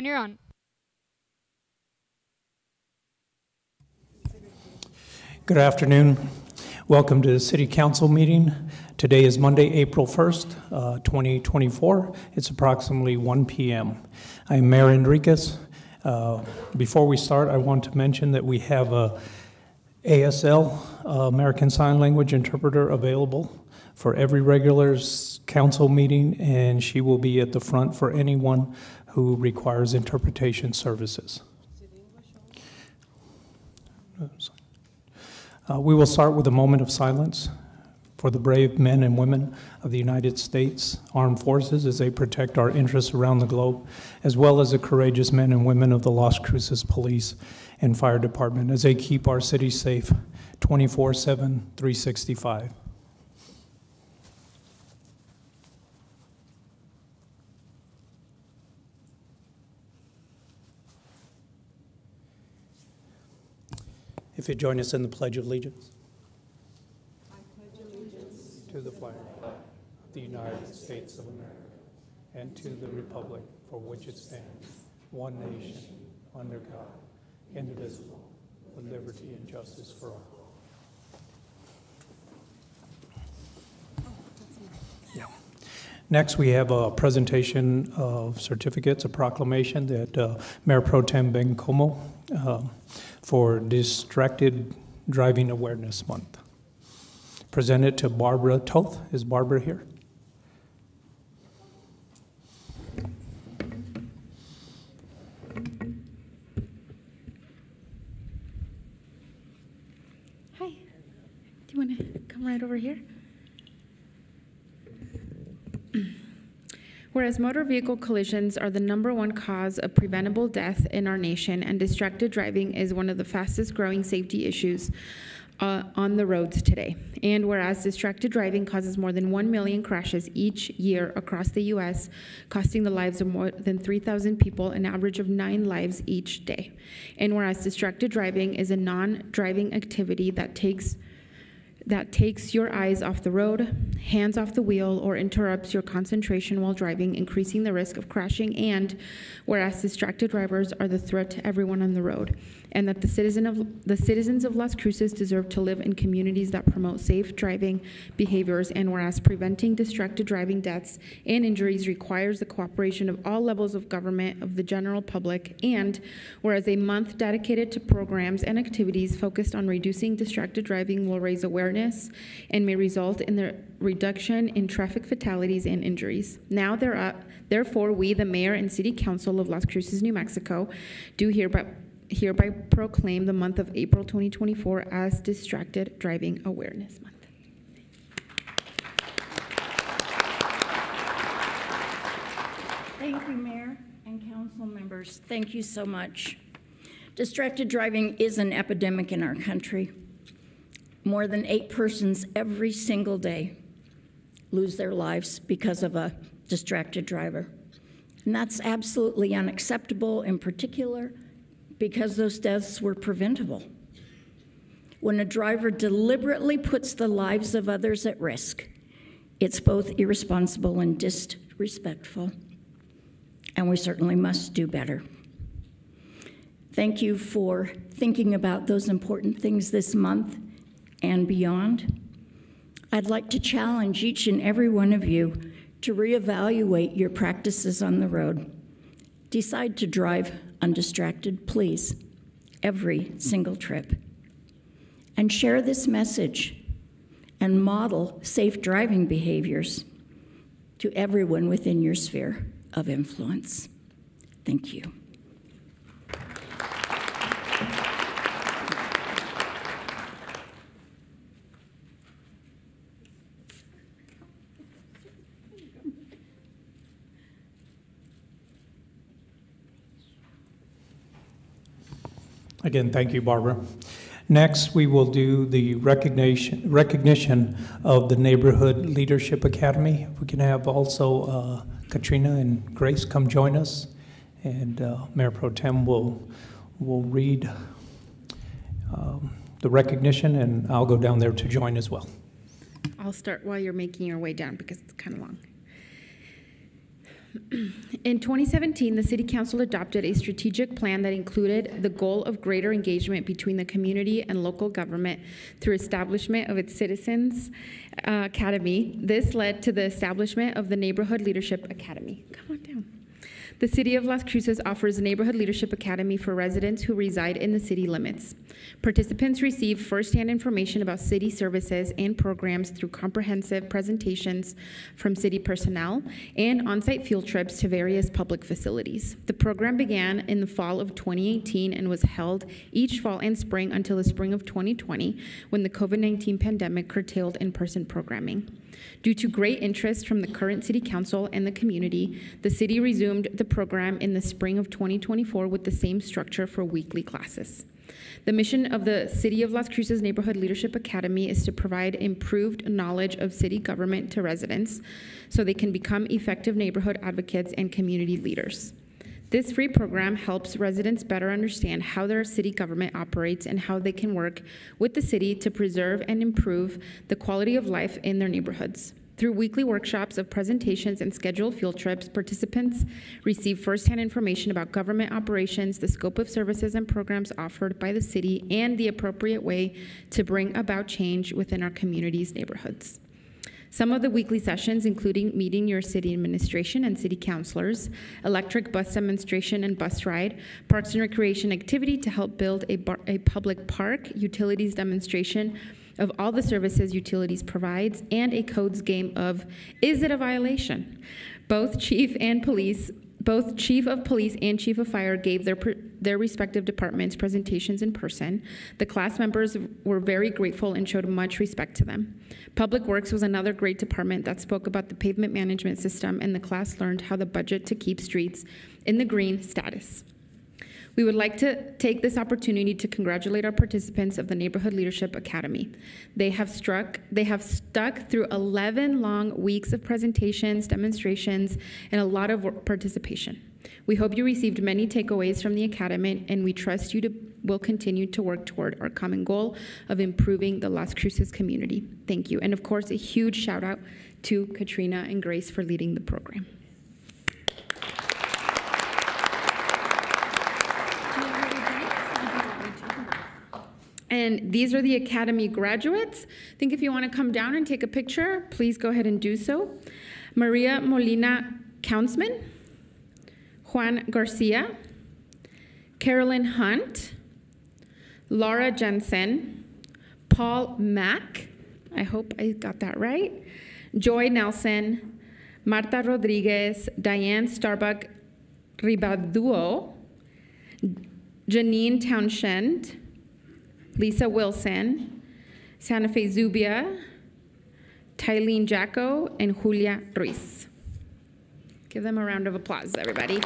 And you're on. Good afternoon. Welcome to the City Council meeting. Today is Monday, April 1st, uh, 2024. It's approximately 1 p.m. I'm Mayor Enriquez. Uh, Before we start, I want to mention that we have a ASL, uh, American Sign Language interpreter, available for every regular council meeting, and she will be at the front for anyone who requires interpretation services. Uh, We will start with a moment of silence for the brave men and women of the United States Armed Forces as they protect our interests around the globe, as well as the courageous men and women of the Las Cruces Police and Fire Department as they keep our city safe 24 7, 365. If you join us in the Pledge of Allegiance. I Pledge Allegiance to the flag of the United States of America and to the republic for which it stands, one nation, under God, indivisible, with liberty and justice for all. Yeah. Next, we have a presentation of certificates, a proclamation that uh, Mayor Pro Tem Bencomo uh, for Distracted Driving Awareness Month presented to Barbara Toth. Is Barbara here? Hi. Do you want to come right over here? Whereas motor vehicle collisions are the number one cause of preventable death in our nation, and distracted driving is one of the fastest growing safety issues uh, on the roads today. And whereas distracted driving causes more than 1 million crashes each year across the U.S., costing the lives of more than 3,000 people, an average of nine lives each day. And whereas distracted driving is a non driving activity that takes that takes your eyes off the road, hands off the wheel, or interrupts your concentration while driving, increasing the risk of crashing, and whereas distracted drivers are the threat to everyone on the road, and that the citizen of the citizens of Las Cruces deserve to live in communities that promote safe driving behaviors, and whereas preventing distracted driving deaths and injuries requires the cooperation of all levels of government, of the general public, and whereas a month dedicated to programs and activities focused on reducing distracted driving will raise awareness and may result in the reduction in traffic fatalities and injuries. Now, are, therefore, we, the mayor and city council of Las Cruces, New Mexico, do hereby hereby proclaim the month of April 2024 as Distracted Driving Awareness Month. Thank you, Mayor and council members. Thank you so much. Distracted driving is an epidemic in our country. More than eight persons every single day lose their lives because of a distracted driver. And that's absolutely unacceptable, in particular, because those deaths were preventable. When a driver deliberately puts the lives of others at risk, it's both irresponsible and disrespectful and we certainly must do better. Thank you for thinking about those important things this month and beyond. I'd like to challenge each and every one of you to reevaluate your practices on the road. Decide to drive undistracted, please, every single trip. And share this message and model safe driving behaviors to everyone within your sphere of influence. Thank you. Again, thank you, Barbara. Next, we will do the recognition, recognition of the Neighborhood Leadership Academy. We can have also uh, Katrina and Grace come join us, and uh, Mayor Pro Tem will, will read um, the recognition, and I'll go down there to join as well. I'll start while you're making your way down because it's kind of long. In 2017, the City Council adopted a strategic plan that included the goal of greater engagement between the community and local government through establishment of its Citizens uh, Academy. This led to the establishment of the Neighborhood Leadership Academy. Come on down. The City of Las Cruces offers a Neighborhood Leadership Academy for residents who reside in the city limits. Participants receive firsthand information about city services and programs through comprehensive presentations from city personnel and on-site field trips to various public facilities. The program began in the fall of 2018 and was held each fall and spring until the spring of 2020 when the COVID-19 pandemic curtailed in-person programming. Due to great interest from the current city council and the community, the city resumed the program in the spring of 2024 with the same structure for weekly classes. The mission of the City of Las Cruces Neighborhood Leadership Academy is to provide improved knowledge of city government to residents so they can become effective neighborhood advocates and community leaders. This free program helps residents better understand how their city government operates and how they can work with the city to preserve and improve the quality of life in their neighborhoods. Through weekly workshops of presentations and scheduled field trips, participants receive firsthand information about government operations, the scope of services and programs offered by the city, and the appropriate way to bring about change within our community's neighborhoods. Some of the weekly sessions, including meeting your city administration and city councilors, electric bus demonstration and bus ride, parks and recreation activity to help build a, bar- a public park, utilities demonstration of all the services utilities provides, and a codes game of is it a violation? Both chief and police both chief of police and chief of fire gave their, their respective departments presentations in person. The class members were very grateful and showed much respect to them. Public Works was another great department that spoke about the pavement management system, and the class learned how the budget to keep streets in the green status. We would like to take this opportunity to congratulate our participants of the Neighborhood Leadership Academy. They have struck, they have stuck through 11 long weeks of presentations, demonstrations, and a lot of participation. We hope you received many takeaways from the academy, and we trust you to, will continue to work toward our common goal of improving the Las Cruces community. Thank you. And of course, a huge shout out to Katrina and Grace for leading the program. And these are the Academy graduates. I think if you want to come down and take a picture, please go ahead and do so. Maria Molina Countsman, Juan Garcia, Carolyn Hunt, Laura Jensen, Paul Mack, I hope I got that right, Joy Nelson, Marta Rodriguez, Diane Starbuck Ribaduo, Janine Townshend, Lisa Wilson, Santa Fe Zubia, Tylene Jacko, and Julia Ruiz. Give them a round of applause, everybody. You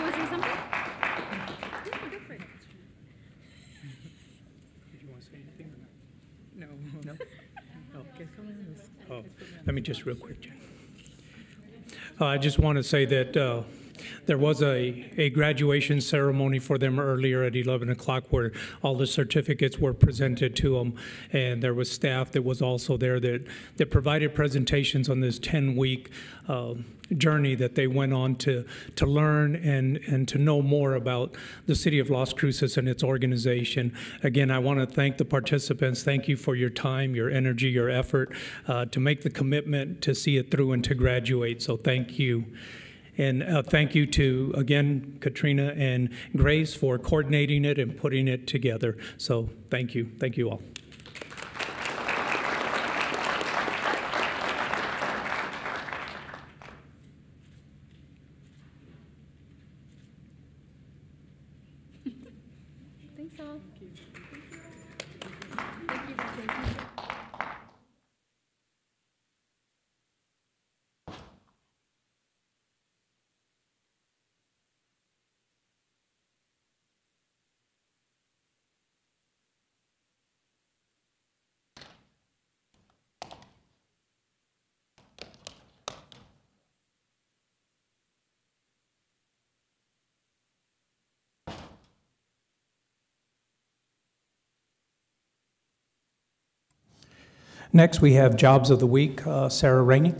want to say something? Did you want to say anything or not? No. No? Oh, okay. Oh, Let me just real quick, Jen. Uh, I just want to say that uh, there was a, a graduation ceremony for them earlier at 11 o'clock where all the certificates were presented to them. And there was staff that was also there that, that provided presentations on this 10-week journey that they went on to, to learn and, and to know more about the city of Las Cruces and its organization. Again, I want to thank the participants. Thank you for your time, your energy, your effort uh, to make the commitment to see it through and to graduate. So thank you. And uh, thank you to, again, Katrina and Grace for coordinating it and putting it together. So thank you. Thank you all. Next, we have Jobs of the Week, uh, Sarah Rainey.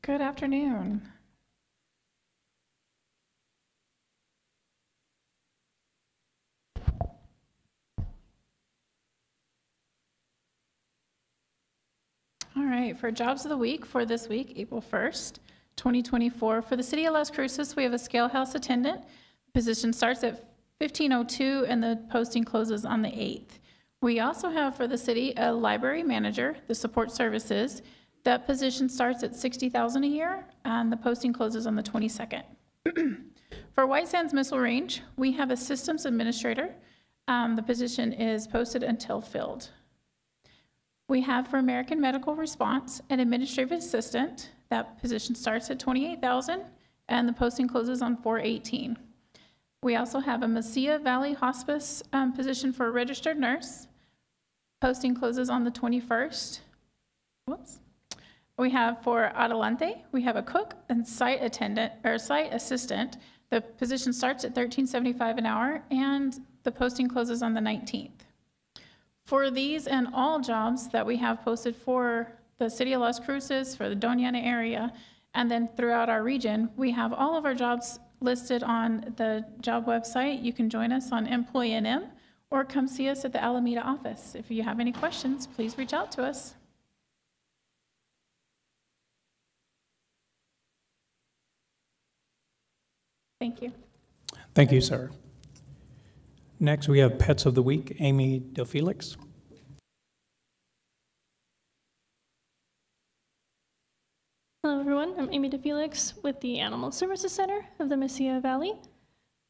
Good afternoon. All right, for Jobs of the Week for this week, April 1st, 2024, for the City of Las Cruces, we have a scale house attendant. Position starts at 15:02 and the posting closes on the 8th. We also have for the city a library manager, the support services. That position starts at 60,000 a year and the posting closes on the 22nd. For White Sands Missile Range, we have a systems administrator. Um, The position is posted until filled. We have for American Medical Response an administrative assistant. That position starts at 28,000 and the posting closes on 418. We also have a Mesilla Valley Hospice um, position for a registered nurse. Posting closes on the 21st. Whoops. We have for Adelante, we have a cook and site attendant, or site assistant. The position starts at 13.75 an hour and the posting closes on the 19th. For these and all jobs that we have posted for the city of Las Cruces, for the Doña Ana area, and then throughout our region, we have all of our jobs listed on the job website. You can join us on Employee NM or come see us at the Alameda office. If you have any questions, please reach out to us. Thank you. Thank you, sir. Next, we have Pets of the Week, Amy DeFelix. Hello, everyone. I'm Amy DeFelix with the Animal Services Center of the Mesilla Valley.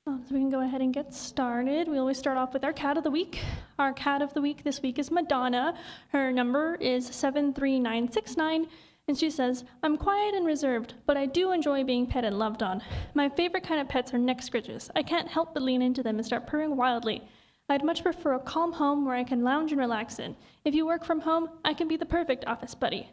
Um, so we can go ahead and get started. We always start off with our cat of the week. Our cat of the week this week is Madonna. Her number is 73969, and she says, I'm quiet and reserved, but I do enjoy being pet and loved on. My favorite kind of pets are neck scritches. I can't help but lean into them and start purring wildly. I'd much prefer a calm home where I can lounge and relax in. If you work from home, I can be the perfect office buddy.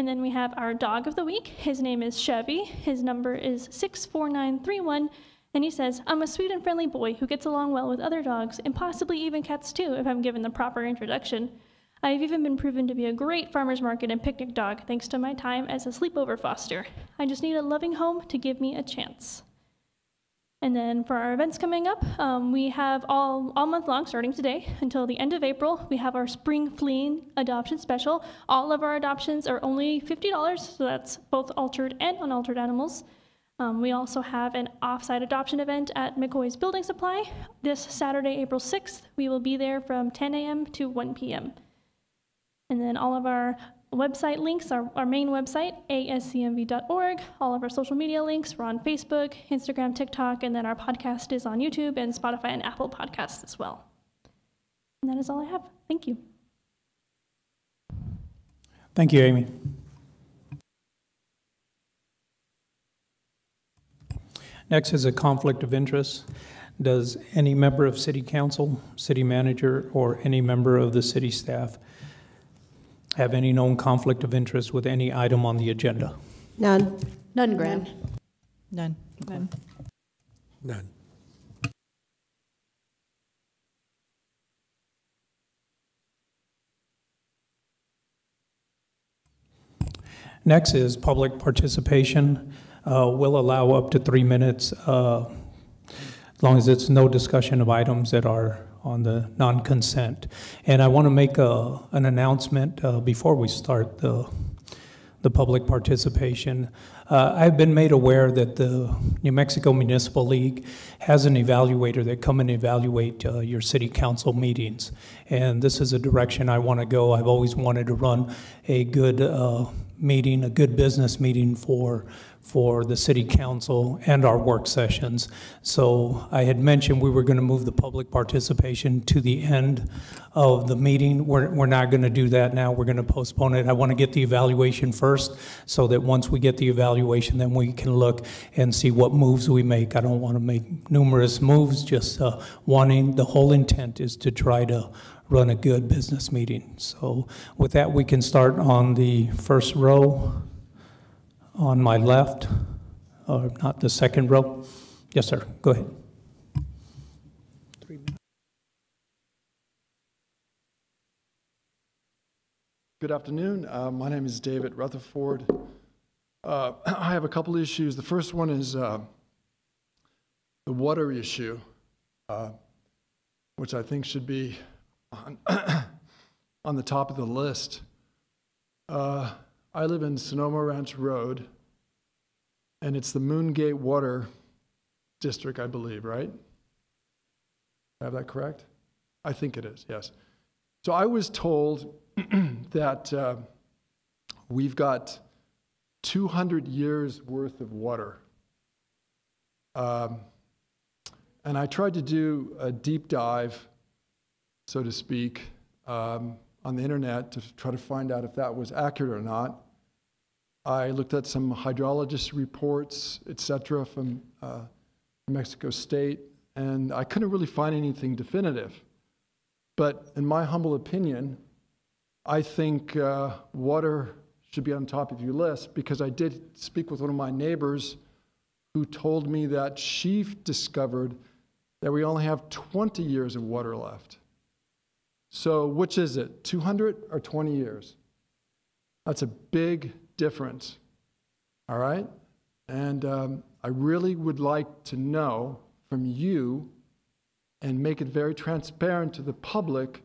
And then we have our dog of the week. His name is Chevy. His number is 64931. And he says, I'm a sweet and friendly boy who gets along well with other dogs and possibly even cats too if I'm given the proper introduction. I have even been proven to be a great farmer's market and picnic dog thanks to my time as a sleepover foster. I just need a loving home to give me a chance. And then for our events coming up, um, we have all, all month long, starting today until the end of April, we have our spring fleeing adoption special. All of our adoptions are only $50, so that's both altered and unaltered animals. Um, we also have an offsite adoption event at McCoy's Building Supply this Saturday, April 6th. We will be there from 10 a.m. to 1 p.m. And then all of our website links, our, our main website, ascmv.org, all of our social media links, we're on Facebook, Instagram, TikTok, and then our podcast is on YouTube and Spotify and Apple Podcasts as well. And that is all I have. Thank you. Thank you, Amy. Next is a conflict of interest. Does any member of city council, city manager, or any member of the city staff have any known conflict of interest with any item on the agenda? None. None, Gran. None. None. None. Next is public participation. Uh, Will allow up to three minutes, uh, as long as it's no discussion of items that are on the non-consent. And I want to make a, an announcement uh, before we start the, the public participation. Uh, I've been made aware that the New Mexico Municipal League has an evaluator that come and evaluate uh, your city council meetings. And this is a direction I want to go. I've always wanted to run a good uh, meeting, a good business meeting for for the city council and our work sessions. So I had mentioned we were going to move the public participation to the end of the meeting. We're, we're not going to do that now. We're going to postpone it. I want to get the evaluation first so that once we get the evaluation, then we can look and see what moves we make. I don't want to make numerous moves, just uh, wanting, the whole intent is to try to run a good business meeting. So with that, we can start on the first row on my left, or not the second row. Yes, sir. Go ahead. Good afternoon. Uh, My name is David Rutherford. Uh, I have a couple issues. The first one is uh, the water issue, uh, which I think should be on on the top of the list. I live in Sonoma Ranch Road, and it's the Moongate Water District, I believe, right? I have that correct? I think it is, yes. So I was told that uh, we've got 200 years worth of water. Um, and I tried to do a deep dive, so to speak, um, on the internet to try to find out if that was accurate or not. I looked at some hydrologist reports, et cetera, from uh, Mexico State, and I couldn't really find anything definitive. But in my humble opinion, I think uh, water should be on top of your list because I did speak with one of my neighbors who told me that she discovered that we only have 20 years of water left. So, which is it, 200 or 20 years? That's a big difference. All right? And um, I really would like to know from you and make it very transparent to the public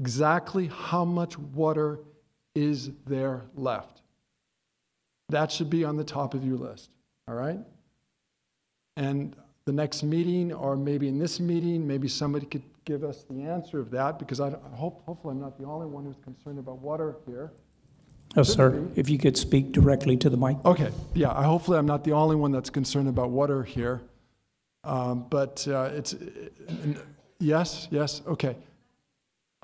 exactly how much water is there left. That should be on the top of your list, all right? And the next meeting, or maybe in this meeting, maybe somebody could give us the answer of that, because I I hope, hopefully I'm not the only one who's concerned about water here. Oh, sir, if you could speak directly to the mic. Okay, yeah, I- hopefully I'm not the only one that's concerned about water here. Um, But uh, it's, yes, yes, okay.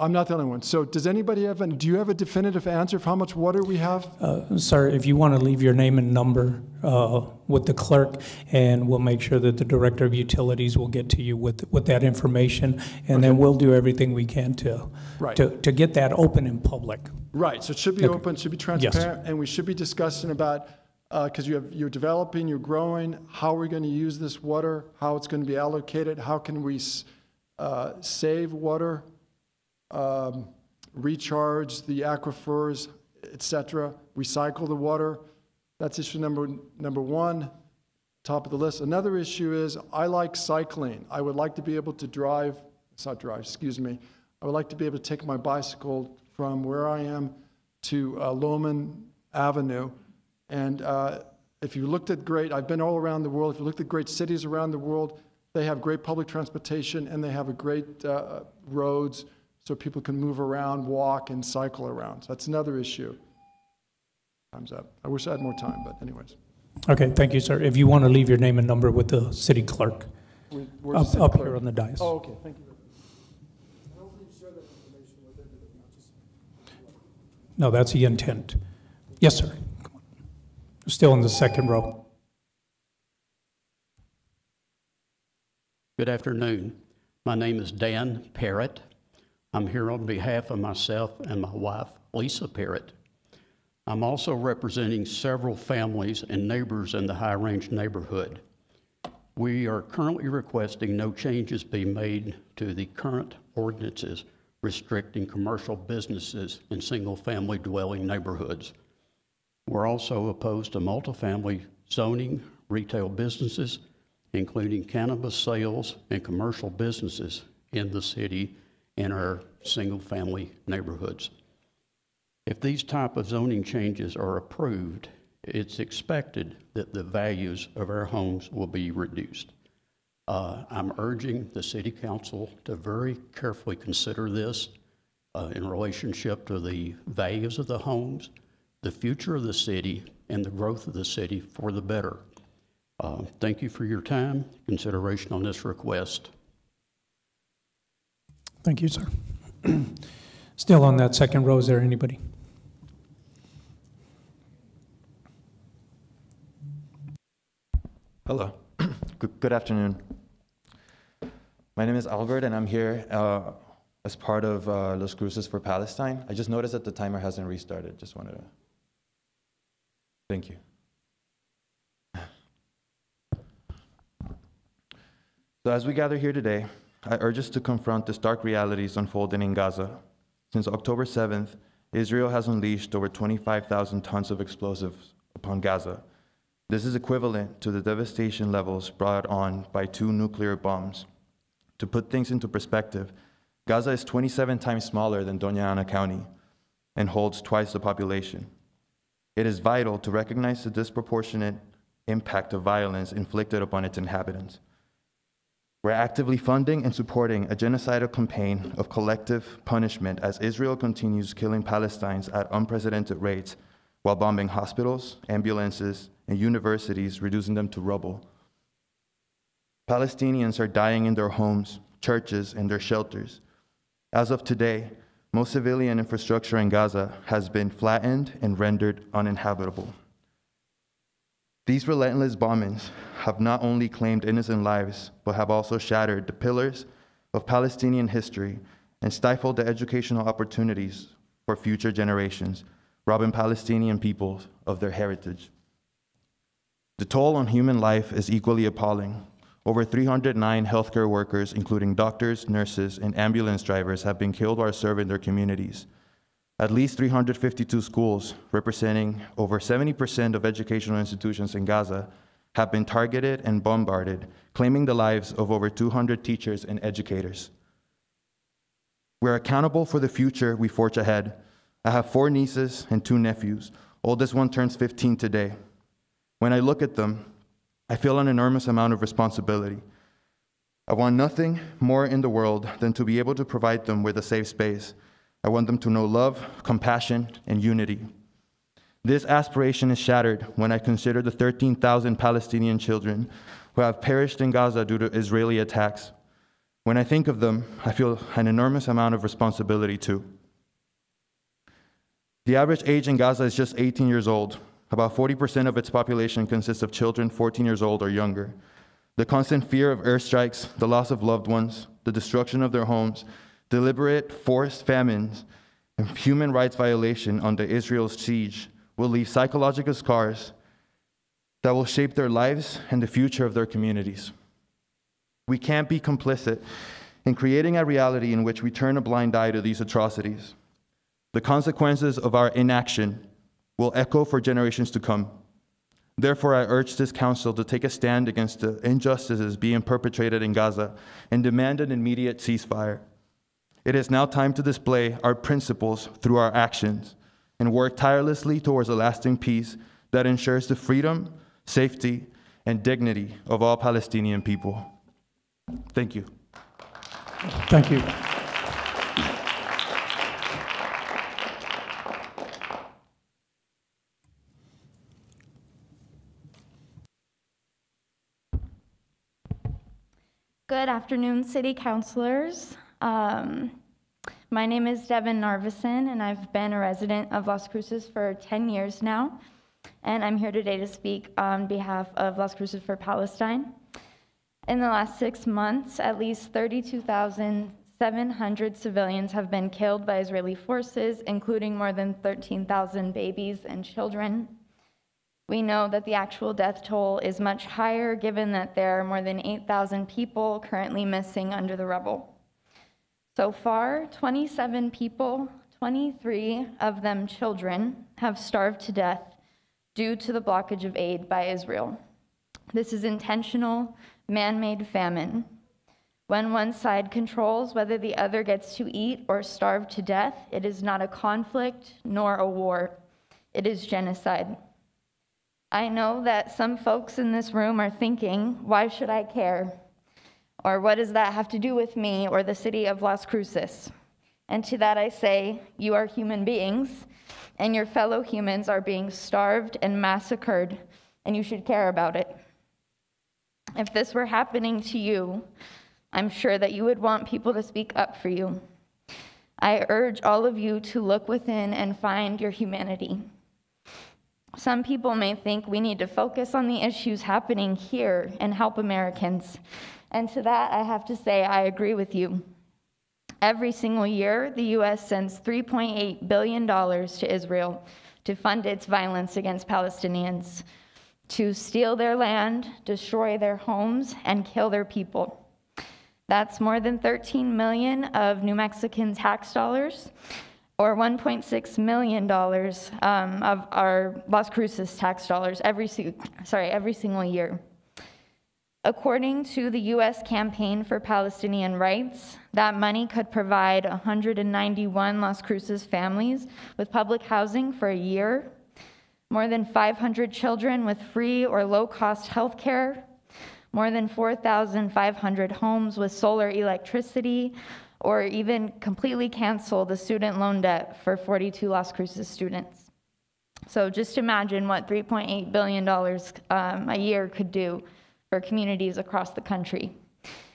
I'm not the only one. So does anybody have, an- do you have a definitive answer of how much water we have? Uh, Sir, if you want to leave your name and number uh, with the clerk, and we'll make sure that the Director of Utilities will get to you with, with that information, and then we'll do everything we can to, Right. to, to get that open in public. Right, so it should be Okay. open, should be transparent, Yes. and we should be discussing about, because you have, you're developing, you're growing, how are we going to use this water, how it's going to be allocated, how can we uh, save water, um, recharge the aquifers, et cetera, recycle the water. That's issue number, number one, top of the list. Another issue is, I like cycling. I would like to be able to drive, it's not drive, excuse me, I would like to be able to take my bicycle from where I am to uh, Lohman Avenue. And uh, if you looked at great, I've been all around the world, if you looked at great cities around the world, they have great public transportation and they have a great uh, roads so people can move around, walk, and cycle around. So that's another issue. Time's up. I wish I had more time, but anyways. Okay, thank you, sir. If you want to leave your name and number with the city clerk, We- up, city up clerk? here on the dais. Oh, okay, thank you. No, that's the intent. Yes, sir. Come on. Still in the second row. Good afternoon. My name is Dan Parrott. I'm here on behalf of myself and my wife, Lisa Parrott. I'm also representing several families and neighbors in the High Range neighborhood. We are currently requesting no changes be made to the current ordinances restricting commercial businesses in single-family dwelling neighborhoods. We're also opposed to multifamily zoning, retail businesses, including cannabis sales and commercial businesses in the city in our single-family neighborhoods. If these type of zoning changes are approved, it's expected that the values of our homes will be reduced. Uh, I'm urging the city council to very carefully consider this uh, in relationship to the values of the homes, the future of the city, and the growth of the city for the better. Uh, Thank you for your time, consideration on this request. Thank you, sir. Still on that second row, is there anybody? Hello. Good good afternoon. My name is Albert, and I'm here uh, as part of uh, Los Cruces for Palestine. I just noticed that the timer hasn't restarted. Just wanted to. Thank you. So, as we gather here today, I urge us to confront the stark realities unfolding in Gaza. Since October 7th, Israel has unleashed over 25,000 tons of explosives upon Gaza. This is equivalent to the devastation levels brought on by two nuclear bombs. To put things into perspective, Gaza is 27 times smaller than Doña Ana County and holds twice the population. It is vital to recognize the disproportionate impact of violence inflicted upon its inhabitants. We're actively funding and supporting a genocidal campaign of collective punishment as Israel continues killing Palestinians at unprecedented rates while bombing hospitals, ambulances, and universities, reducing them to rubble. Palestinians are dying in their homes, churches, and their shelters. As of today, most civilian infrastructure in Gaza has been flattened and rendered uninhabitable. These relentless bombings have not only claimed innocent lives, but have also shattered the pillars of Palestinian history and stifled the educational opportunities for future generations, robbing Palestinian peoples of their heritage. The toll on human life is equally appalling. Over 309 healthcare workers, including doctors, nurses, and ambulance drivers, have been killed while serving their communities. At least 352 schools, representing over 70% of educational institutions in Gaza, have been targeted and bombarded, claiming the lives of over 200 teachers and educators. We're accountable for the future we forge ahead. I have four nieces and two nephews. Oldest one turns 15 today. When I look at them, I feel an enormous amount of responsibility. I want nothing more in the world than to be able to provide them with a safe space. I want them to know love, compassion, and unity. This aspiration is shattered when I consider the 13,000 Palestinian children who have perished in Gaza due to Israeli attacks. When I think of them, I feel an enormous amount of responsibility too. The average age in Gaza is just 18 years old. About 40% of its population consists of children 14 years old or younger. The constant fear of airstrikes, the loss of loved ones, the destruction of their homes, deliberate forced famines, and human rights violation under Israel's siege will leave psychological scars that will shape their lives and the future of their communities. We can't be complicit in creating a reality in which we turn a blind eye to these atrocities. The consequences of our inaction will echo for generations to come. Therefore, I urge this council to take a stand against the injustices being perpetrated in Gaza and demand an immediate ceasefire. It is now time to display our principles through our actions and work tirelessly towards a lasting peace that ensures the freedom, safety, and dignity of all Palestinian people. Thank you. Thank you. Good afternoon, City Councilors. Um, my name is Devin Narvison, and I've been a resident of Las Cruces for 10 years now. And I'm here today to speak on behalf of Las Cruces for Palestine. In the last six months, at least 32,700 civilians have been killed by Israeli forces, including more than 13,000 babies and children. We know that the actual death toll is much higher given that there are more than 8,000 people currently missing under the rubble. So far, 27 people, 23 of them children, have starved to death due to the blockage of aid by Israel. This is intentional, man made famine. When one side controls whether the other gets to eat or starve to death, it is not a conflict nor a war, it is genocide. I know that some folks in this room are thinking, why should I care? Or what does that have to do with me or the city of Las Cruces? And to that I say, you are human beings, and your fellow humans are being starved and massacred, and you should care about it. If this were happening to you, I'm sure that you would want people to speak up for you. I urge all of you to look within and find your humanity. Some people may think we need to focus on the issues happening here and help Americans. And to that, I have to say, I agree with you. Every single year, the U.S. sends $3.8 billion to Israel to fund its violence against Palestinians, to steal their land, destroy their homes, and kill their people. That's more than 13 million of New Mexican tax dollars, or 1.6 million dollars um, of our Las Cruces tax dollars every sorry every single year. According to the U.S. Campaign for Palestinian Rights, that money could provide 191 Las Cruces families with public housing for a year, more than 500 children with free or low-cost health care, more than 4,500 homes with solar electricity, or even completely cancel the student loan debt for 42 Las Cruces students. So just imagine what $3.8 billion um, a year could do for communities across the country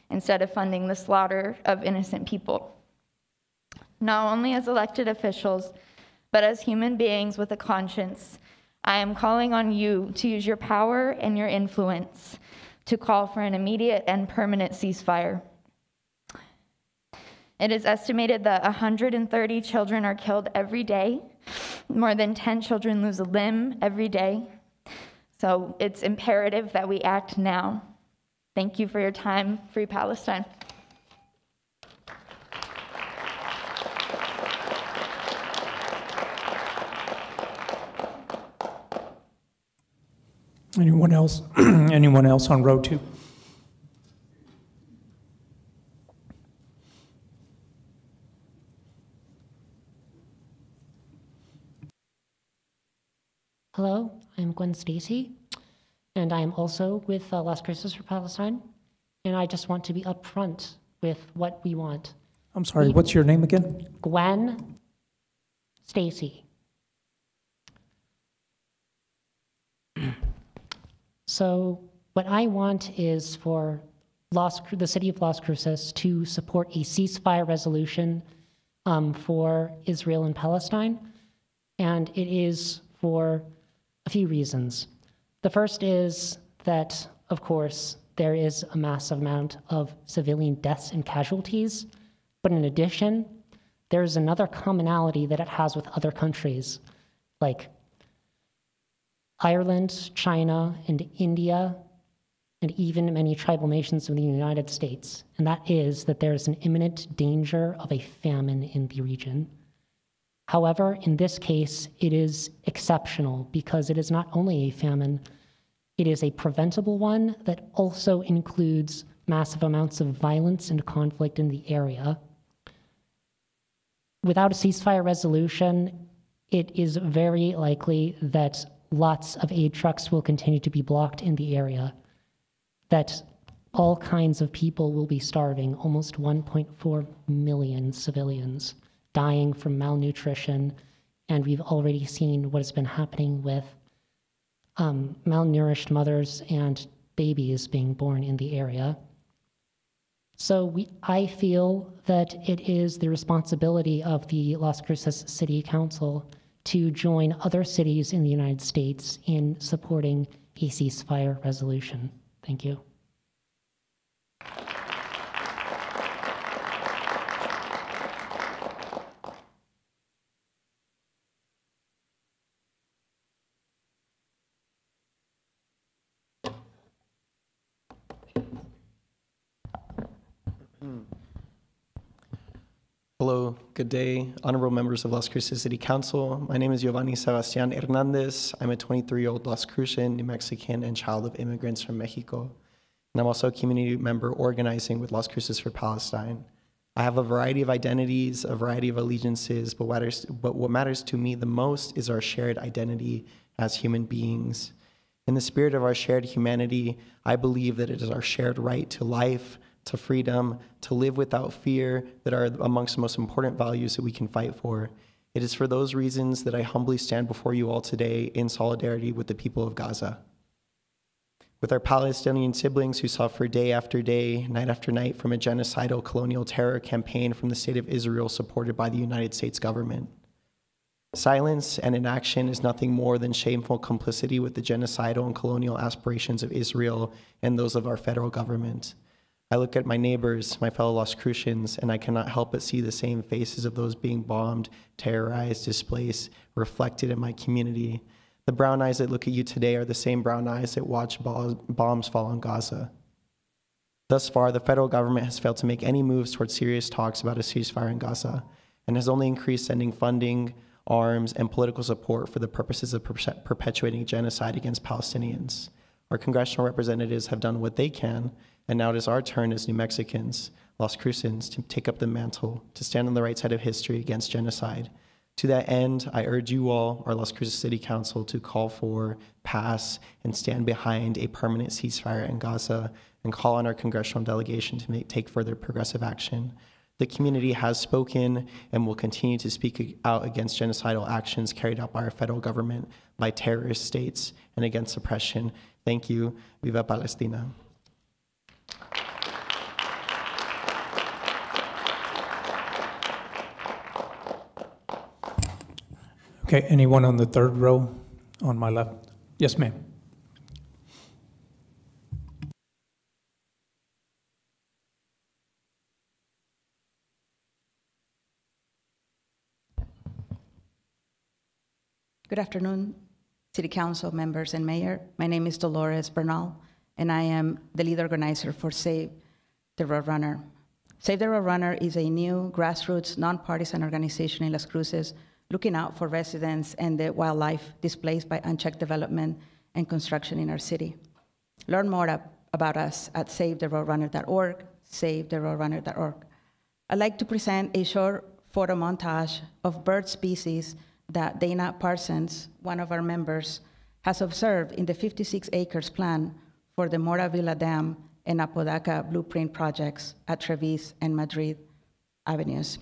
instead of funding the slaughter of innocent people. Not only as elected officials, but as human beings with a conscience, I am calling on you to use your power and your influence to call for an immediate and permanent ceasefire. It is estimated that 130 children are killed every day. More than 10 children lose a limb every day. So it's imperative that we act now. Thank you for your time. Free Palestine. Anyone else, anyone else on row two? Hello, I'm Gwen Stacy, and I am also with uh, Las Cruces for Palestine. And I just want to be upfront with what we want. I'm sorry, what's your name again? Gwen Stacy. so, what I want is for Las, the city of Las Cruces to support a ceasefire resolution um, for Israel and Palestine. And it is for a few reasons. The first is that, of course, there is a massive amount of civilian deaths and casualties, but in addition, there is another commonality that it has with other countries, like Ireland, China, and India, and even many tribal nations of the United States, and that is that there is an imminent danger of a famine in the region. However, in this case, it is exceptional because it is not only a famine, it is a preventable one that also includes massive amounts of violence and conflict in the area. Without a ceasefire resolution, it is very likely that lots of aid trucks will continue to be blocked in the area, that all kinds of people will be starving, almost 1.4 million civilians dying from malnutrition, and we've already seen what has been happening with um, malnourished mothers and babies being born in the area. So we, I feel that it is the responsibility of the Las Cruces City Council to join other cities in the United States in supporting a ceasefire resolution. Thank you. Hello, good day, honorable members of Las Cruces City Council. My name is Giovanni Sebastian Hernandez. I'm a 23-year-old Las Crucian, New Mexican, and child of immigrants from Mexico. And I'm also a community member organizing with Las Cruces for Palestine. I have a variety of identities, a variety of allegiances, but what matters, but what matters to me the most is our shared identity as human beings. In the spirit of our shared humanity, I believe that it is our shared right to life, to freedom, to live without fear that are amongst the most important values that we can fight for. It is for those reasons that I humbly stand before you all today in solidarity with the people of Gaza. With our Palestinian siblings who suffer day after day, night after night from a genocidal colonial terror campaign from the state of Israel supported by the United States government. Silence and inaction is nothing more than shameful complicity with the genocidal and colonial aspirations of Israel and those of our federal government. I look at my neighbors, my fellow Las Crucians, and I cannot help but see the same faces of those being bombed, terrorized, displaced, reflected in my community. The brown eyes that look at you today are the same brown eyes that watch bombs fall on Gaza. Thus far, the federal government has failed to make any moves towards serious talks about a ceasefire in Gaza and has only increased sending funding, arms, and political support for the purposes of perpe- perpetuating genocide against Palestinians. Our congressional representatives have done what they can, and now it is our turn as New Mexicans, Las Cruces, to take up the mantle, to stand on the right side of history against genocide. To that end, I urge you all, our Las Cruces City Council, to call for, pass, and stand behind a permanent ceasefire in Gaza and call on our congressional delegation to make, take further progressive action. The community has spoken and will continue to speak out against genocidal actions carried out by our federal government, by terrorist states, and against oppression. Thank you. Viva Palestina. Okay, anyone on the third row on my left? Yes, ma'am. Good afternoon, City Council members and Mayor. My name is Dolores Bernal, and I am the lead organizer for Save the Roadrunner. Save the Roadrunner is a new grassroots, nonpartisan organization in Las Cruces looking out for residents and the wildlife displaced by unchecked development and construction in our city. Learn more ab- about us at savetheroadrunner.org, savetheroadrunner.org. I'd like to present a short photo montage of bird species that Dana Parsons, one of our members, has observed in the 56 acres plan for the Moravilla Dam and Apodaca blueprint projects at Triviz and Madrid avenues.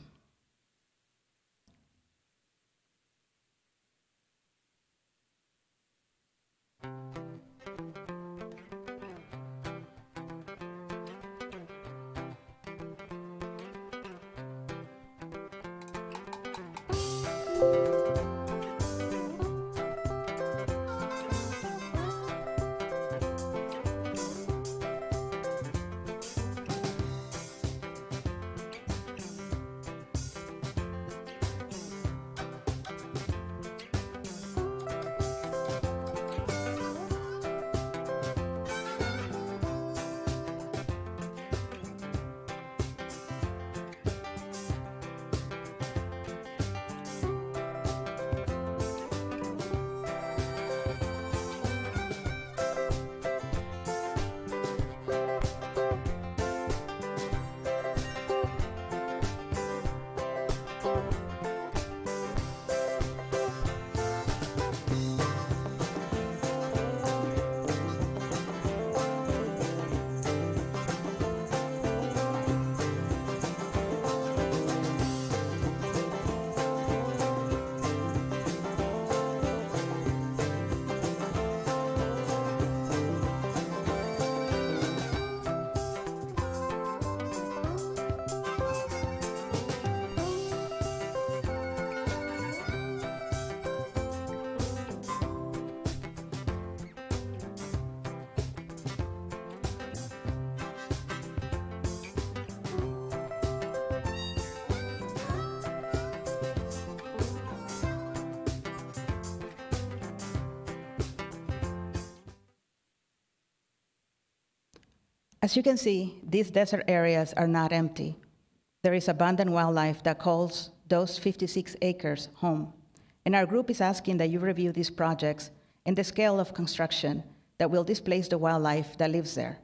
As you can see, these desert areas are not empty. There is abundant wildlife that calls those 56 acres home. And our group is asking that you review these projects and the scale of construction that will displace the wildlife that lives there.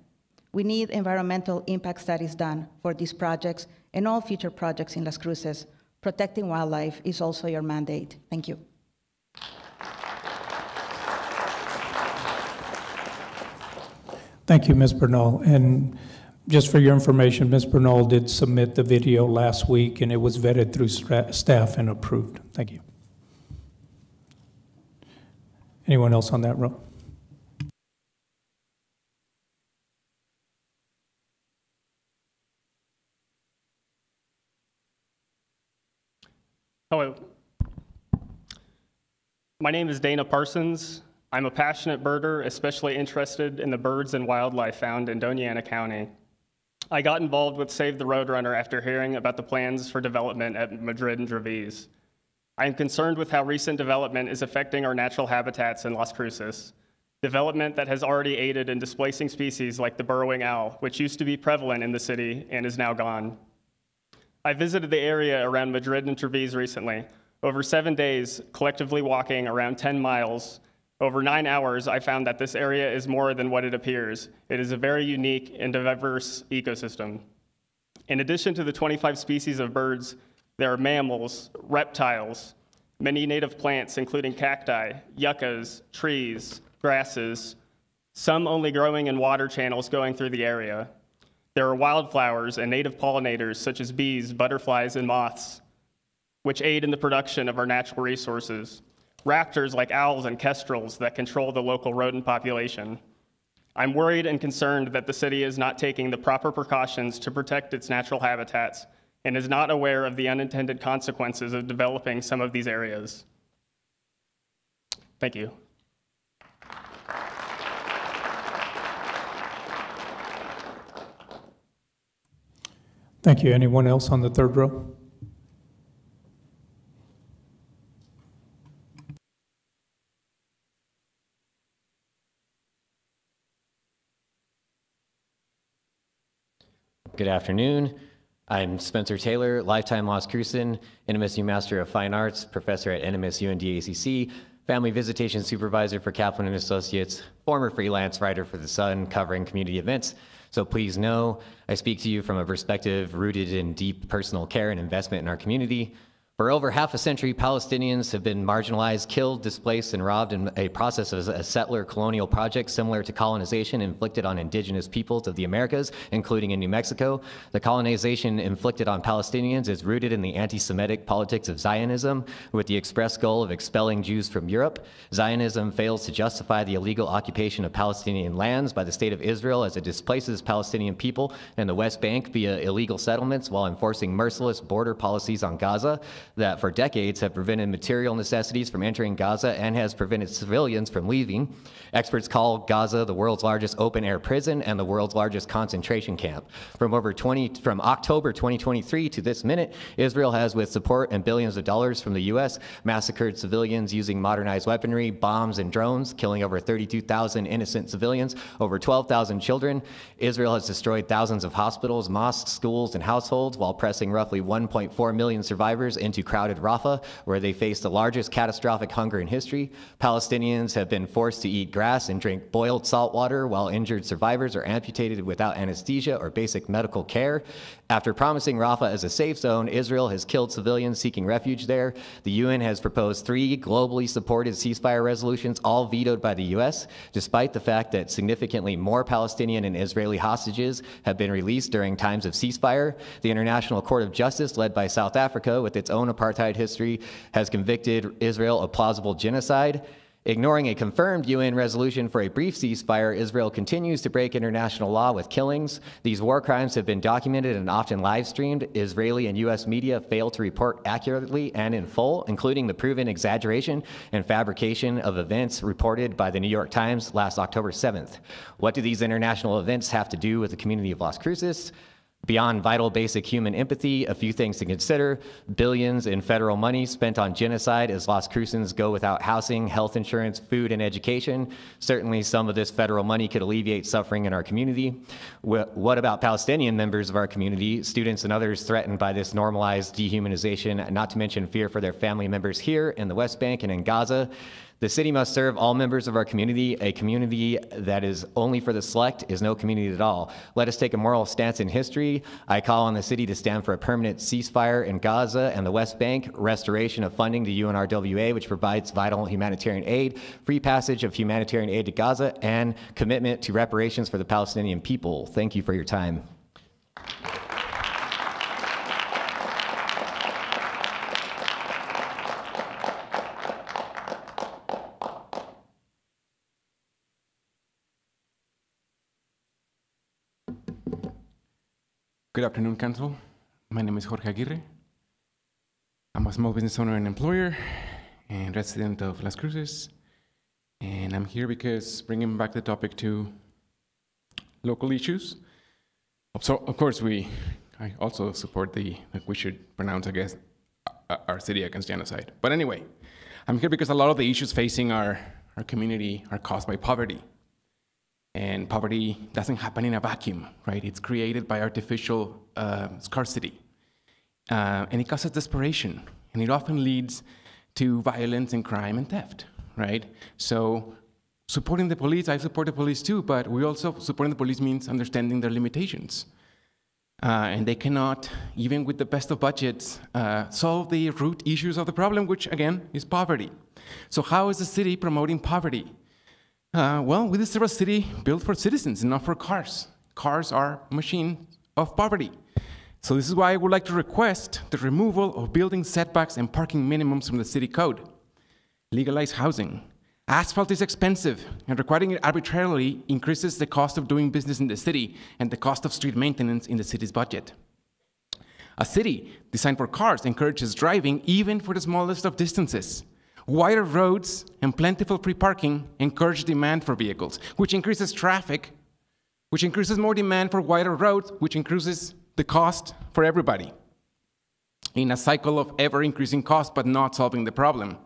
We need environmental impact studies done for these projects and all future projects in Las Cruces. Protecting wildlife is also your mandate. Thank you. Thank you, Ms. Bernal. And just for your information, Ms. Bernal did submit the video last week, and it was vetted through staff and approved. Thank you. Anyone else on that row? Hello. My name is Dana Parsons. I'm a passionate birder, especially interested in the birds and wildlife found in Doña Ana County. I got involved with Save the Roadrunner after hearing about the plans for development at Madrid and Triviz. I am concerned with how recent development is affecting our natural habitats in Las Cruces. development that has already aided in displacing species like the burrowing owl, which used to be prevalent in the city and is now gone. I visited the area around Madrid and Treviso recently. Over seven days, collectively walking around 10 miles, over nine hours, I found that this area is more than what it appears. It is a very unique and diverse ecosystem. In addition to the 25 species of birds, there are mammals, reptiles, many native plants, including cacti, yuccas, trees, grasses, some only growing in water channels going through the area. There are wildflowers and native pollinators such as bees, butterflies, and moths, which aid in the production of our natural resources. Raptors like owls and kestrels that control the local rodent population. I'm worried and concerned that the city is not taking the proper precautions to protect its natural habitats and is not aware of the unintended consequences of developing some of these areas. Thank you. Thank you. Anyone else on the third row? Good afternoon. I'm Spencer Taylor, lifetime Las Crucean, NMSU Master of Fine Arts, professor at NMSU and DACC, family visitation supervisor for Kaplan and Associates, former freelance writer for The Sun, covering community events. So please know I speak to you from a perspective rooted in deep personal care and investment in our community. For over half a century, Palestinians have been marginalized, killed, displaced, and robbed in a process of a settler colonial project similar to colonization inflicted on indigenous peoples of the Americas, including in New Mexico. The colonization inflicted on Palestinians is rooted in the anti Semitic politics of Zionism, with the express goal of expelling Jews from Europe. Zionism fails to justify the illegal occupation of Palestinian lands by the state of Israel as it displaces Palestinian people in the West Bank via illegal settlements while enforcing merciless border policies on Gaza that for decades have prevented material necessities from entering Gaza and has prevented civilians from leaving. Experts call Gaza the world's largest open-air prison and the world's largest concentration camp. From over 20 from October 2023 to this minute, Israel has with support and billions of dollars from the US massacred civilians using modernized weaponry, bombs and drones, killing over 32,000 innocent civilians, over 12,000 children. Israel has destroyed thousands of hospitals, mosques, schools and households while pressing roughly 1.4 million survivors into crowded Rafah, where they face the largest catastrophic hunger in history. Palestinians have been forced to eat grass and drink boiled salt water, while injured survivors are amputated without anesthesia or basic medical care. After promising Rafah as a safe zone, Israel has killed civilians seeking refuge there. The UN has proposed three globally supported ceasefire resolutions, all vetoed by the US, despite the fact that significantly more Palestinian and Israeli hostages have been released during times of ceasefire. The International Court of Justice, led by South Africa with its own apartheid history, has convicted Israel of plausible genocide. Ignoring a confirmed UN resolution for a brief ceasefire, Israel continues to break international law with killings. These war crimes have been documented and often live streamed. Israeli and U.S. media fail to report accurately and in full, including the proven exaggeration and fabrication of events reported by the New York Times last October 7th. What do these international events have to do with the community of Las Cruces? Beyond vital basic human empathy, a few things to consider. Billions in federal money spent on genocide as Las Crucens go without housing, health insurance, food, and education. Certainly some of this federal money could alleviate suffering in our community. What about Palestinian members of our community, students and others threatened by this normalized dehumanization, not to mention fear for their family members here in the West Bank and in Gaza? The city must serve all members of our community. A community that is only for the select is no community at all. Let us take a moral stance in history. I call on the city to stand for a permanent ceasefire in Gaza and the West Bank, restoration of funding to UNRWA, which provides vital humanitarian aid, free passage of humanitarian aid to Gaza, and commitment to reparations for the Palestinian people. Thank you for your time. Good afternoon, Council. My name is Jorge Aguirre. I'm a small business owner and employer and resident of Las Cruces. And I'm here because bringing back the topic to local issues. So, of course, we, I also support the, that we should pronounce against our city against genocide. But anyway, I'm here because a lot of the issues facing our, our community are caused by poverty. And poverty doesn't happen in a vacuum, right? It's created by artificial uh, scarcity. Uh, and it causes desperation, and it often leads to violence and crime and theft, right? So supporting the police, I support the police too, but we also supporting the police means understanding their limitations. Uh, and they cannot, even with the best of budgets, uh, solve the root issues of the problem, which again is poverty. So, how is the city promoting poverty? Uh, well, we deserve a city built for citizens and not for cars. Cars are machines of poverty. So, this is why I would like to request the removal of building setbacks and parking minimums from the city code. Legalize housing. Asphalt is expensive, and requiring it arbitrarily increases the cost of doing business in the city and the cost of street maintenance in the city's budget. A city designed for cars encourages driving even for the smallest of distances. Wider roads and plentiful free parking encourage demand for vehicles, which increases traffic, which increases more demand for wider roads, which increases the cost for everybody. In a cycle of ever increasing cost but not solving the problem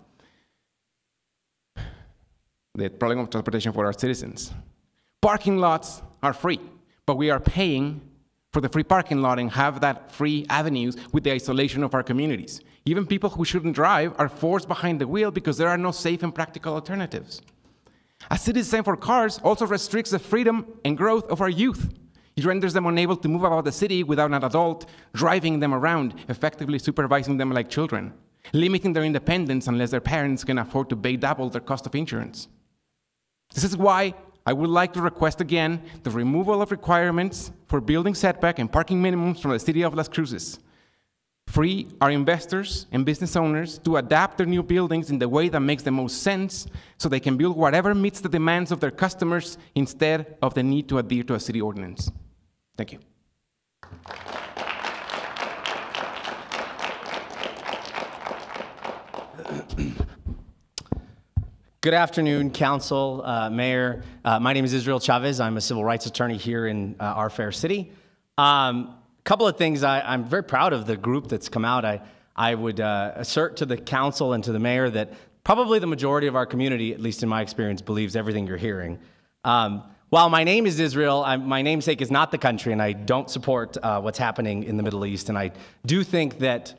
the problem of transportation for our citizens. Parking lots are free, but we are paying for the free parking lot and have that free avenues with the isolation of our communities. Even people who shouldn't drive are forced behind the wheel because there are no safe and practical alternatives. A city designed for cars also restricts the freedom and growth of our youth. It renders them unable to move about the city without an adult driving them around, effectively supervising them like children, limiting their independence unless their parents can afford to pay double their cost of insurance. This is why I would like to request again the removal of requirements for building setback and parking minimums from the city of Las Cruces. Free our investors and business owners to adapt their new buildings in the way that makes the most sense so they can build whatever meets the demands of their customers instead of the need to adhere to a city ordinance. Thank you. Good afternoon, Council, uh, Mayor. Uh, my name is Israel Chavez. I'm a civil rights attorney here in uh, our fair city. Um, couple of things I, am very proud of the group that's come out. I, I would uh, assert to the Council and to the Mayor that probably the majority of our community, at least in my experience, believes everything you're hearing. Um, while my name is Israel, I'm, my namesake is not the country, and I don't support uh, what's happening in the Middle East. And I do think that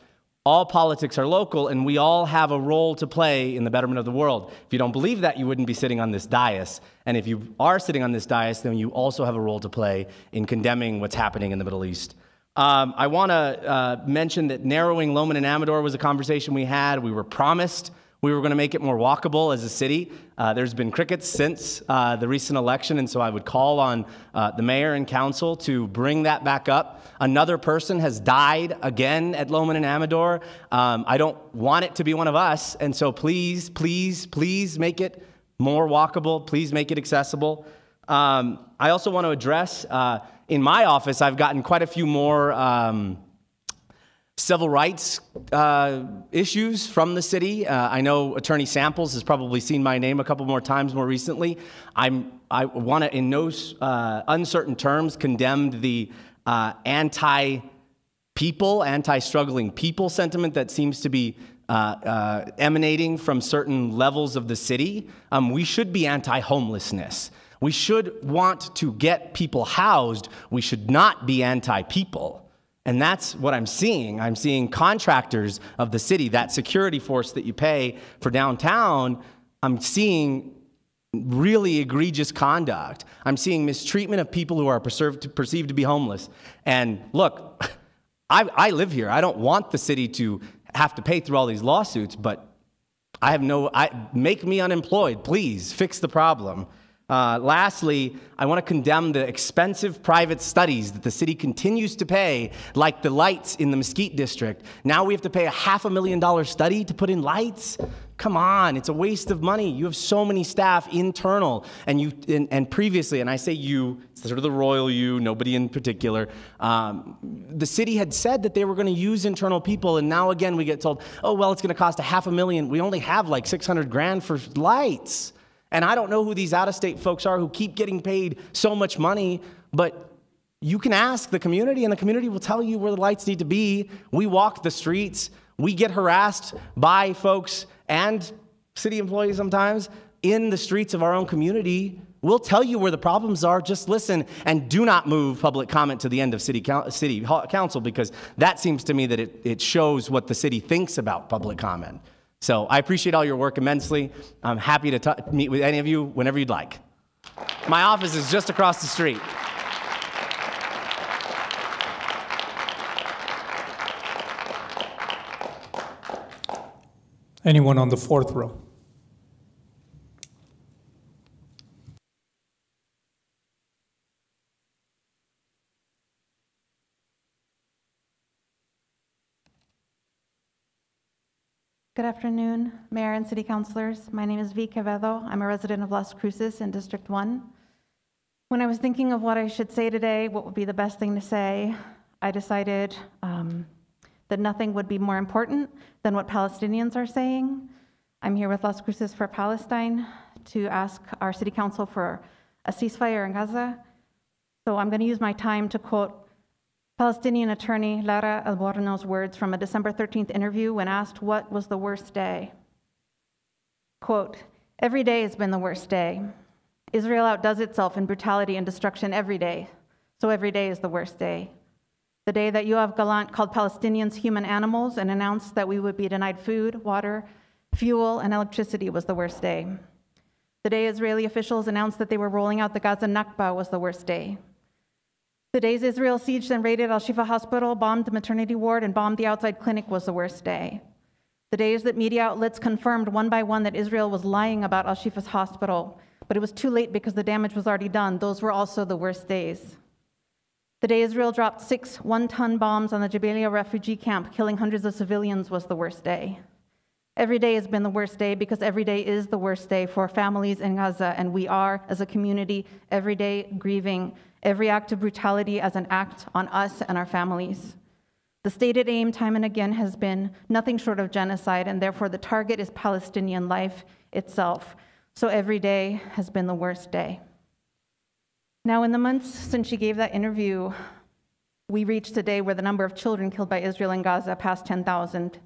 all politics are local, and we all have a role to play in the betterment of the world. If you don't believe that, you wouldn't be sitting on this dais. And if you are sitting on this dais, then you also have a role to play in condemning what's happening in the Middle East. Um, I want to uh, mention that narrowing Lohman and Amador was a conversation we had. We were promised we were going to make it more walkable as a city. Uh, there's been crickets since uh, the recent election, and so I would call on uh, the mayor and council to bring that back up. Another person has died again at Lohman and Amador. Um, I don't want it to be one of us, and so please, please, please make it more walkable. Please make it accessible. Um, I also want to address uh, in my office, I've gotten quite a few more. Um, civil rights uh, issues from the city. Uh, I know Attorney Samples has probably seen my name a couple more times more recently. I'm, I want to, in no uh, uncertain terms, condemn the uh, anti people, anti struggling people sentiment that seems to be. Uh, uh, emanating from certain levels of the city, um, we should be anti homelessness. We should want to get people housed. We should not be anti people. And that's what I'm seeing. I'm seeing contractors of the city, that security force that you pay for downtown, I'm seeing really egregious conduct. I'm seeing mistreatment of people who are perceived to be homeless. And look, I, I live here. I don't want the city to have to pay through all these lawsuits, but I have no, I, make me unemployed, please, fix the problem. Uh, lastly, I want to condemn the expensive private studies that the city continues to pay, like the lights in the Mesquite district. Now we have to pay a half a million dollar study to put in lights. Come on, it's a waste of money. You have so many staff internal, and you and, and previously, and I say you, it's sort of the royal you, nobody in particular. Um, the city had said that they were going to use internal people, and now again we get told, oh well, it's going to cost a half a million. We only have like 600 grand for lights. And I don't know who these out of state folks are who keep getting paid so much money, but you can ask the community, and the community will tell you where the lights need to be. We walk the streets, we get harassed by folks and city employees sometimes in the streets of our own community. We'll tell you where the problems are. Just listen and do not move public comment to the end of city, city council because that seems to me that it, it shows what the city thinks about public comment. So I appreciate all your work immensely. I'm happy to ta- meet with any of you whenever you'd like. My office is just across the street. Anyone on the fourth row? Good afternoon, Mayor and City Councilors. My name is V. Quevedo. I'm a resident of Las Cruces in District 1. When I was thinking of what I should say today, what would be the best thing to say, I decided um, that nothing would be more important than what Palestinians are saying. I'm here with Las Cruces for Palestine to ask our City Council for a ceasefire in Gaza. So I'm going to use my time to quote Palestinian attorney Lara Elborno's words from a December 13th interview when asked what was the worst day. Quote, Every day has been the worst day. Israel outdoes itself in brutality and destruction every day, so every day is the worst day. The day that Yoav Gallant called Palestinians human animals and announced that we would be denied food, water, fuel, and electricity was the worst day. The day Israeli officials announced that they were rolling out the Gaza Nakba was the worst day. The days Israel sieged and raided Al Shifa Hospital, bombed the maternity ward, and bombed the outside clinic was the worst day. The days that media outlets confirmed one by one that Israel was lying about Al Shifa's hospital, but it was too late because the damage was already done, those were also the worst days. The day Israel dropped six one ton bombs on the Jabalia refugee camp, killing hundreds of civilians, was the worst day. Every day has been the worst day because every day is the worst day for families in Gaza, and we are, as a community, every day grieving every act of brutality as an act on us and our families. The stated aim, time and again, has been nothing short of genocide, and therefore the target is Palestinian life itself. So every day has been the worst day. Now, in the months since she gave that interview, we reached a day where the number of children killed by Israel in Gaza passed 10,000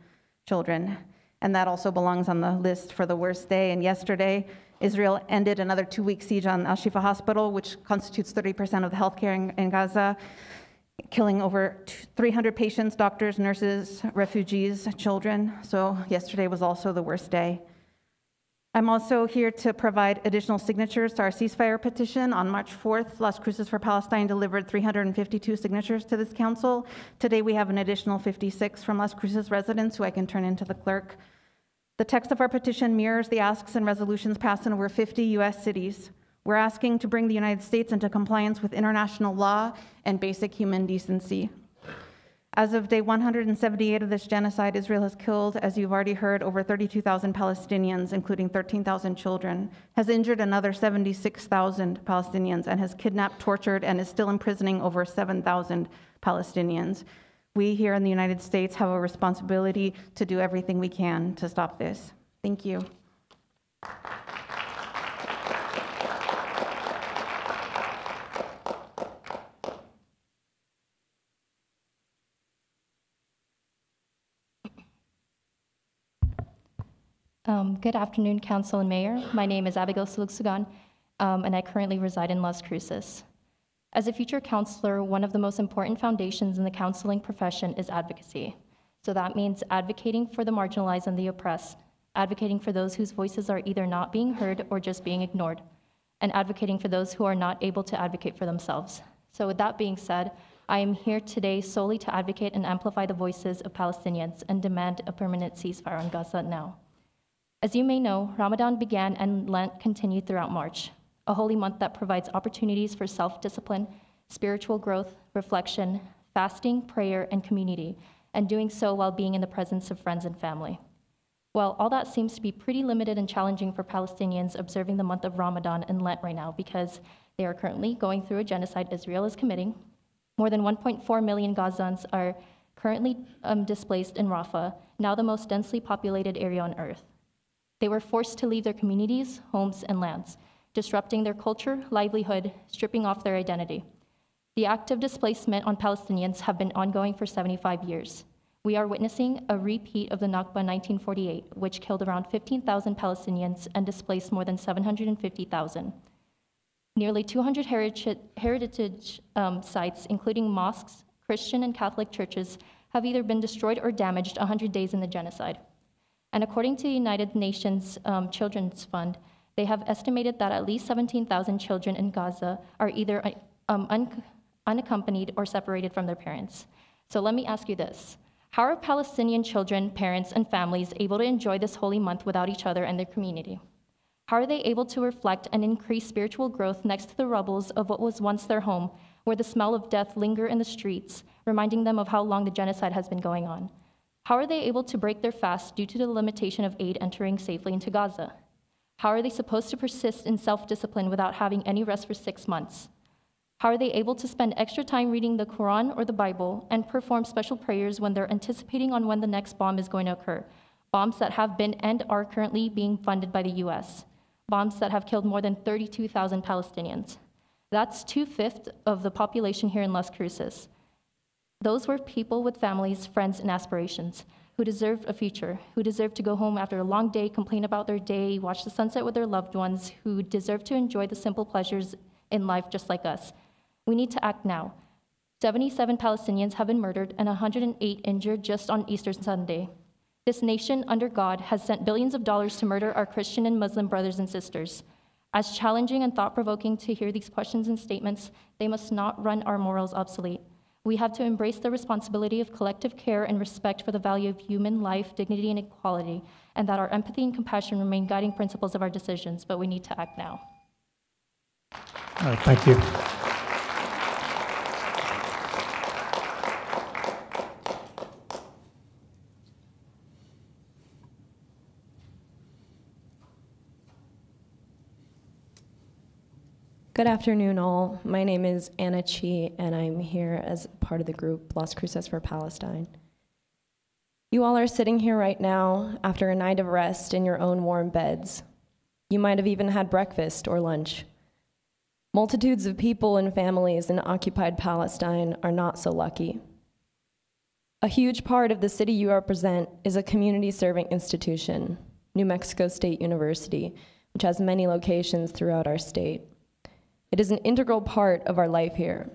children. And that also belongs on the list for the worst day. And yesterday, Israel ended another two week siege on Al Shifa Hospital, which constitutes 30% of the healthcare in, in Gaza, killing over 300 patients, doctors, nurses, refugees, children. So, yesterday was also the worst day. I'm also here to provide additional signatures to our ceasefire petition. On March 4th, Las Cruces for Palestine delivered 352 signatures to this council. Today, we have an additional 56 from Las Cruces residents who I can turn into the clerk. The text of our petition mirrors the asks and resolutions passed in over 50 U.S. cities. We're asking to bring the United States into compliance with international law and basic human decency. As of day 178 of this genocide, Israel has killed, as you've already heard, over 32,000 Palestinians, including 13,000 children, has injured another 76,000 Palestinians, and has kidnapped, tortured, and is still imprisoning over 7,000 Palestinians. We here in the United States have a responsibility to do everything we can to stop this. Thank you. Um, good afternoon, Council and Mayor. My name is Abigail Sulugsugan, um, and I currently reside in Las Cruces. As a future counselor, one of the most important foundations in the counseling profession is advocacy. So that means advocating for the marginalized and the oppressed, advocating for those whose voices are either not being heard or just being ignored, and advocating for those who are not able to advocate for themselves. So, with that being said, I am here today solely to advocate and amplify the voices of Palestinians and demand a permanent ceasefire on Gaza now. As you may know, Ramadan began and Lent continued throughout March, a holy month that provides opportunities for self discipline, spiritual growth, reflection, fasting, prayer, and community, and doing so while being in the presence of friends and family. Well, all that seems to be pretty limited and challenging for Palestinians observing the month of Ramadan and Lent right now because they are currently going through a genocide Israel is committing. More than 1.4 million Gazans are currently um, displaced in Rafah, now the most densely populated area on earth. They were forced to leave their communities, homes, and lands, disrupting their culture, livelihood, stripping off their identity. The act of displacement on Palestinians have been ongoing for 75 years. We are witnessing a repeat of the Nakba 1948, which killed around 15,000 Palestinians and displaced more than 750,000. Nearly 200 heritage, um, sites, including mosques, Christian and Catholic churches, have either been destroyed or damaged 100 days in the genocide. And according to the United Nations um, Children's Fund, they have estimated that at least 17,000 children in Gaza are either um, un- unaccompanied or separated from their parents. So let me ask you this How are Palestinian children, parents, and families able to enjoy this holy month without each other and their community? How are they able to reflect and increase spiritual growth next to the rubbles of what was once their home, where the smell of death linger in the streets, reminding them of how long the genocide has been going on? How are they able to break their fast due to the limitation of aid entering safely into Gaza? How are they supposed to persist in self discipline without having any rest for six months? How are they able to spend extra time reading the Quran or the Bible and perform special prayers when they're anticipating on when the next bomb is going to occur? Bombs that have been and are currently being funded by the US. Bombs that have killed more than 32,000 Palestinians. That's two fifths of the population here in Las Cruces. Those were people with families, friends, and aspirations who deserved a future, who deserved to go home after a long day, complain about their day, watch the sunset with their loved ones, who deserved to enjoy the simple pleasures in life just like us. We need to act now. 77 Palestinians have been murdered and 108 injured just on Easter Sunday. This nation, under God, has sent billions of dollars to murder our Christian and Muslim brothers and sisters. As challenging and thought provoking to hear these questions and statements, they must not run our morals obsolete. We have to embrace the responsibility of collective care and respect for the value of human life, dignity, and equality, and that our empathy and compassion remain guiding principles of our decisions, but we need to act now. All right, thank you. Good afternoon, all. My name is Anna Chi, and I'm here as part of the group Las Cruces for Palestine. You all are sitting here right now after a night of rest in your own warm beds. You might have even had breakfast or lunch. Multitudes of people and families in occupied Palestine are not so lucky. A huge part of the city you represent is a community serving institution, New Mexico State University, which has many locations throughout our state. It is an integral part of our life here.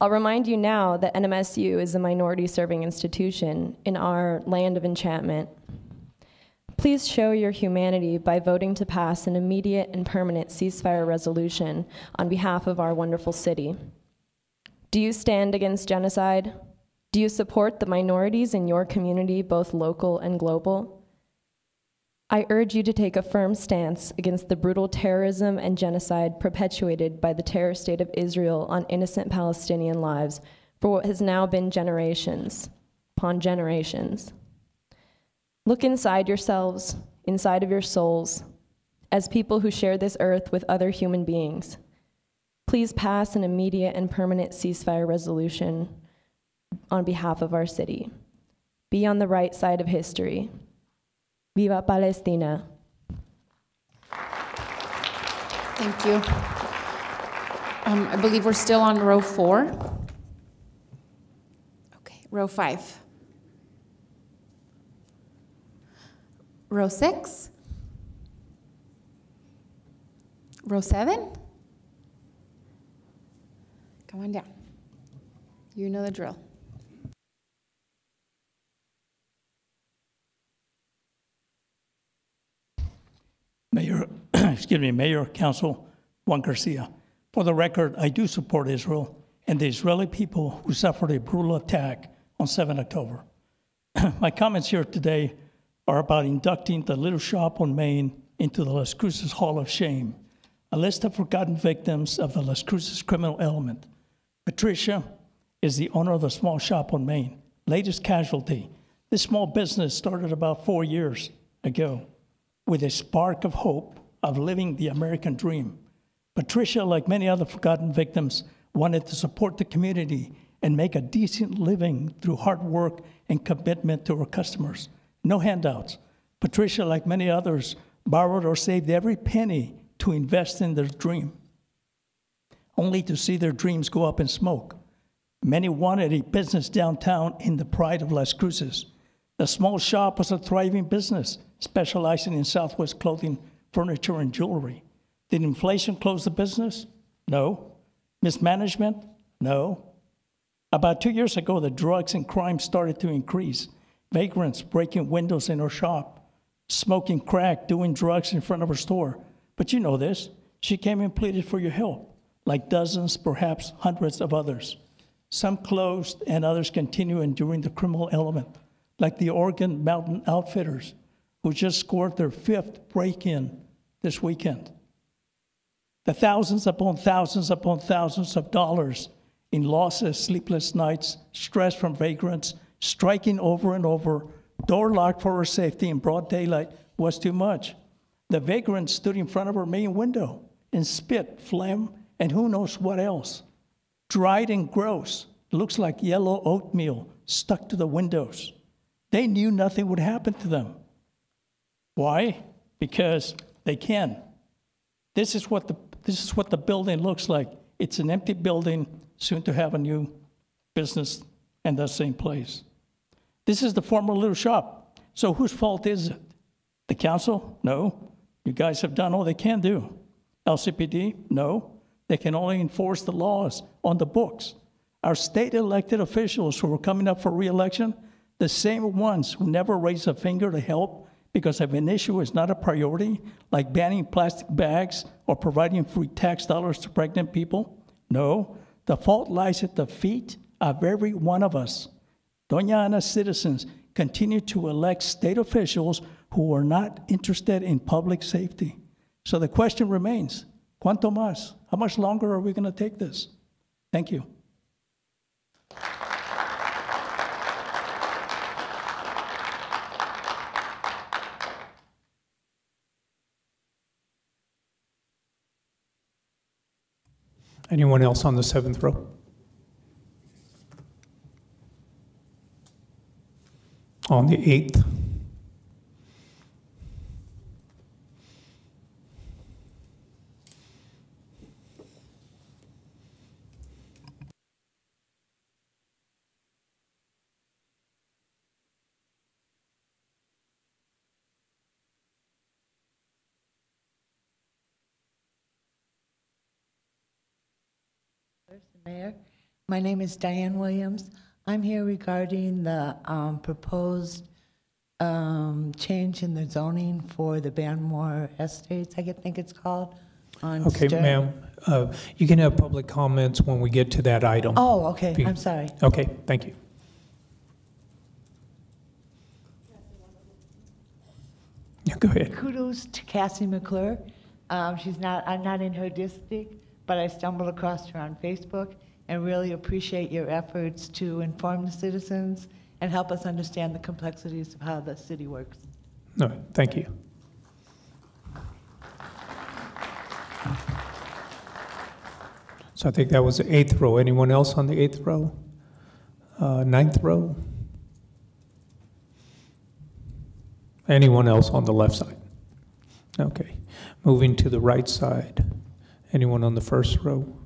I'll remind you now that NMSU is a minority serving institution in our land of enchantment. Please show your humanity by voting to pass an immediate and permanent ceasefire resolution on behalf of our wonderful city. Do you stand against genocide? Do you support the minorities in your community, both local and global? I urge you to take a firm stance against the brutal terrorism and genocide perpetuated by the terror state of Israel on innocent Palestinian lives for what has now been generations upon generations. Look inside yourselves, inside of your souls, as people who share this earth with other human beings. Please pass an immediate and permanent ceasefire resolution on behalf of our city. Be on the right side of history. Viva Palestina. Thank you. Um, I believe we're still on row four. Okay, row five. Row six. Row seven. Come on down. You know the drill. Mayor, excuse me, Mayor, Council, Juan Garcia. For the record, I do support Israel and the Israeli people who suffered a brutal attack on 7 October. My comments here today are about inducting the Little Shop on Main into the Las Cruces Hall of Shame, a list of forgotten victims of the Las Cruces criminal element. Patricia is the owner of the small shop on Main, latest casualty. This small business started about four years ago with a spark of hope of living the American dream. Patricia, like many other forgotten victims, wanted to support the community and make a decent living through hard work and commitment to her customers. No handouts. Patricia, like many others, borrowed or saved every penny to invest in their dream, only to see their dreams go up in smoke. Many wanted a business downtown in the pride of Las Cruces. The small shop was a thriving business, specializing in Southwest clothing, furniture, and jewelry. Did inflation close the business? No. Mismanagement? No. About two years ago, the drugs and crime started to increase. Vagrants breaking windows in her shop, smoking crack, doing drugs in front of her store. But you know this. She came and pleaded for your help, like dozens, perhaps hundreds of others. Some closed and others continue enduring the criminal element, like the Oregon Mountain Outfitters, who just scored their fifth break in this weekend. The thousands upon thousands upon thousands of dollars in losses, sleepless nights, stress from vagrants, striking over and over, door locked for her safety in broad daylight was too much. The vagrant stood in front of her main window and spit, phlegm, and who knows what else. Dried and gross, looks like yellow oatmeal stuck to the windows. They knew nothing would happen to them. Why? Because they can. This is what the, this is what the building looks like. It's an empty building, soon to have a new business in that same place. This is the former little shop. So whose fault is it? The council? No. You guys have done all they can do. LCPD? No. They can only enforce the laws on the books. Our state elected officials who are coming up for reelection, the same ones who never raise a finger to help because if an issue is not a priority, like banning plastic bags or providing free tax dollars to pregnant people, no, the fault lies at the feet of every one of us. Doña Ana citizens continue to elect state officials who are not interested in public safety. So the question remains ¿Cuánto más? How much longer are we going to take this? Thank you. Anyone else on the seventh row? On the eighth? Mayor, my name is Diane Williams. I'm here regarding the um, proposed um, change in the zoning for the Banmore Estates, I think it's called. on Okay, Stern. ma'am, uh, you can have public comments when we get to that item. Oh, okay, I'm sorry. Okay, thank you. Yeah, go ahead. Kudos to Cassie McClure. Um, she's not, I'm not in her district, but I stumbled across her on Facebook and really appreciate your efforts to inform the citizens and help us understand the complexities of how the city works. No, thank you. So I think that was the eighth row. Anyone else on the eighth row? Uh, Ninth row? Anyone else on the left side? Okay. Moving to the right side. Anyone on the first row?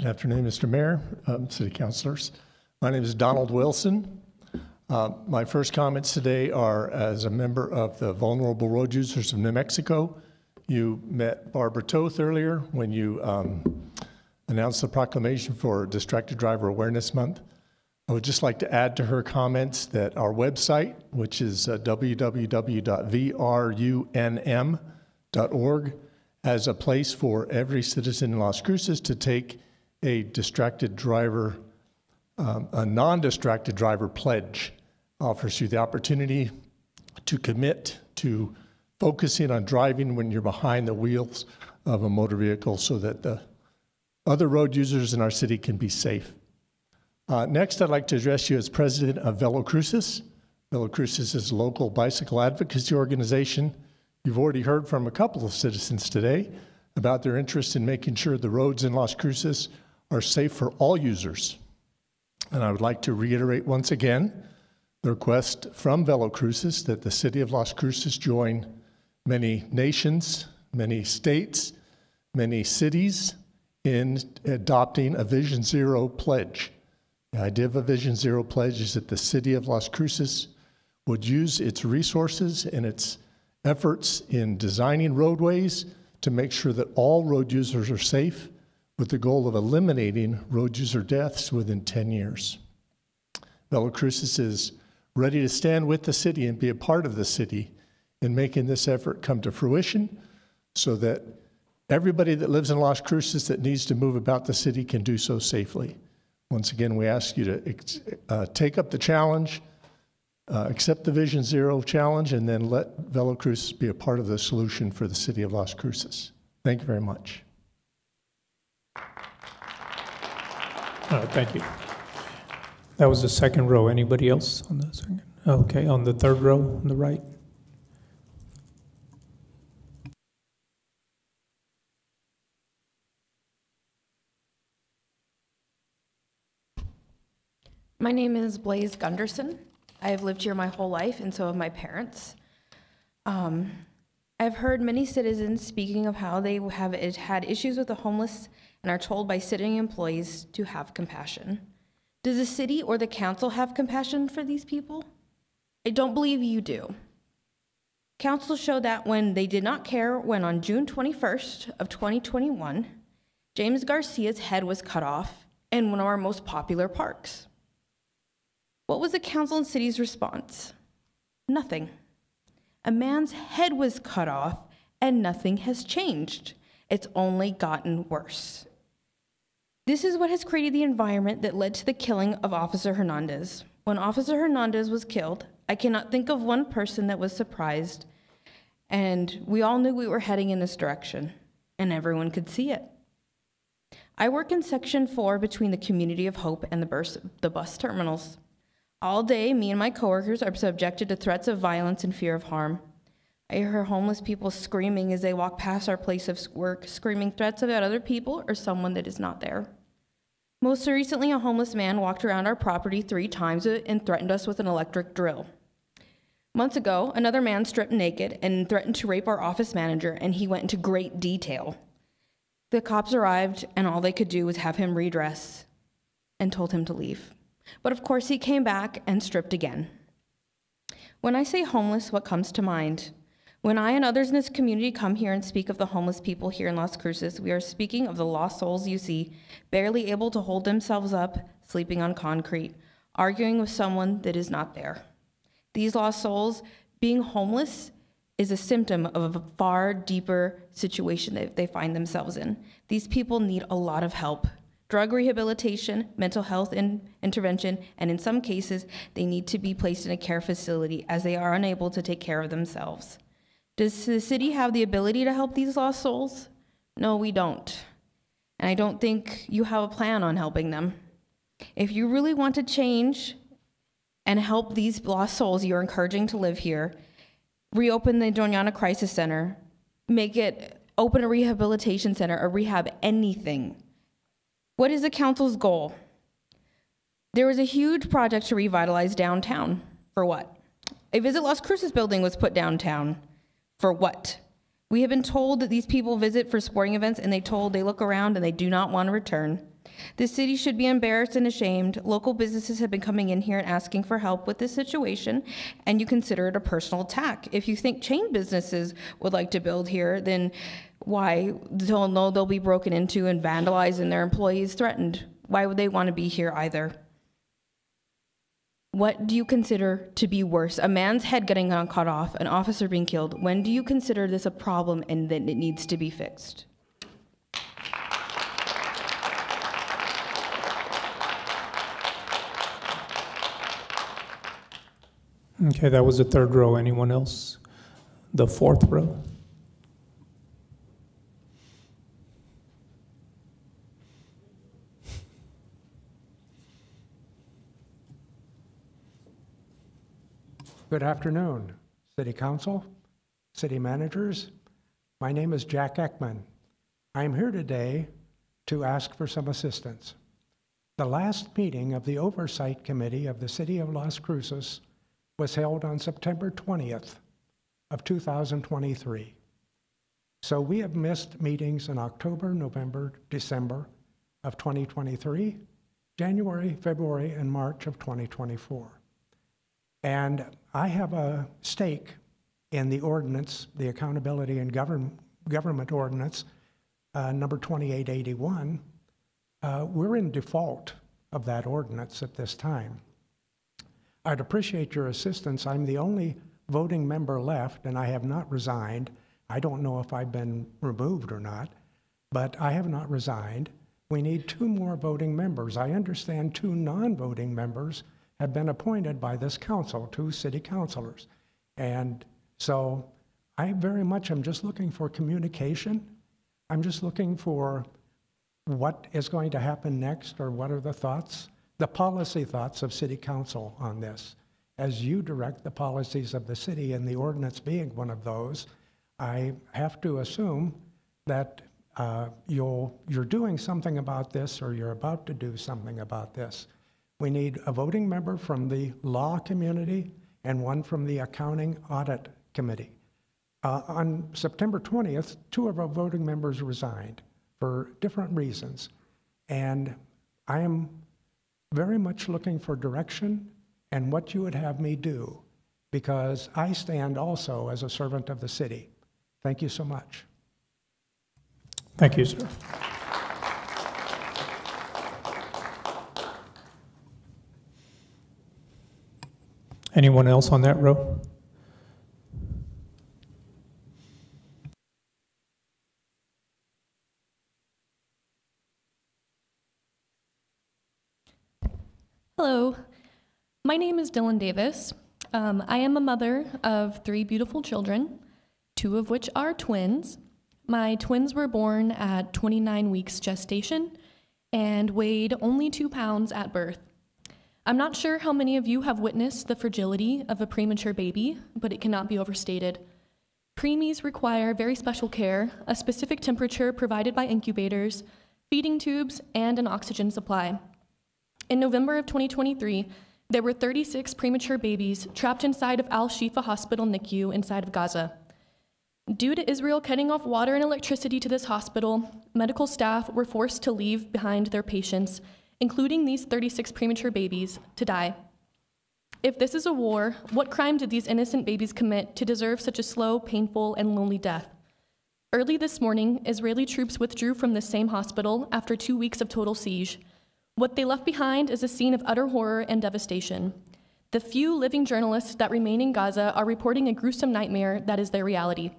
Good afternoon, Mr. Mayor, um, city councilors. My name is Donald Wilson. Uh, My first comments today are as a member of the Vulnerable Road Users of New Mexico. You met Barbara Toth earlier when you um, announced the proclamation for Distracted Driver Awareness Month. I would just like to add to her comments that our website, which is uh, www.vrunm.org, has a place for every citizen in Las Cruces to take a distracted driver, um, a non-distracted driver pledge. Offers you the opportunity to commit to focusing on driving when you're behind the wheels of a motor vehicle so that the other road users in our city can be safe. Uh, next, I'd like to address you as president of Velo Cruces. Velo Cruces is a local bicycle advocacy organization. You've already heard from a couple of citizens today about their interest in making sure the roads in Las Cruces are safe for all users. And I would like to reiterate once again the request from Velo Cruces that the city of Las Cruces join many nations, many states, many cities in adopting a Vision Zero pledge. The idea of a Vision Zero pledge is that the city of Las Cruces would use its resources and its efforts in designing roadways to make sure that all road users are safe with the goal of eliminating road user deaths within 10 years. Velo Cruces is ready to stand with the city and be a part of the city in making this effort come to fruition so that everybody that lives in Las Cruces that needs to move about the city can do so safely. Once again, we ask you to uh, take up the challenge, uh, accept the Vision Zero challenge, and then let Velo Cruces be a part of the solution for the city of Las Cruces. Thank you very much. Thank you. That was the second row. Anybody else on the second? Okay, on the third row on the right. My name is Blaze Gunderson. I have lived here my whole life, and so have my parents. Um, I've heard many citizens speaking of how they have had issues with the homeless and are told by sitting employees to have compassion. Does the city or the council have compassion for these people? I don't believe you do. Council showed that when they did not care when on June 21st of 2021, James Garcia's head was cut off in one of our most popular parks. What was the council and city's response? Nothing. A man's head was cut off and nothing has changed. It's only gotten worse. This is what has created the environment that led to the killing of Officer Hernandez. When Officer Hernandez was killed, I cannot think of one person that was surprised, and we all knew we were heading in this direction, and everyone could see it. I work in Section 4 between the Community of Hope and the bus, the bus terminals. All day, me and my coworkers are subjected to threats of violence and fear of harm. I hear homeless people screaming as they walk past our place of work, screaming threats about other people or someone that is not there. Most recently, a homeless man walked around our property three times and threatened us with an electric drill. Months ago, another man stripped naked and threatened to rape our office manager, and he went into great detail. The cops arrived, and all they could do was have him redress and told him to leave. But of course, he came back and stripped again. When I say homeless, what comes to mind? When I and others in this community come here and speak of the homeless people here in Las Cruces, we are speaking of the lost souls you see, barely able to hold themselves up, sleeping on concrete, arguing with someone that is not there. These lost souls, being homeless, is a symptom of a far deeper situation that they find themselves in. These people need a lot of help drug rehabilitation, mental health in intervention, and in some cases, they need to be placed in a care facility as they are unable to take care of themselves. Does the city have the ability to help these lost souls? No, we don't. And I don't think you have a plan on helping them. If you really want to change and help these lost souls you're encouraging to live here, reopen the Doña Ana Crisis Center, make it open a rehabilitation center, a rehab, anything. What is the council's goal? There was a huge project to revitalize downtown. For what? A Visit Las Cruces building was put downtown. For what? We have been told that these people visit for sporting events and they told they look around and they do not want to return. The city should be embarrassed and ashamed. Local businesses have been coming in here and asking for help with this situation, and you consider it a personal attack. If you think chain businesses would like to build here, then why? They'll know they'll be broken into and vandalized and their employees threatened. Why would they want to be here either? What do you consider to be worse? A man's head getting cut off, an officer being killed. When do you consider this a problem and that it needs to be fixed? Okay, that was the third row. Anyone else? The fourth row. Good afternoon, City Council, City Managers. My name is Jack Ekman. I am here today to ask for some assistance. The last meeting of the Oversight Committee of the City of Las Cruces was held on September 20th. of 2023. So we have missed meetings in October, November, December of 2023, January, February, and March of 2024. And I have a stake in the ordinance, the Accountability and Govern- Government Ordinance, uh, number 2881. Uh, We're in default of that ordinance at this time. I'd appreciate your assistance. I'm the only voting member left, and I have not resigned. I don't know if I've been removed or not, but I have not resigned. We need two more voting members. I understand two non-voting members have been appointed by this council, two city councilors. And so I very much am just looking for communication. I'm just looking for what is going to happen next or what are the thoughts, the policy thoughts of city council on this. As you direct the policies of the city and the ordinance being one of those, I have to assume that uh, you'll, you're doing something about this or you're about to do something about this. We need a voting member from the law community and one from the accounting audit committee. Uh, on September 20th, two of our voting members resigned for different reasons. And I am very much looking for direction and what you would have me do, because I stand also as a servant of the city. Thank you so much. Thank you, sir. Anyone else on that row? Hello, my name is Dylan Davis. Um, I am a mother of three beautiful children, two of which are twins. My twins were born at 29 weeks gestation and weighed only two pounds at birth. I'm not sure how many of you have witnessed the fragility of a premature baby, but it cannot be overstated. Preemies require very special care, a specific temperature provided by incubators, feeding tubes, and an oxygen supply. In November of 2023, there were 36 premature babies trapped inside of Al Shifa Hospital NICU inside of Gaza. Due to Israel cutting off water and electricity to this hospital, medical staff were forced to leave behind their patients, including these 36 premature babies, to die. If this is a war, what crime did these innocent babies commit to deserve such a slow, painful, and lonely death? Early this morning, Israeli troops withdrew from this same hospital after two weeks of total siege. What they left behind is a scene of utter horror and devastation. The few living journalists that remain in Gaza are reporting a gruesome nightmare that is their reality.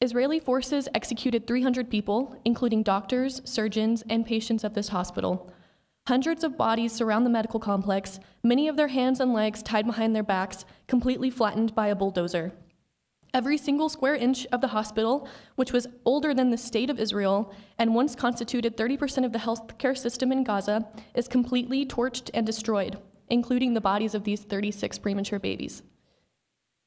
Israeli forces executed 300 people, including doctors, surgeons, and patients of this hospital. Hundreds of bodies surround the medical complex, many of their hands and legs tied behind their backs, completely flattened by a bulldozer. Every single square inch of the hospital, which was older than the state of Israel and once constituted 30% of the healthcare system in Gaza, is completely torched and destroyed, including the bodies of these 36 premature babies.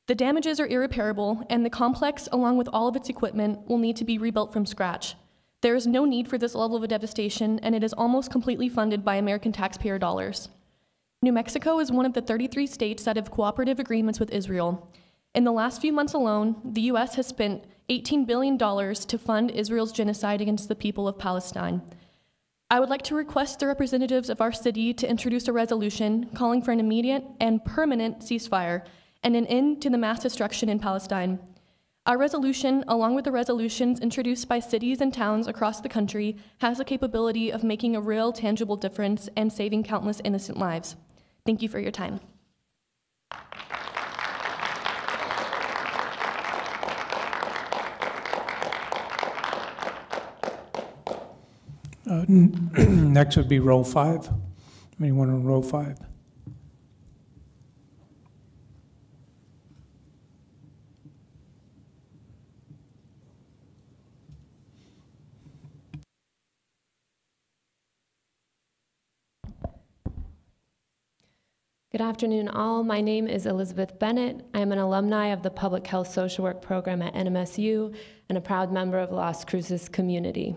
The damages are irreparable, and the complex, along with all of its equipment, will need to be rebuilt from scratch. There is no need for this level of devastation, and it is almost completely funded by American taxpayer dollars. New Mexico is one of the 33 states that have cooperative agreements with Israel. In the last few months alone, the U.S. has spent $18 billion to fund Israel's genocide against the people of Palestine. I would like to request the representatives of our city to introduce a resolution calling for an immediate and permanent ceasefire and an end to the mass destruction in Palestine. Our resolution, along with the resolutions introduced by cities and towns across the country, has the capability of making a real, tangible difference and saving countless innocent lives. Thank you for your time. Uh, Next would be row five. Anyone on row five? Good afternoon, all. My name is Elizabeth Bennett. I am an alumni of the Public Health Social Work program at NMSU and a proud member of Las Cruces community.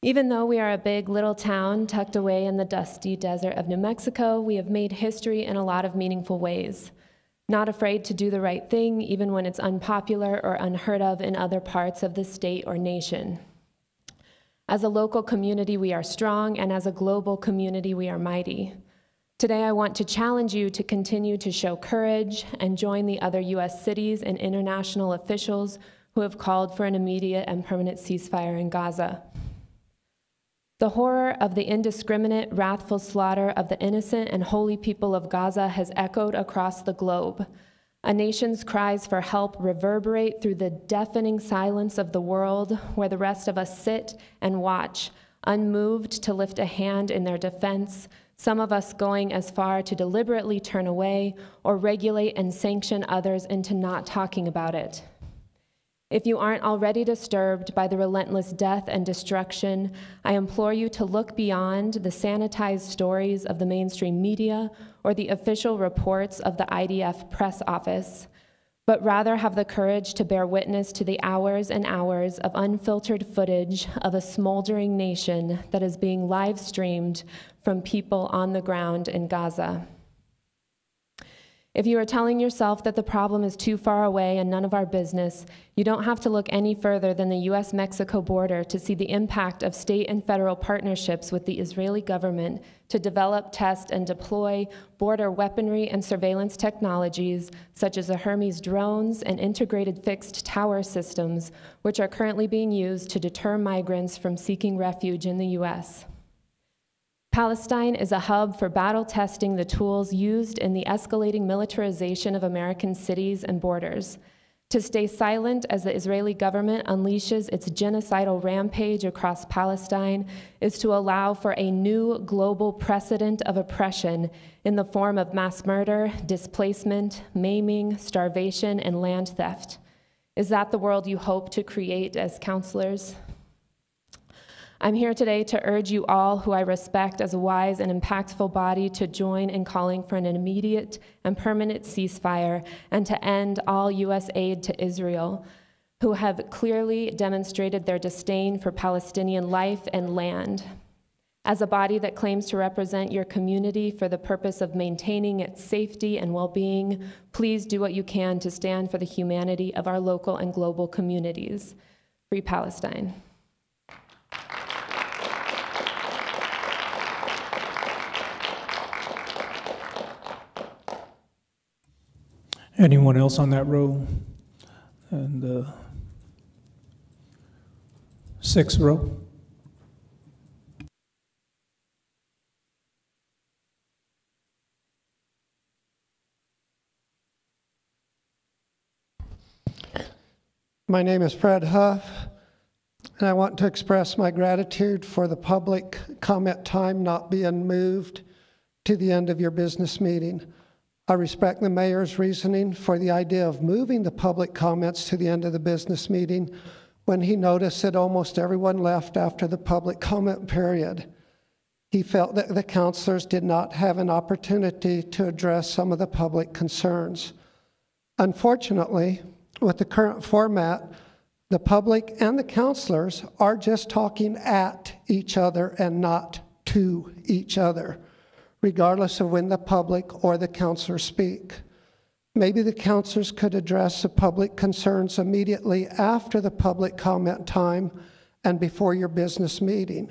Even though we are a big little town tucked away in the dusty desert of New Mexico, we have made history in a lot of meaningful ways. not afraid to do the right thing even when it's unpopular or unheard of in other parts of the state or nation. As a local community, we are strong, and as a global community, we are mighty. Today, I want to challenge you to continue to show courage and join the other U.S. cities and international officials who have called for an immediate and permanent ceasefire in Gaza. The horror of the indiscriminate, wrathful slaughter of the innocent and holy people of Gaza has echoed across the globe. A nation's cries for help reverberate through the deafening silence of the world, where the rest of us sit and watch, unmoved to lift a hand in their defense, some of us going as far to deliberately turn away or regulate and sanction others into not talking about it. If you aren't already disturbed by the relentless death and destruction, I implore you to look beyond the sanitized stories of the mainstream media or the official reports of the IDF press office, but rather have the courage to bear witness to the hours and hours of unfiltered footage of a smoldering nation that is being live streamed from people on the ground in Gaza. If you are telling yourself that the problem is too far away and none of our business, you don't have to look any further than the US Mexico border to see the impact of state and federal partnerships with the Israeli government to develop, test, and deploy border weaponry and surveillance technologies such as the Hermes drones and integrated fixed tower systems, which are currently being used to deter migrants from seeking refuge in the US. Palestine is a hub for battle testing the tools used in the escalating militarization of American cities and borders. To stay silent as the Israeli government unleashes its genocidal rampage across Palestine is to allow for a new global precedent of oppression in the form of mass murder, displacement, maiming, starvation, and land theft. Is that the world you hope to create as councilors? I'm here today to urge you all, who I respect as a wise and impactful body, to join in calling for an immediate and permanent ceasefire and to end all U.S. aid to Israel, who have clearly demonstrated their disdain for Palestinian life and land. As a body that claims to represent your community for the purpose of maintaining its safety and well being, please do what you can to stand for the humanity of our local and global communities. Free Palestine. Anyone else on that row? And uh, sixth row? My name is Fred Huff, and I want to express my gratitude for the public comment time not being moved to the end of your business meeting. I respect the mayor's reasoning for the idea of moving the public comments to the end of the business meeting when he noticed that almost everyone left after the public comment period. He felt that the councilors did not have an opportunity to address some of the public concerns. Unfortunately, with the current format, the public and the councilors are just talking at each other and not to each other regardless of when the public or the councilors speak. Maybe the councilors could address the public concerns immediately after the public comment time and before your business meeting.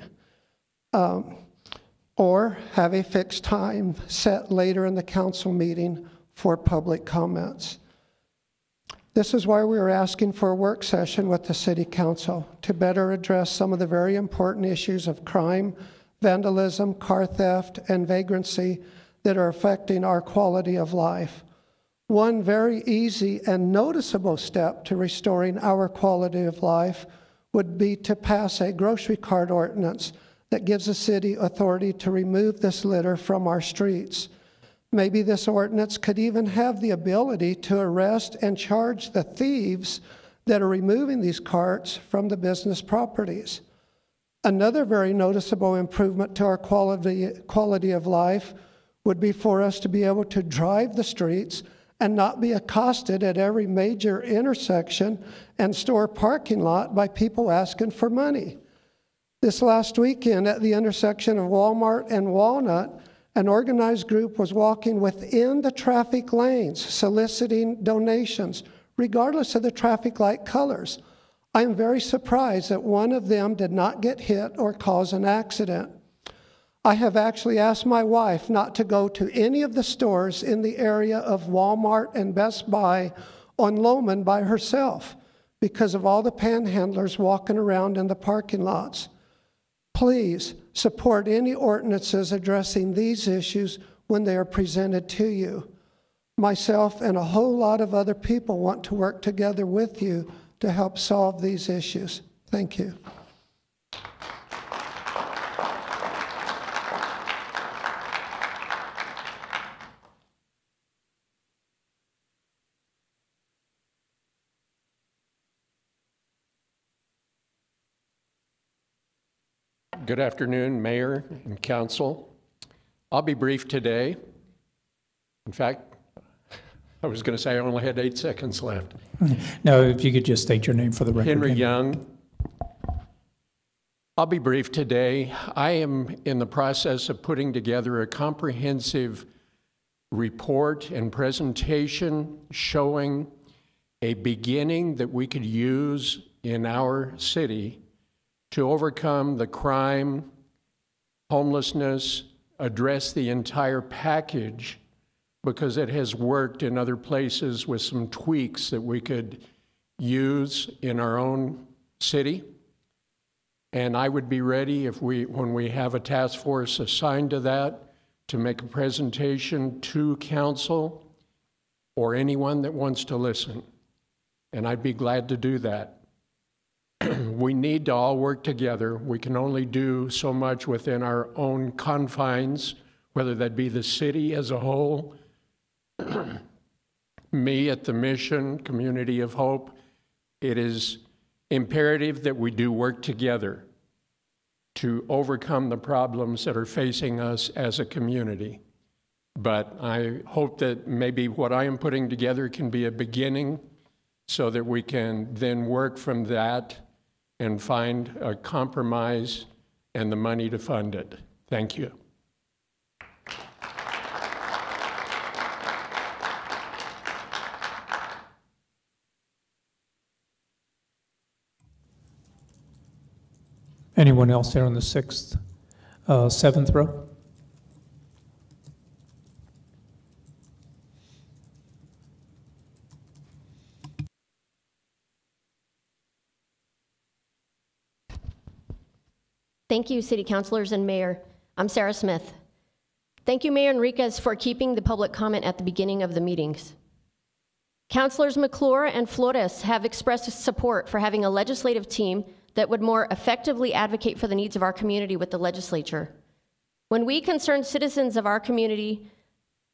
Um, or have a fixed time set later in the council meeting for public comments. This is why we are asking for a work session with the City Council to better address some of the very important issues of crime, vandalism, car theft, and vagrancy that are affecting our quality of life. One very easy and noticeable step to restoring our quality of life would be to pass a grocery cart ordinance that gives the city authority to remove this litter from our streets. Maybe this ordinance could even have the ability to arrest and charge the thieves that are removing these carts from the business properties. Another very noticeable improvement to our quality, quality of life would be for us to be able to drive the streets and not be accosted at every major intersection and store parking lot by people asking for money. This last weekend at the intersection of Walmart and Walnut, An organized group was walking within the traffic lanes soliciting donations, regardless of the traffic light colors. I am very surprised that one of them did not get hit or cause an accident. I have actually asked my wife not to go to any of the stores in the area of Walmart and Best Buy on Lohman by herself because of all the panhandlers walking around in the parking lots. Please support any ordinances addressing these issues when they are presented to you. Myself and a whole lot of other people want to work together with you to help solve these issues. Thank you. Good afternoon, Mayor and Council. I'll be brief today. In fact, I was going to say I only had eight seconds left. No, if you could just state your name for the record. Henry Henry. Young. I'll be brief today. I am in the process of putting together a comprehensive report and presentation showing a beginning that we could use in our city to overcome the crime, homelessness, address the entire package because it has worked in other places with some tweaks that we could use in our own city. And I would be ready if we, when we have a task force assigned to that, to make a presentation to council or anyone that wants to listen. And I'd be glad to do that. we need to all work together. We can only do so much within our own confines, whether that be the city as a whole, me at the mission, Community of Hope. It is imperative that we do work together to overcome the problems that are facing us as a community. But I hope that maybe what I am putting together can be a beginning so that we can then work from that and find a compromise and the money to fund it. Thank you. Anyone else there on the sixth, uh, seventh row? Thank you, City Councilors and Mayor. I'm Sarah Smith. Thank you, Mayor Enriquez, for keeping the public comment at the beginning of the meetings. Councilors McClure and Flores have expressed support for having a legislative team that would more effectively advocate for the needs of our community with the legislature. When we concerned citizens of our community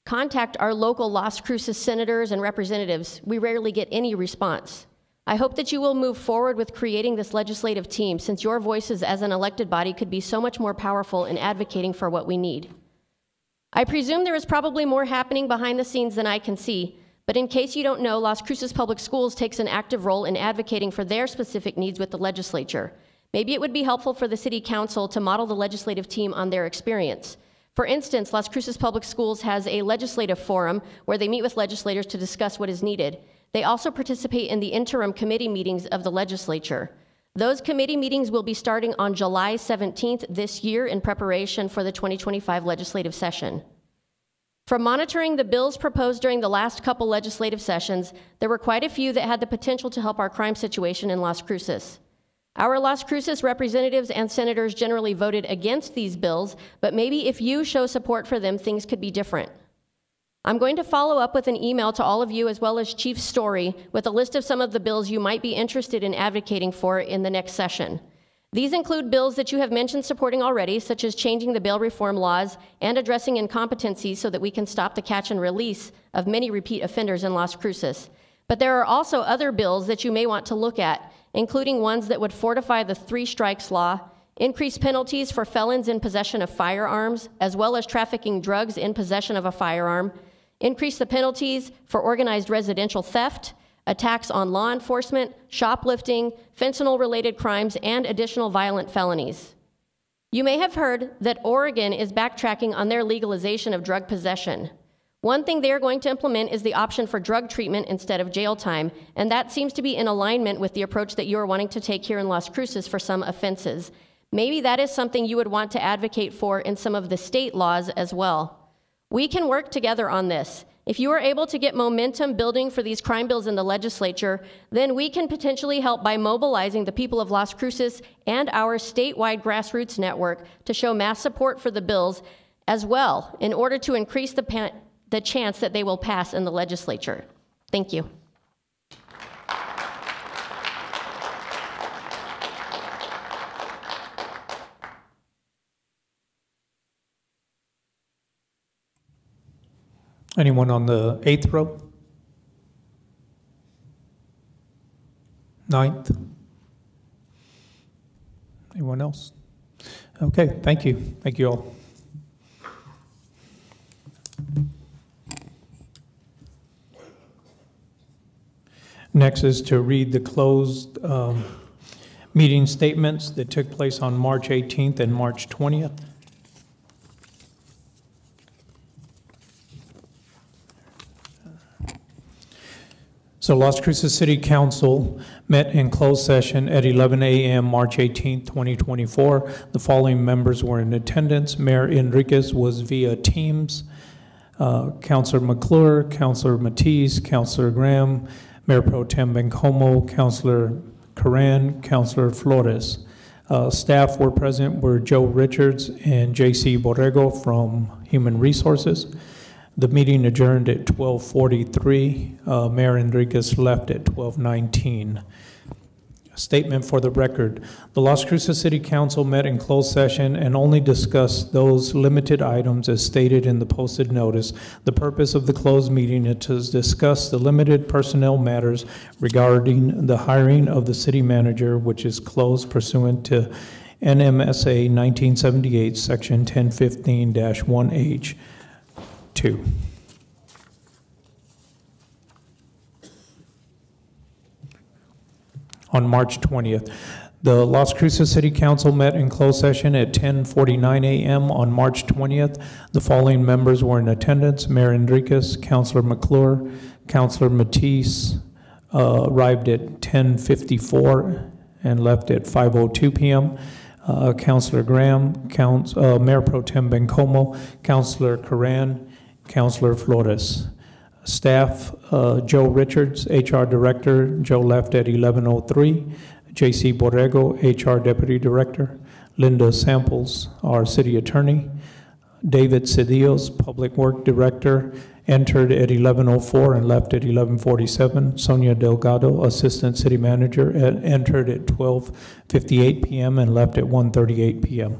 contact our local Las Cruces senators and representatives, we rarely get any response. I hope that you will move forward with creating this legislative team since your voices as an elected body could be so much more powerful in advocating for what we need. I presume there is probably more happening behind the scenes than I can see, but in case you don't know, Las Cruces Public Schools takes an active role in advocating for their specific needs with the legislature. Maybe it would be helpful for the City Council to model the legislative team on their experience. For instance, Las Cruces Public Schools has a legislative forum where they meet with legislators to discuss what is needed. They also participate in the interim committee meetings of the legislature. Those committee meetings will be starting on July 17th this year in preparation for the 2025 legislative session. From monitoring the bills proposed during the last couple legislative sessions, there were quite a few that had the potential to help our crime situation in Las Cruces. Our Las Cruces representatives and senators generally voted against these bills, but maybe if you show support for them, things could be different. I'm going to follow up with an email to all of you as well as Chief Story with a list of some of the bills you might be interested in advocating for in the next session. These include bills that you have mentioned supporting already, such as changing the bail reform laws and addressing incompetencies so that we can stop the catch and release of many repeat offenders in Las Cruces. But there are also other bills that you may want to look at, including ones that would fortify the three strikes law, increase penalties for felons in possession of firearms, as well as trafficking drugs in possession of a firearm, increase the penalties for organized residential theft, attacks on law enforcement, shoplifting, fentanyl related crimes, and additional violent felonies. You may have heard that Oregon is backtracking on their legalization of drug possession. One thing they are going to implement is the option for drug treatment instead of jail time, and that seems to be in alignment with the approach that you are wanting to take here in Las Cruces for some offenses. Maybe that is something you would want to advocate for in some of the state laws as well. We can work together on this. If you are able to get momentum building for these crime bills in the legislature, then we can potentially help by mobilizing the people of Las Cruces and our statewide grassroots network to show mass support for the bills as well in order to increase the, the chance that they will pass in the legislature. Thank you. Anyone on the eighth row? Ninth? Anyone else? Okay, thank you. Thank you all. Next is to read the closed um, meeting statements that took place on March 18th and March 20th. So Las Cruces City Council met in closed session at 11 a.m. March 18, 2024. The following members were in attendance. Mayor Enriquez was via Teams. Uh, Councilor McClure, Councilor Mattiace, Councilor Graham, Mayor Pro Tem Bencomo, Councilor Corran, Councilor Flores. Uh, staff were present were Joe Richards and J.C. Borrego from Human Resources. The meeting adjourned at 12:43. Uh, Mayor Enriquez left at 12:19. Statement for the record. The Las Cruces City Council met in closed session and only discussed those limited items as stated in the posted notice. The purpose of the closed meeting is to discuss the limited personnel matters regarding the hiring of the city manager, which is closed pursuant to NMSA 1978, Section 1015 1H. 2. On March 20th, the Las Cruces City Council met in closed session at 10:49 a.m. on March 20th. The following members were in attendance: Mayor Enriquez, Councilor McClure, Councilor Mattiace. Uh, arrived at 10:54 and left at 5:02 p.m. Uh, Councilor Graham, Council, uh, Mayor Pro Tem Bencomo, Councilor Corran, Councilor Flores. Staff, uh, Joe Richards, HR Director, Joe left at 11:03. J.C. Borrego, HR Deputy Director. Linda Samples, our City Attorney. David Cedillos, Public Work Director, entered at 11:04 and left at 11:47. Sonia Delgado, Assistant City Manager, en- entered at 12:58 p.m. and left at 1:38 p.m.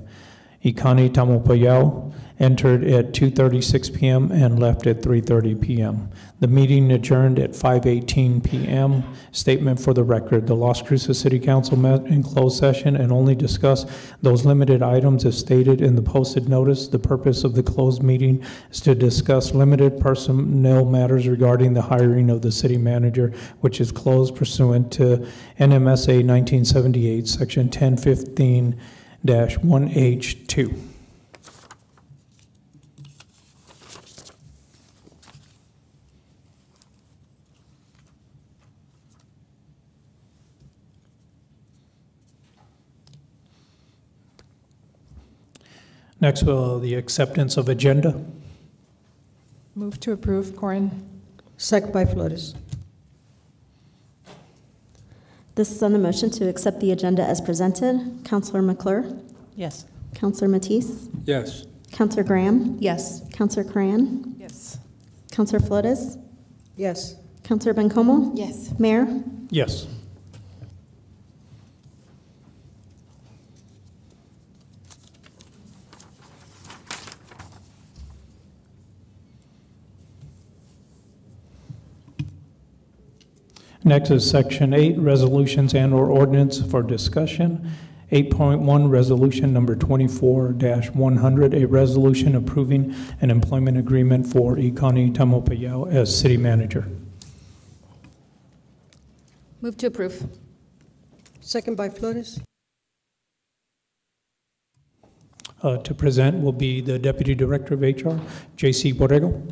Ikani Taumoepeau entered at 2:36 p.m. and left at 3:30 p.m. The meeting adjourned at 5:18 p.m. Statement for the record, the Las Cruces City Council met in closed session and only discussed those limited items as stated in the posted notice. The purpose of the closed meeting is to discuss limited personnel matters regarding the hiring of the city manager, which is closed pursuant to NMSA 1978, Section 1015-1H2. Next, uh, the acceptance of agenda. Move to approve, Corran. Second by Flores. This is on the motion to accept the agenda as presented. Councilor McClure? Yes. Councilor Mattiace? Yes. Councilor Graham? Yes. Councilor Corran? Yes. Councilor Flores? Yes. Councilor Bencomo? Yes. Mayor? Yes. Next is Section 8, Resolutions and/or Ordinance for Discussion. 8.1, Resolution Number 24-100, a resolution approving an employment agreement for Ikani Taumoepeau as city manager. Move to approve. Second by Flores. Uh, To present will be the Deputy Director of HR, J.C. Borrego.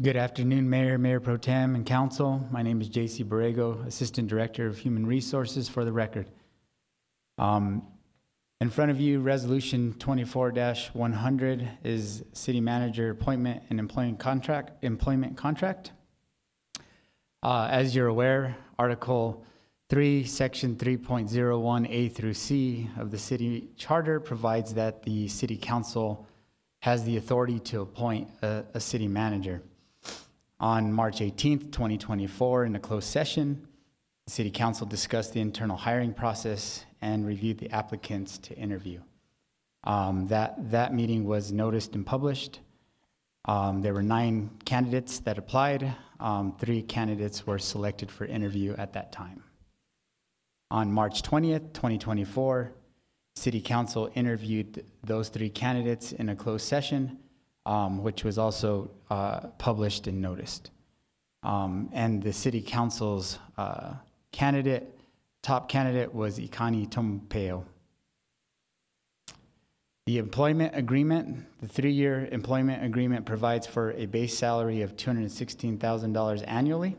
Good afternoon, Mayor, Mayor Pro Tem, and Council. My name is J.C. Borrego, Assistant Director of Human Resources for the record. Um, In front of you, Resolution 24-100 is City Manager Appointment and Employment Contract, Employment Contract. Uh, As you're aware, Article 3, Section 3.01A through C of the city charter provides that the city council has the authority to appoint a, a city manager. On March 18th, 2024, in a closed session, the city council discussed the internal hiring process and reviewed the applicants to interview. Um, that, that meeting was noticed and published. Um, there were nine candidates that applied. Um, three candidates were selected for interview at that time. On March 20th, 2024, City Council interviewed those three candidates in a closed session, um, which was also uh, published and noticed. Um, and the City Council's uh, candidate, top candidate, was Ikani Taumoepeau. The employment agreement, the three-year employment agreement provides for a base salary of $216,000 annually,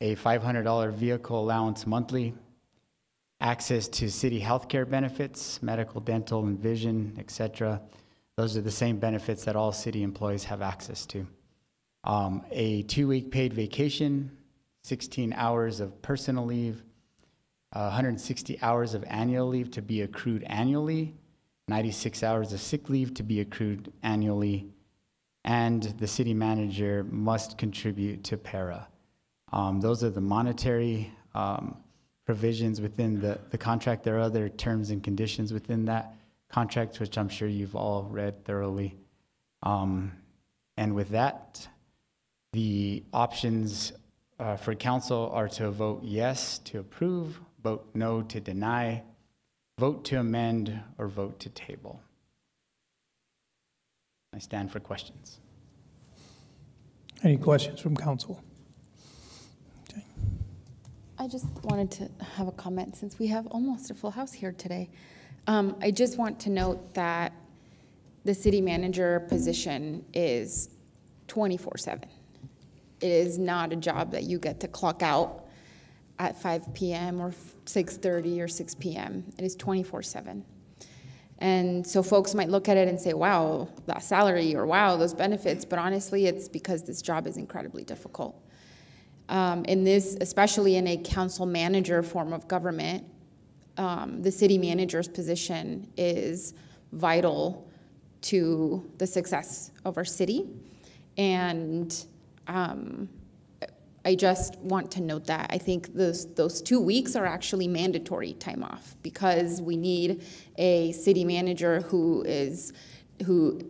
a $500 vehicle allowance monthly, access to city health care benefits, medical, dental, and vision, et cetera. Those are the same benefits that all city employees have access to. Um, a two-week paid vacation, 16 hours of personal leave, uh, 160 hours of annual leave to be accrued annually, 96 hours of sick leave to be accrued annually, and the city manager must contribute to PERA. Um, those are the monetary um, provisions within the, the contract. There are other terms and conditions within that contract, which I'm sure you've all read thoroughly. Um, and with that, the options uh, for council are to vote yes to approve, vote no to deny, vote to amend, or vote to table. I stand for questions. Any questions from council? I just wanted to have a comment since we have almost a full house here today. Um, I just want to note that the city manager position is 24 7. It is not a job that you get to clock out at 5 p.m. or 6:30 or 6 p.m. It is 24 7. And so folks might look at it and say, wow, that salary or wow, those benefits. But honestly, it's because this job is incredibly difficult. Um, in this, especially in a council manager form of government, um, the city manager's position is vital to the success of our city. And um, I just want to note that I think those those two weeks are actually mandatory time off because we need a city manager who is who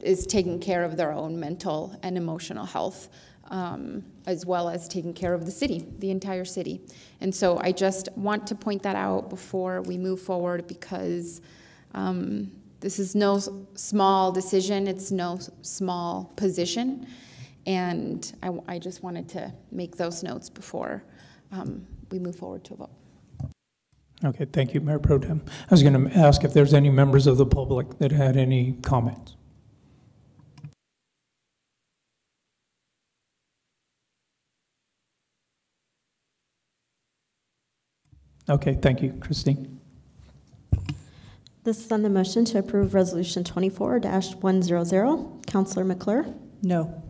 is taking care of their own mental and emotional health um, as well as taking care of the city, the entire city. And so I just want to point that out before we move forward because um, this is no small decision, it's no small position. And I just wanted to make those notes before um, we move forward to a vote. Okay, thank you, Mayor Pro Tem. I was going to ask if there's any members of the public that had any comments. Okay, thank you, Christine. This is on the motion to approve Resolution 24-100. Councilor McClure? No.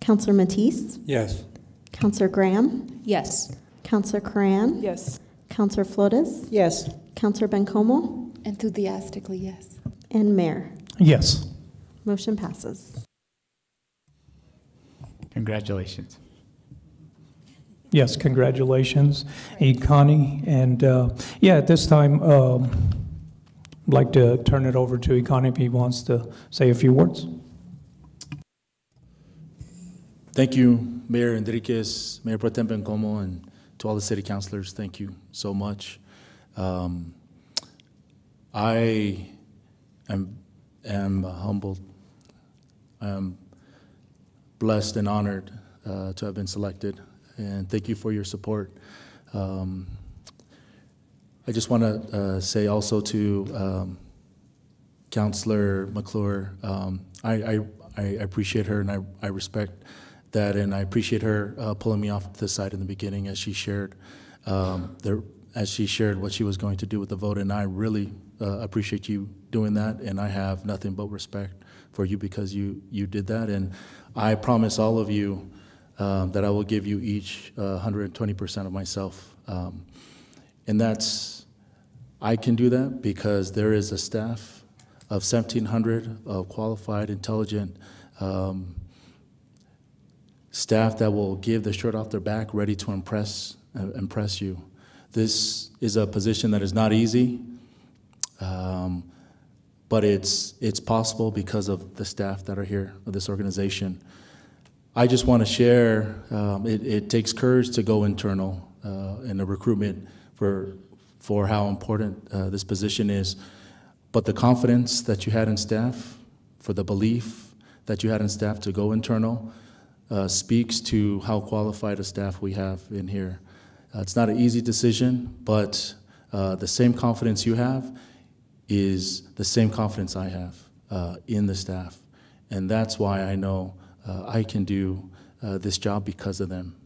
Councilor Mattiace? Yes. Councilor Graham? Yes. Councilor Corran? Yes. Councilor Flores? Yes. Councilor Bencomo? Enthusiastically, yes. And Mayor. Yes. Motion passes. Congratulations. Yes, congratulations, Connie. And uh, yeah, at this time, um, I'd like to turn it over to Connie if he wants to say a few words. Thank you, Mayor Enriquez, Mayor Pro Tem Bencomo, and to all the city councilors. Thank you so much. Um, I am, am humbled. I'm blessed and honored uh, to have been selected, and thank you for your support. Um, I just want to uh, say also to um, Councillor McClure, um, I, I, I appreciate her and I, I respect that, and I appreciate her uh, pulling me off to the side in the beginning as she shared um, the, as she shared what she was going to do with the vote, and I really uh, appreciate you doing that, and I have nothing but respect for you because you you did that, and I promise all of you um, that I will give you each uh, 120% of myself, um, and that's I can do that because there is a staff of 1,700 of qualified, intelligent. Um, staff that will give the shirt off their back, ready to impress, uh, impress you. This is a position that is not easy, um, but it's, it's possible because of the staff that are here of this organization. I just want to share, um, it, it, takes courage to go internal uh, in the recruitment for, for how important uh, this position is, but the confidence that you had in staff, for the belief that you had in staff to go internal, uh, speaks to how qualified a staff we have in here. Uh, it's not an easy decision, but uh, the same confidence you have is the same confidence I have uh, in the staff. And that's why I know uh, I can do uh, this job because of them.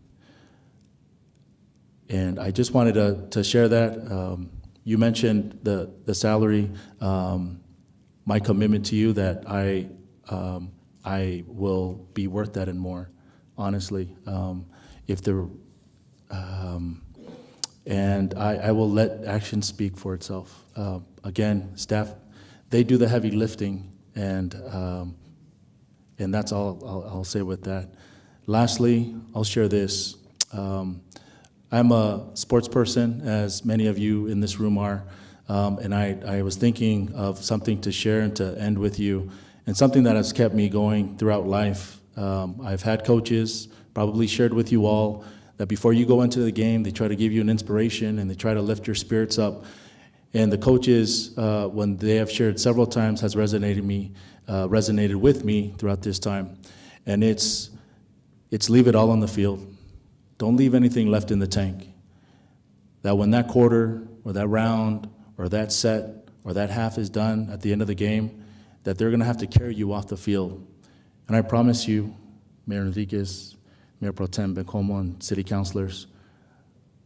And I just wanted to, to share that. Um, you mentioned the, the salary. Um, my commitment to you that I um, I will be worth that and more, honestly. Um, if there, um, and I, I, will let action speak for itself. Uh, again, staff, they do the heavy lifting, and um, and that's all I'll, I'll, say with that. Lastly, I'll share this. Um, I'm a sports person, as many of you in this room are, um, and I, I was thinking of something to share and to end with you and something that has kept me going throughout life. Um, I've had coaches, probably shared with you all, that before you go into the game, they try to give you an inspiration and they try to lift your spirits up. And the coaches, uh, when they have shared several times, has resonated me, uh, resonated with me throughout this time. And it's, it's leave it all on the field. Don't leave anything left in the tank. That when that quarter or that round or that set or that half is done at the end of the game, that they're going to have to carry you off the field. And I promise you, Mayor Enriquez, Mayor Pro Tem Bencomo, and city councilors,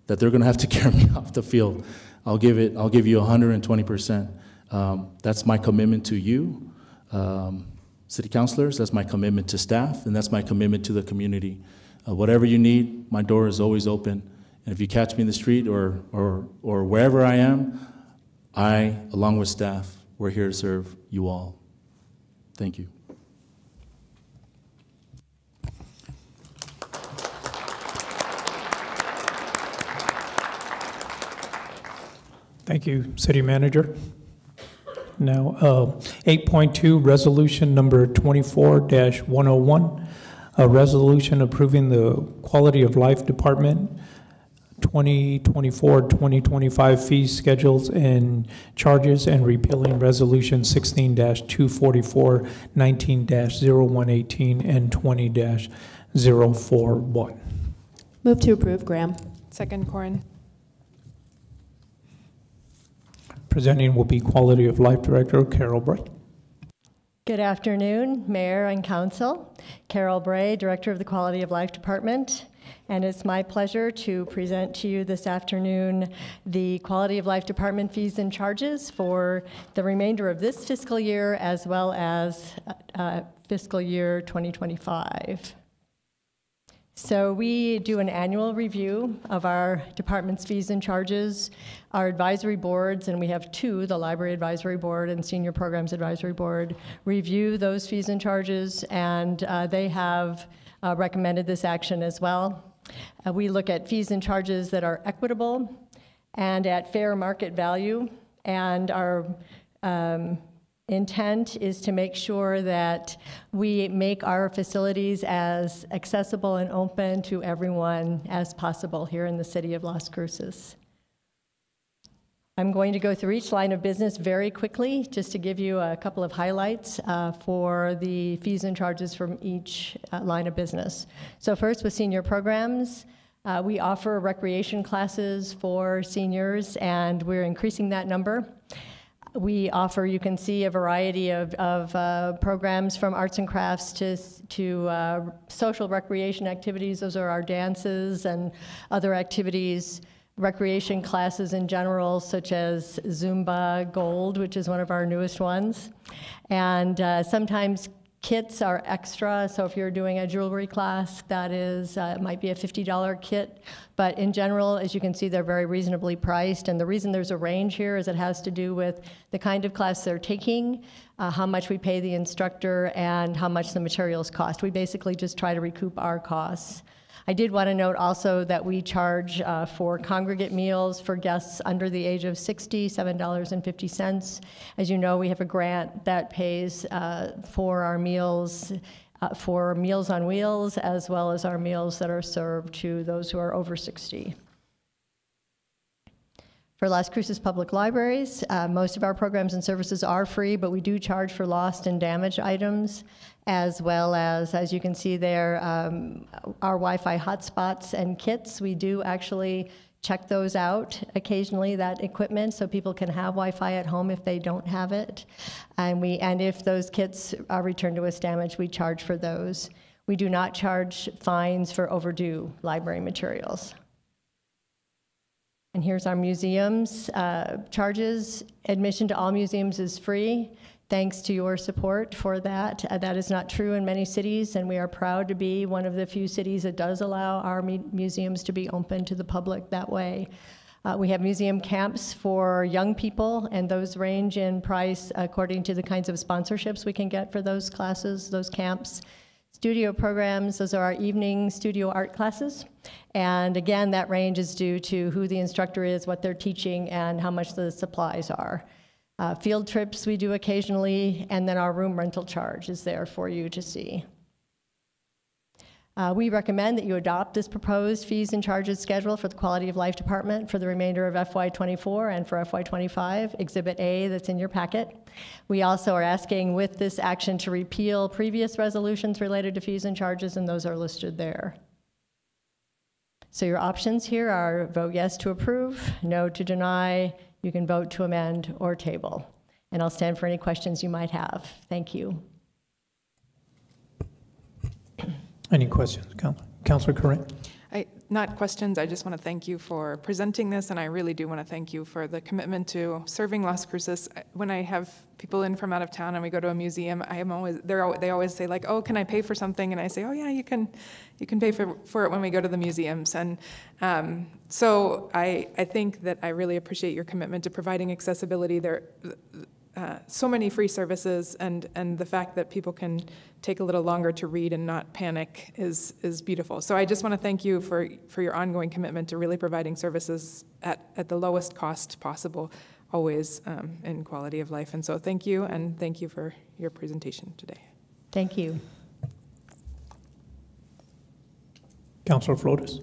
that they're going to have to carry me off the field. I'll give it. I'll give you 120 percent. Um, that's my commitment to you, um, city councilors. That's my commitment to staff, and that's my commitment to the community. Uh, whatever you need, my door is always open. And if you catch me in the street or or or wherever I am, I, along with staff, we're here to serve you all. Thank you. Thank you, City Manager. Now, uh, 8.2, Resolution Number 24-101, a resolution approving the Quality of Life Department 2024-2025 fees, schedules, and charges, and repealing Resolution 16-244, 19-0118, and 20-041. Move to approve, Graham. Second, Corran. Presenting will be Quality of Life Director Carol Bray. Good afternoon, Mayor and Council. Carol Bray, Director of the Quality of Life Department. And it's my pleasure to present to you this afternoon the Quality of Life Department fees and charges for the remainder of this fiscal year as well as uh, fiscal year 2025. So we do an annual review of our department's fees and charges, our advisory boards, and we have two, the Library Advisory Board and Senior Programs Advisory Board, review those fees and charges, and uh, they have uh, recommended this action as well. Uh, we look at fees and charges that are equitable and at fair market value. And our um, intent is to make sure that we make our facilities as accessible and open to everyone as possible here in the city of Las Cruces. I'm going to go through each line of business very quickly, just to give you a couple of highlights uh, for the fees and charges from each uh, line of business. So first, with senior programs, uh, we offer recreation classes for seniors, and we're increasing that number. We offer, you can see, a variety of, of uh, programs from arts and crafts to, to uh, social recreation activities. Those are our dances and other activities recreation classes in general, such as Zumba Gold, which is one of our newest ones. And uh, sometimes kits are extra, so if you're doing a jewelry class, that is, uh, might be a $50 kit. But in general, as you can see, they're very reasonably priced. And the reason there's a range here is it has to do with the kind of class they're taking, uh, how much we pay the instructor, and how much the materials cost. We basically just try to recoup our costs. I did want to note also that we charge uh, for congregate meals for guests under the age of 60, $7.50. As you know, we have a grant that pays uh, for our meals. Uh, for Meals on Wheels, as well as our meals that are served to those who are over 60. For Las Cruces Public Libraries, uh, most of our programs and services are free, but we do charge for lost and damaged items, as well as, as you can see there, um, our Wi-Fi hotspots and kits. We do actually check those out occasionally, that equipment, so people can have Wi-Fi at home if they don't have it. And, we, and if those kits are returned to us damaged, we charge for those. We do not charge fines for overdue library materials. And here's our museums uh, charges. Admission to all museums is free. Thanks to your support for that. Uh, that is not true in many cities, and we are proud to be one of the few cities that does allow our mu museums to be open to the public that way. Uh, we have museum camps for young people, and those range in price according to the kinds of sponsorships we can get for those classes, those camps. Studio programs, those are our evening studio art classes. And again, that range is due to who the instructor is, what they're teaching, and how much the supplies are. Uh, field trips we do occasionally, and then our room rental charge is there for you to see. Uh, we recommend that you adopt this proposed fees and charges schedule for the Quality of Life Department for the remainder of FY24 and for FY25, Exhibit A that's in your packet. We also are asking with this action to repeal previous resolutions related to fees and charges, and those are listed there. So your options here are vote yes to approve, no to deny, you can vote to amend or table. And I'll stand for any questions you might have. Thank you. Any questions, Councilor? Councilor? I, not questions, I just want to thank you for presenting this, and I really do want to thank you for the commitment to serving Las Cruces. When I have people in from out of town and we go to a museum, I am always, they're, they always say like, oh, can I pay for something? And I say, oh yeah, you can, you can pay for, for it when we go to the museums. And um, so I, I think that I really appreciate your commitment to providing accessibility. There, uh, so many free services, and, and the fact that people can take a little longer to read and not panic is, is beautiful. So I just want to thank you for, for your ongoing commitment to really providing services at, at the lowest cost possible, always um, in quality of life. And so thank you, and thank you for your presentation today. Thank you. Councilor Flores.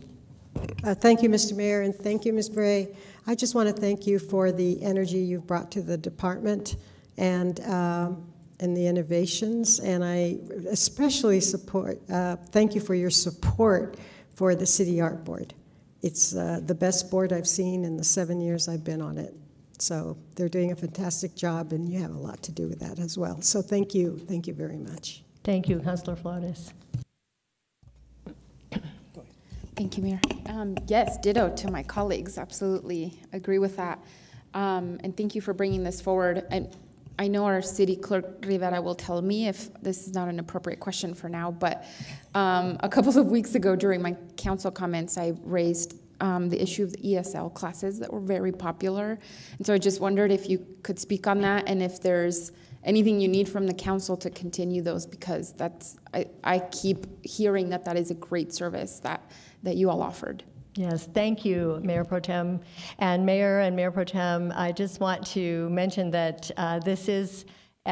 Uh, thank you, Mr. Mayor, and thank you, Ms. Bray. I just want to thank you for the energy you've brought to the department and um, and the innovations. And I especially support. Uh, thank you for your support for the City Art Board. It's uh, the best board I've seen in the seven years I've been on it. So they're doing a fantastic job, and you have a lot to do with that as well. So thank you, thank you very much. Thank you, Councilor Flores. Thank you, Mayor. Um, yes, ditto to my colleagues. Absolutely agree with that. Um, and thank you for bringing this forward. And I know our city clerk Rivera will tell me if this is not an appropriate question for now, but um, a couple of weeks ago during my council comments, I raised um, the issue of the ESL classes that were very popular. And so I just wondered if you could speak on that and if there's anything you need from the council to continue those because that's I, I keep hearing that that is a great service that that you all offered. Yes, thank you, Mayor Pro Tem. And Mayor and Mayor Pro Tem, I just want to mention that uh, this is,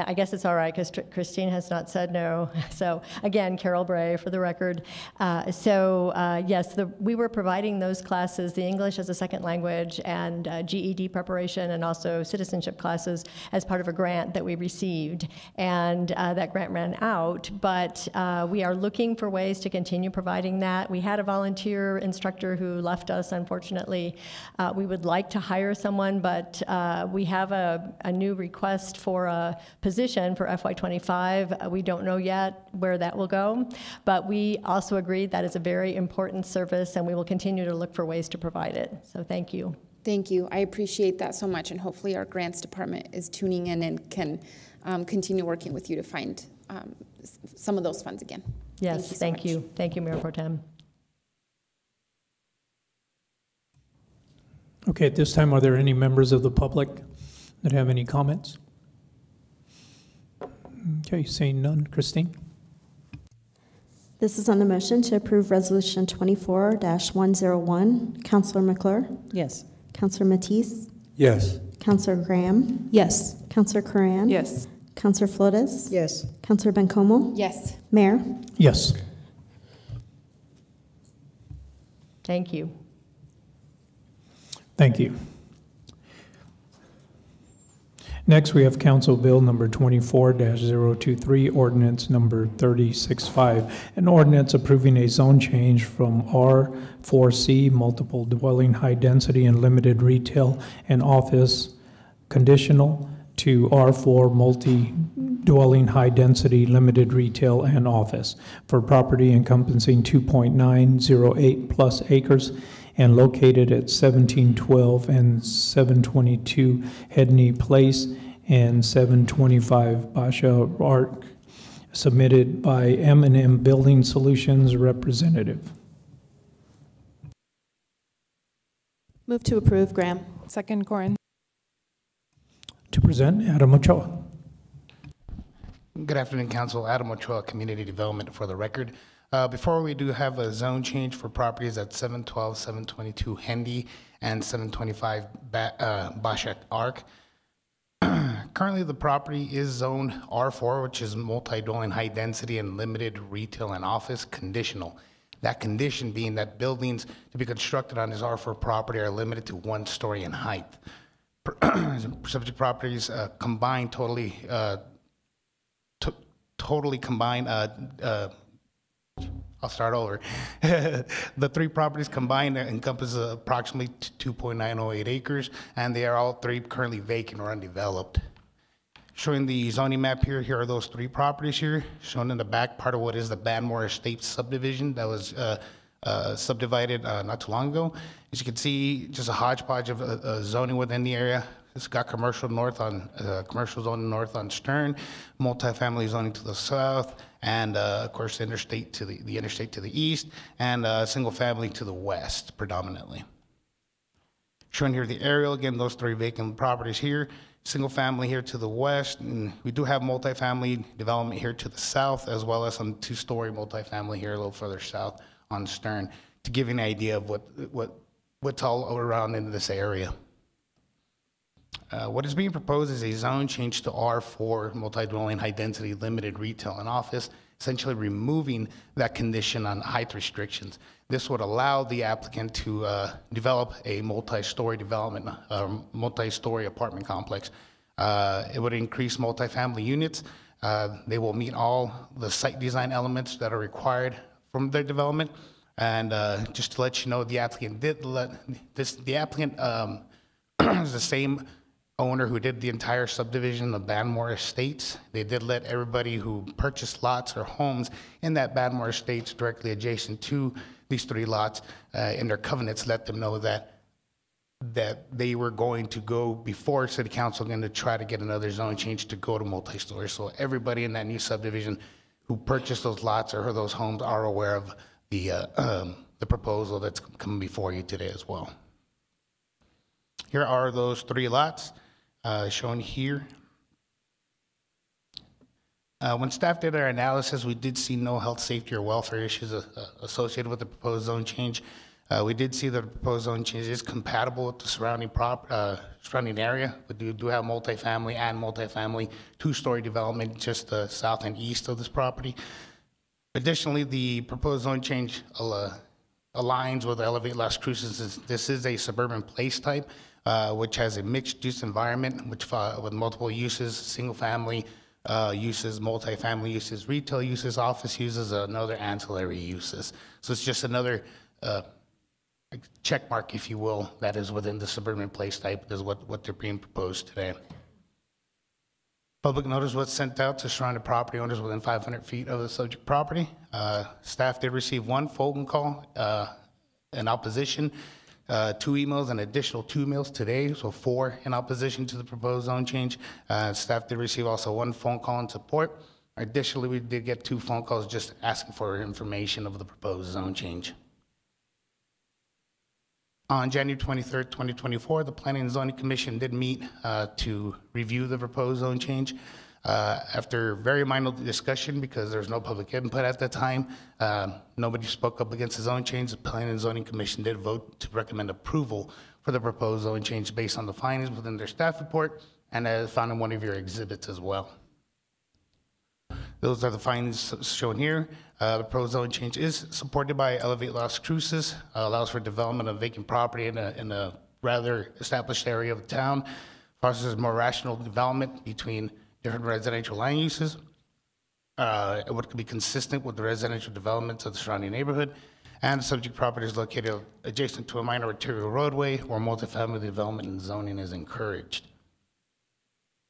I guess it's all right because Christine has not said no. So again, Carol Bray for the record. Uh, so uh, yes, the, we were providing those classes, the English as a second language and uh, GED preparation and also citizenship classes as part of a grant that we received. And uh, that grant ran out, but uh, we are looking for ways to continue providing that. We had a volunteer instructor who left us, unfortunately. Uh, we would like to hire someone, but we have a, a new request for a position for FY25. Uh, we don't know yet where that will go, but we also agreed that is a very important service and we will continue to look for ways to provide it. So thank you. Thank you. I appreciate that so much, and hopefully our grants department is tuning in and can um, continue working with you to find um, some of those funds again. Yes, thank you. So thank, you. thank you, Mayor Pro Tem. Okay, at this time, are there any members of the public that have any comments? Okay, seeing none. Christine? This is on the motion to approve Resolution 24-101. Councilor McClure? Yes. Councilor Mattiace? Yes. Councilor Graham? Yes. Councilor Corran? Yes. Councilor Flores? Yes. Councilor Bencomo? Yes. Mayor? Yes. Thank you. Thank you. Next, we have Council Bill Number 24-023, Ordinance Number 365, an ordinance approving a zone change from R4C, multiple dwelling, high density, and limited retail and office conditional, to R4, multi-dwelling, high density, limited retail and office, for property encompassing 2.908 plus acres and located at 1712 and 722 Headney Place and 725 Basha Arc, submitted by m and M Building Solutions representative. Move to approve, Graham. Second, Corran. To present, Adam Ochoa. Good afternoon, Council. Adam Ochoa, Community Development for the record. Uh, before we do have a zone change for properties at 712, 722 Hendy, and 725 ba- uh, Bashak Arc. Currently, the property is zoned R4, which is multi-dwelling, high density, and limited retail and office conditional. That condition being that buildings to be constructed on this R4 property are limited to one story in height. Subject properties uh, combined totally, uh, to- totally combined uh, uh, I'll start over. the three properties combined encompass approximately 2.908 acres, and they are all three currently vacant or undeveloped. Showing the zoning map here, here are those three properties here, shown in the back part of what is the Banmore Estates subdivision that was uh, uh, subdivided uh, not too long ago. As you can see, just a hodgepodge of uh, uh, zoning within the area. It's got commercial north on uh, commercial zone north on Stern, multifamily zoning to the south, and uh, of course interstate to the, the interstate to the east, and uh, single family to the west predominantly. Showing here the aerial again, those three vacant properties here, single family here to the west, and we do have multifamily development here to the south, as well as some two-story multifamily here a little further south on Stern, to give you an idea of what what what's all around in this area. Uh, what is being proposed is a zone change to R4, multi-dwelling, high-density, limited retail and office, essentially removing that condition on height restrictions. This would allow the applicant to uh, develop a multi-story development, uh, multi-story apartment complex. Uh, it would increase multifamily units. Uh, they will meet all the site design elements that are required from their development. And uh, just to let you know, the applicant did let this. The applicant um, is the same owner who did the entire subdivision of Badmore Estates. They did let everybody who purchased lots or homes in that Badmore Estates directly adjacent to these three lots uh, in their covenants let them know that that they were going to go before city council going to try to get another zone change to go to multi-story. So everybody in that new subdivision who purchased those lots or those homes are aware of the uh, um, the proposal that's coming before you today as well. Here are those three lots uh, shown here. Uh, When staff did our analysis, we did see no health, safety, or welfare issues uh, uh, associated with the proposed zone change. Uh, We did see that the proposed zone change is compatible with the surrounding prop, uh, surrounding area. We do do have multifamily and multifamily two-story development just uh, south and east of this property. Additionally, the proposed zone change uh, aligns with Elevate Las Cruces. This is a suburban place type, uh, which has a mixed-use environment, which, with multiple uses, single-family uh, uses, multifamily uses, retail uses, office uses, and other ancillary uses. So it's just another uh, check mark, if you will, that is within the suburban place type, is what, what they're being proposed today. Public notice was sent out to surrounding property owners within 500 feet of the subject property. Uh, Staff did receive one phone call uh, in opposition, uh, two emails, and additional two emails today, so four in opposition to the proposed zone change. Uh, Staff did receive also one phone call in support. Additionally, we did get two phone calls just asking for information of the proposed zone change. On January 23rd, 2024, the Planning and Zoning Commission did meet uh, to review the proposed zone change. Uh, After very minor discussion, because there was no public input at the time, um, nobody spoke up against the zone change. The Planning and Zoning Commission did vote to recommend approval for the proposed zone change based on the findings within their staff report and as found in one of your exhibits as well. Those are the findings shown here. Uh, The proposed zone change is supported by Elevate Las Cruces, uh, allows for development of vacant property in a, in a rather established area of the town, fosters more rational development between different residential land uses, uh, what could be consistent with the residential developments of the surrounding neighborhood, and the subject property is located adjacent to a minor arterial roadway where multifamily development and zoning is encouraged.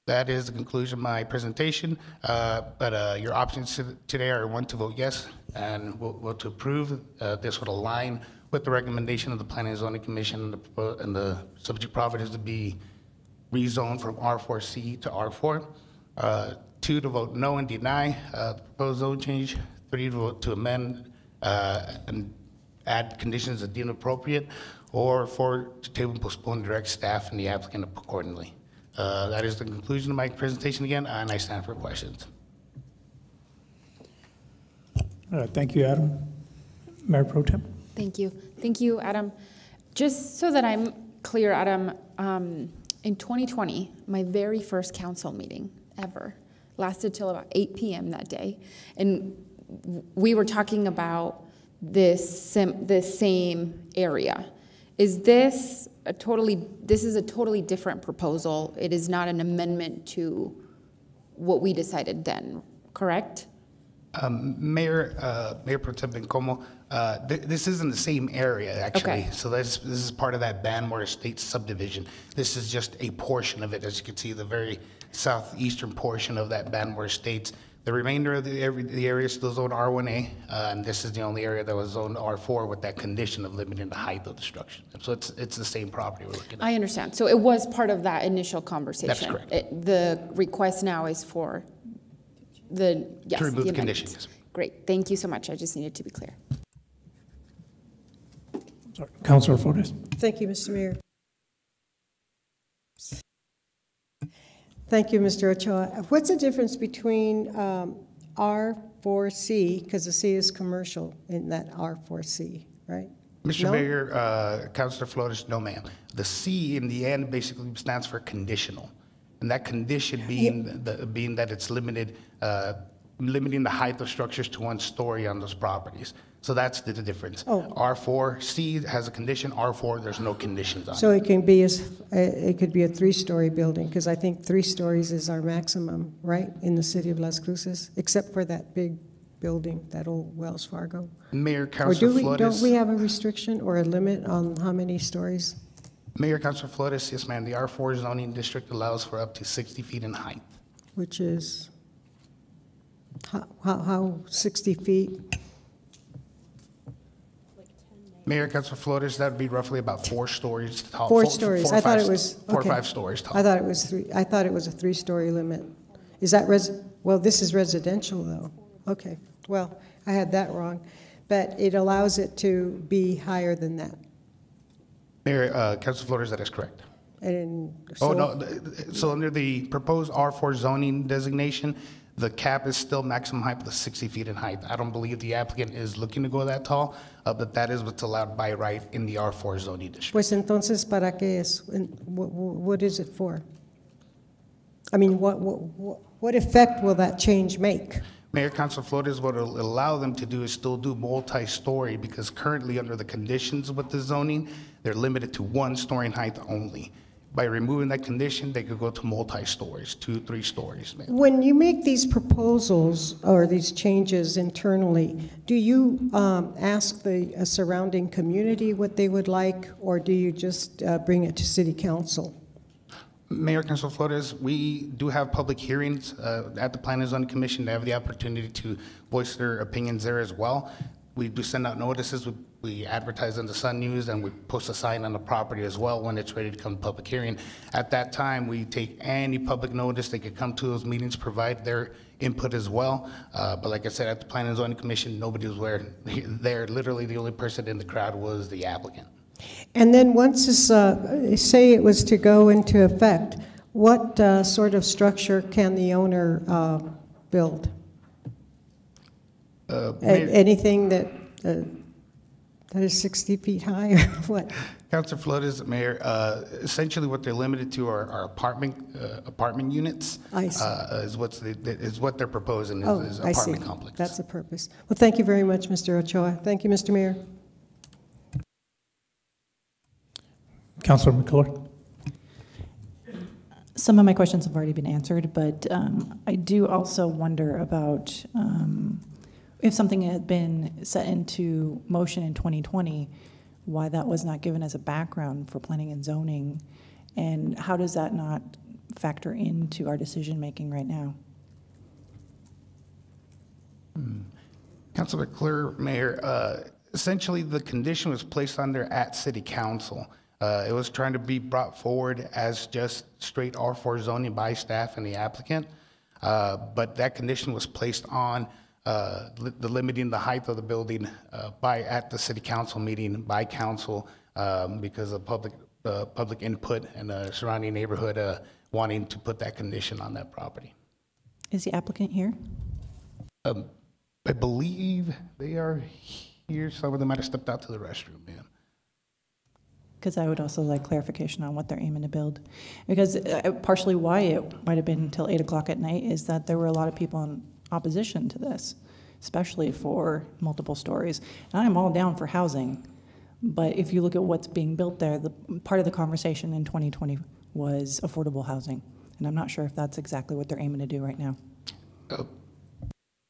That is the conclusion of my presentation, uh, but uh, your options today are one to vote yes and vote vote to approve. Uh, This would align with the recommendation of the Planning and Zoning Commission and the and the subject properties to be rezoned from R4C to R4. Uh, Two, to vote no and deny uh, the proposed zone change. Three, to vote to amend uh, and add conditions that deem appropriate. Or four, to table and postpone, direct staff and the applicant accordingly. Uh, That is the conclusion of my presentation again, and I stand for questions. All right, thank you, Adam. Mayor Pro Tem? Thank you. Thank you, Adam. Just so that I'm clear, Adam, um, in 2020, my very first council meeting ever lasted till about 8 p.m. that day. And we were talking about this, sim- this same area. Is this a totally, this is a totally different proposal? It is not an amendment to what we decided then, correct? Um, Mayor, uh, Mayor Pro Tem Bencomo, uh, th- this isn't the same area, actually. Okay. So this, this is part of that Banmore Estates subdivision. This is just a portion of it, as you can see, the very southeastern portion of that Banmore States. The remainder of the, area- the area is still zoned R1A, uh, and this is the only area that was zoned R4 with that condition of limiting the height of the structure. So it's, it's the same property we're looking at. I understand. So it was part of that initial conversation. That's correct. It- The request now is for the, yes. To remove the amendment. condition, yes. Great, thank you so much. I just needed to be clear. Sorry, Councilor Flores? Thank you, Mr. Mayor. Thank you, Mr. Ochoa. What's the difference between um, R4C, because the C is commercial in that R4C, right? Mr. No? Mayor, uh, Councilor Flores, no ma'am. The C in the end basically stands for conditional. And that condition being, the- being that it's limited, uh, limiting the height of structures to one story on those properties. So that's the the difference. Oh. R4, C has a condition, R4, there's no conditions on it. So it can be, as it could be a three-story building, because I think three stories is our maximum, right, in the city of Las Cruces, except for that big building, that old Wells Fargo. Mayor, Or do Councilor we, don't we have a restriction or a limit on how many stories? Mayor, Councilor Flores, yes ma'am, the R4 zoning district allows for up to 60 feet in height. Which is, how, how, how 60 feet? Mayor, Councilor Flores, that'd be roughly about four stories tall. Four stories, I thought it was. Four or five stories tall. I thought it was three, I thought it was a three-story limit. Is that res, well, this is residential, though. Okay, well, I had that wrong. But it allows it to be higher than that. Mayor, uh, Councilor Flores, that is correct. And Oh, no, th- th- so under the proposed R4 zoning designation, The cap is still maximum height of 60 feet in height. I don't believe the applicant is looking to go that tall, uh, but that is what's allowed by right in the R4 zoning district. Pues entonces, ¿para qué es? And wh- wh- What is it for? I mean, what, what, what- what effect will that change make? Mayor Council Flores, what it'll allow them to do is still do multi-story because currently under the conditions with the zoning, they're limited to one story in height only. By removing that condition, they could go to multi-stories, two, three stories. Mayor. When you make these proposals or these changes internally, do you um, ask the uh, surrounding community what they would like, or do you just uh, bring it to city council? Mayor Council Flores, we do have public hearings uh, at the Planning and Zoning Commission. They have the opportunity to voice their opinions there as well. We do send out notices, we- we advertise in the Sun News, and we post a sign on the property as well when it's ready to come to public hearing. At that time, we take any public notice, they could come to those meetings, provide their input as well. Uh, But like I said, at the Planning and Zoning Commission, nobody was there. There, literally, the only person in the crowd was the applicant. And then once this, uh, say it was to go into effect, what uh, sort of structure can the owner uh, build? Uh, A- Anything that, uh, that is 60 feet high or what? Councilor Flores, Mayor, uh, essentially what they're limited to are are apartment, uh, apartment units. I see. uh, Is what's, the- is what they're proposing, Oh, is is I see. apartment complex. That's the purpose. Well, thank you very much, Mr. Ochoa. Thank you, Mr. Mayor. Councilor McClure? Some of my questions have already been answered, but um, I do also wonder about um, if something had been set into motion in 2020, why that was not given as a background for planning and zoning, and how does that not factor into our decision-making right now? Councilor McClure, Mayor, uh, essentially, the condition was placed there at city council. Uh, It was trying to be brought forward as just straight R4 zoning by staff and the applicant. Uh, But that condition was placed on uh, li- the limiting the height of the building uh, by, at the city council meeting by council um, because of public, uh, public input and the surrounding neighborhood uh, wanting to put that condition on that property. Is the applicant here? Um, I believe they are here. Some of them might have stepped out to the restroom, ma'am. Because I would also like clarification on what they're aiming to build. Because uh, partially why it might have been until 8 o'clock at night is that there were a lot of people in opposition to this, especially for multiple stories. And I'm all down for housing, but if you look at what's being built there, the part of the conversation in 2020 was affordable housing. And I'm not sure if that's exactly what they're aiming to do right now.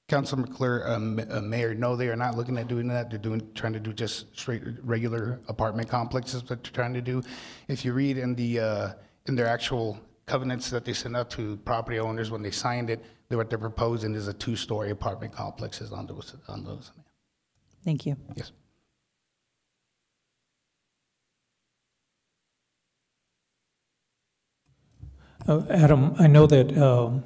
Council McClure, um, uh, Mayor, no, they are not looking at doing that. They're doing, trying to do just straight, regular apartment complexes that they're trying to do. If you read in the, uh, in their actual covenants that they sent out to property owners when they signed it, they- what they're proposing is a two-story apartment complexes on those, on those. Thank you. Yes. Uh, Adam, I know that um,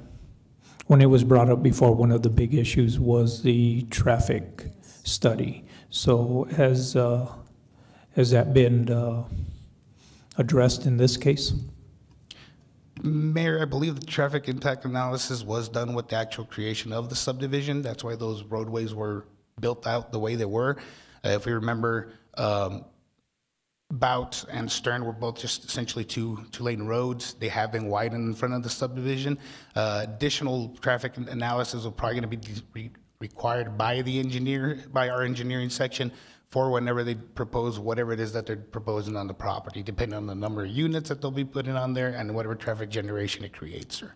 when it was brought up before, one of the big issues was the traffic study. So has, uh, has that been uh, addressed in this case? Mayor, I believe the traffic impact analysis was done with the actual creation of the subdivision. That's why those roadways were built out the way they were. Uh, If we remember, um, Boutz and Stern were both just essentially two, two-lane roads. They have been widened in front of the subdivision. Uh, Additional traffic analysis will probably going to be re- required by the engineer, by our engineering section for whenever they propose whatever it is that they're proposing on the property, depending on the number of units that they'll be putting on there and whatever traffic generation it creates, sir.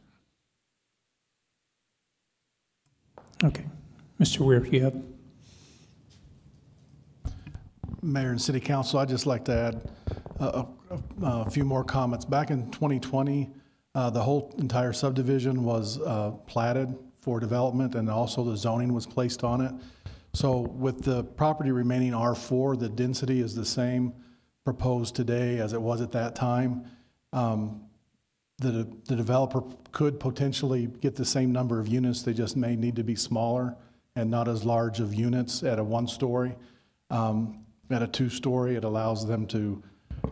Okay. Mr. Weir, you have? Mayor and City Council, I'd just like to add a, a, a few more comments. Back in 2020, uh, the whole entire subdivision was uh, platted for development, and also the zoning was placed on it. So with the property remaining R4, the density is the same proposed today as it was at that time. Um, The, the developer could potentially get the same number of units, they just may need to be smaller and not as large of units at a one-story. Um, At a two-story, it allows them to,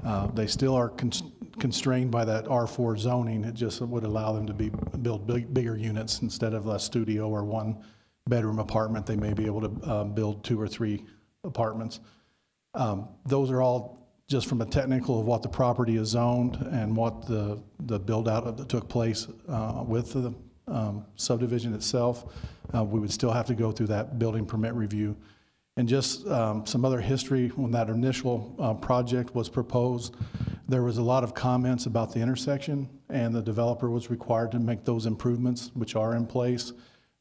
uh, they still are cons- constrained by that R4 zoning. It just would allow them to be, build big- bigger units instead of a studio or one-bedroom apartment. They may be able to uh, build two or three apartments. Um, Those are all just from a technical of what the property is zoned and what the, the build-out of- that took place uh, with the um, subdivision itself. Uh, We would still have to go through that building permit review. And just um, some other history, when that initial uh, project was proposed, there was a lot of comments about the intersection, and the developer was required to make those improvements, which are in place.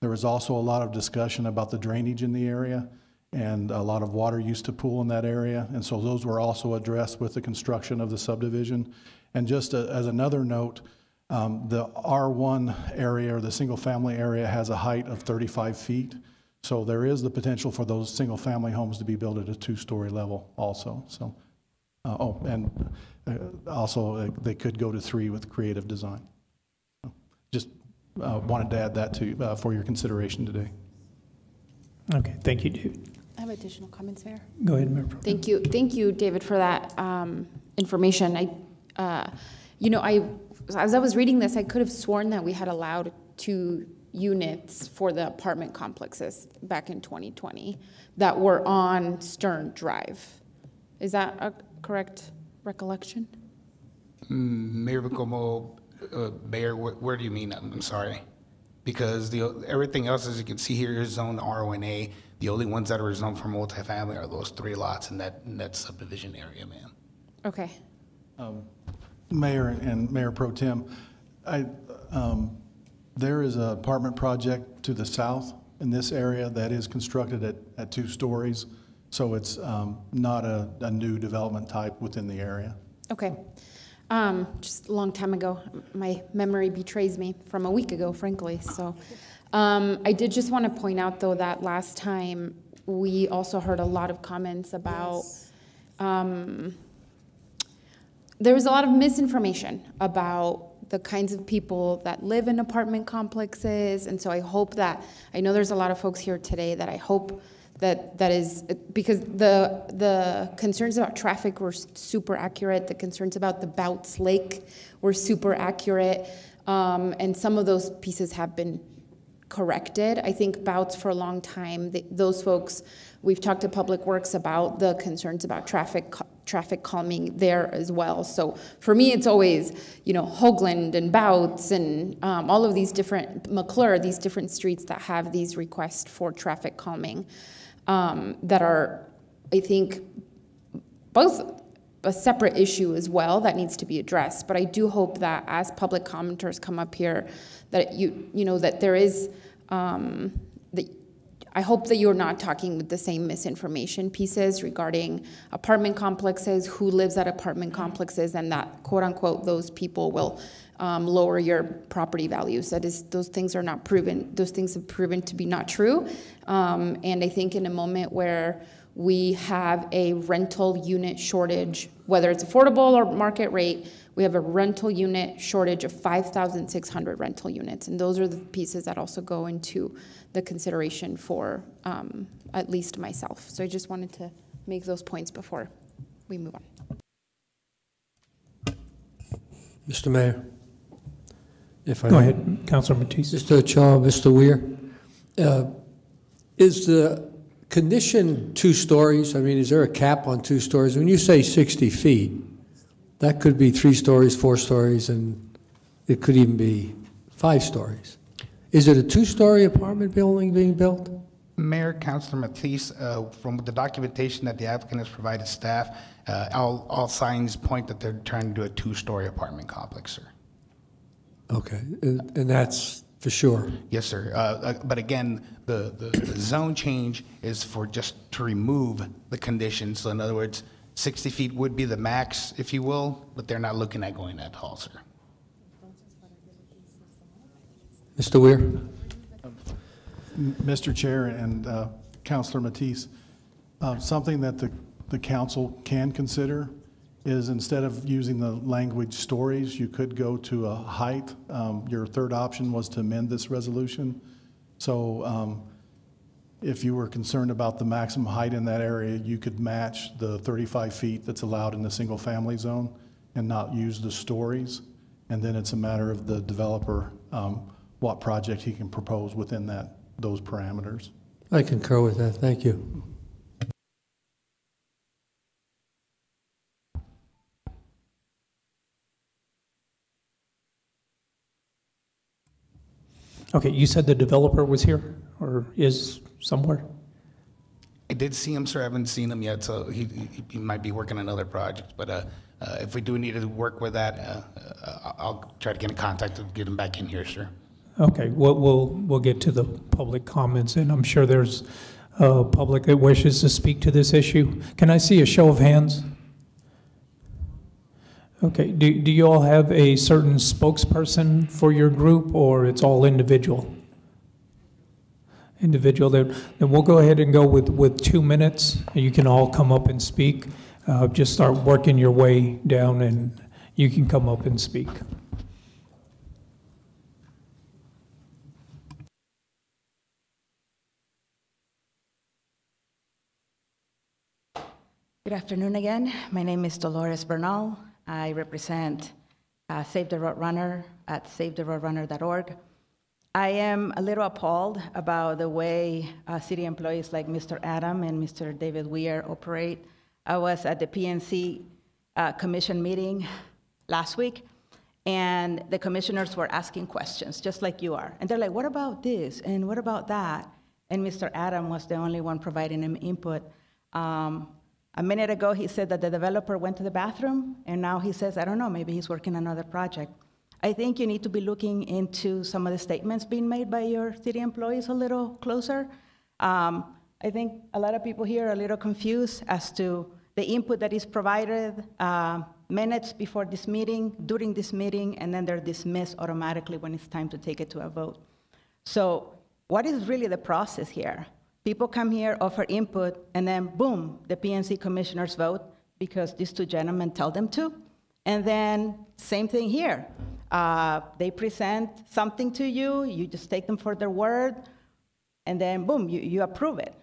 There was also a lot of discussion about the drainage in the area, and a lot of water used to pool in that area, and so those were also addressed with the construction of the subdivision. And just a- as another note, um, the R1 area, or the single-family area, has a height of 35 feet. So there is the potential for those single-family homes to be built at a two-story level also, so. uh, Oh, and uh, also, uh, they could go to three with creative design. So, Just uh, wanted to add that to, uh, for your consideration today. Okay, thank you, David. I have additional comments, Mayor. Go ahead, Mayor Pro Tem. Thank you, thank you, David, for that um, information. I, uh, you know, I, as I was reading this, I could have sworn that we had allowed two units for the apartment complexes back in 2020 that were on Stern Drive. Is that a correct recollection? Mm, Mayor Como, uh, Mayor, wh- where do you mean? I'm I'm sorry. Because the, everything else, as you can see here, is zoned R1A. The only ones that are zoned for multifamily are those three lots in that, in that subdivision area, man. Okay. Um, Mayor and Mayor Pro Tem, I, um, there is an apartment project to the south in this area that is constructed at, at two stories, so it's um, not a, a new development type within the area. Okay. Um, just a long time ago, my memory betrays me from a week ago, frankly. So, um, I did just want to point out, though, that last time we also heard a lot of comments about. Um, there was a lot of misinformation about the kinds of people that live in apartment complexes, and so I hope that I know there's a lot of folks here today that I hope that that is because the the concerns about traffic were super accurate. The concerns about the Boutz Lake were super accurate, um, and some of those pieces have been corrected. I think Boutz for a long time, th those folks, we've talked to Public Works about the concerns about traffic traffic calming there as well. So for me, it's always you know Hoagland and Boutz and um, all of these different McClure, these different streets that have these requests for traffic calming um, that are, I think, both a separate issue as well that needs to be addressed. But I do hope that as public commenters come up here, that you you know that there is um, that I hope that you're not talking with the same misinformation pieces regarding apartment complexes, who lives at apartment complexes, and that quote unquote those people will um, lower your property values. That is, those things are not proven. Those things have proven to be not true. Um, and I think in a moment where we have a rental unit shortage, whether it's affordable or market rate, we have a rental unit shortage of 5,600 rental units. And those are the pieces that also go into the consideration for um, at least myself. So I just wanted to make those points before we move on. Mr. Mayor, if I Go may. ahead, Councilor Mattiace. Mr. Chaw, Mr. Weir, uh, is the condition two stories? I mean, is there a cap on two stories? When you say 60 feet, that could be three stories, four stories, and it could even be five stories. Is it a two-story apartment building being built? Mayor, Councilor Mattiace, uh, from the documentation that the applicant has provided staff, uh, all, all signs point that they're trying to do a two-story apartment complex, sir. Okay, and and that's for sure. Yes, sir. Uh, uh, But again, the, the the zone change is for just to remove the conditions. So in other words, 60 feet would be the max, if you will, but they're not looking at going that tall, sir. Mr. Weir? Mr. Chair and uh, Councilor Mattiace, uh, something that the, the council can consider is instead of using the language stories, you could go to a height. Um, Your third option was to amend this resolution. So um, if you were concerned about the maximum height in that area, you could match the 35 feet that's allowed in the single-family zone and not use the stories. And then it's a matter of the developer, um, what project he can propose within that, those parameters. I concur with that, thank you. Okay, you said the developer was here or is somewhere? I did see him, sir. I haven't seen him yet, so he, he, he might be working on other projects. But uh, uh, if we do need to work with that, uh, uh, I'll try to get in contact to get him back in here, sir. Okay, we'll, we'll, we'll get to the public comments, and I'm sure there's uh, public that wishes to speak to this issue. Can I see a show of hands? Okay, do, do you all have a certain spokesperson for your group, or it's all individual? Individual, then, then we'll go ahead and go with, with two minutes, you can all come up and speak. Uh, Just start working your way down, and you can come up and speak. Good afternoon again. My name is Dolores Bernal. I represent uh, Save the Road Runner at savetheroadrunner.org. I am a little appalled about the way uh, city employees like Mr. Adam and Mr. David Weir operate. I was at the PNC uh, commission meeting last week, and the commissioners were asking questions, just like you are. And they're like, what about this? And what about that? And Mr. Adam was the only one providing him input. Um, a minute ago, he said that the developer went to the bathroom, and now he says, I don't know, maybe he's working on another project. I think you need to be looking into some of the statements being made by your city employees a little closer. Um, I think a lot of people here are a little confused as to the input that is provided uh, minutes before this meeting, during this meeting, and then they're dismissed automatically when it's time to take it to a vote. So, what is really the process here? People come here, offer input, and then boom, the PNC commissioners vote because these two gentlemen tell them to. And then, same thing here. Uh, they present something to you, you just take them for their word, and then boom, you, you approve it.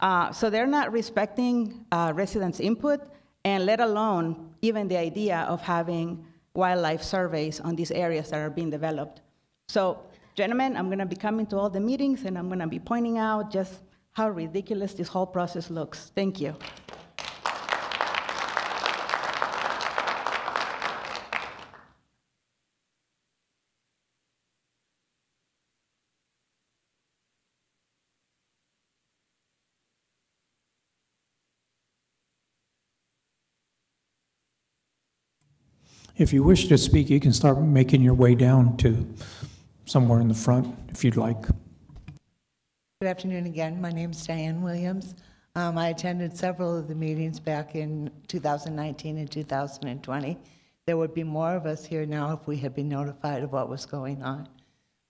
Uh, so they're not respecting uh, residents' input, and let alone even the idea of having wildlife surveys on these areas that are being developed. So, gentlemen, I'm going to be coming to all the meetings, and I'm going to be pointing out just how ridiculous this whole process looks. Thank you. If you wish to speak, you can start making your way down to somewhere in the front if you'd like. Good afternoon again. My name is Diane Williams. Um, I attended several of the meetings back in 2019 and 2020. There would be more of us here now if we had been notified of what was going on.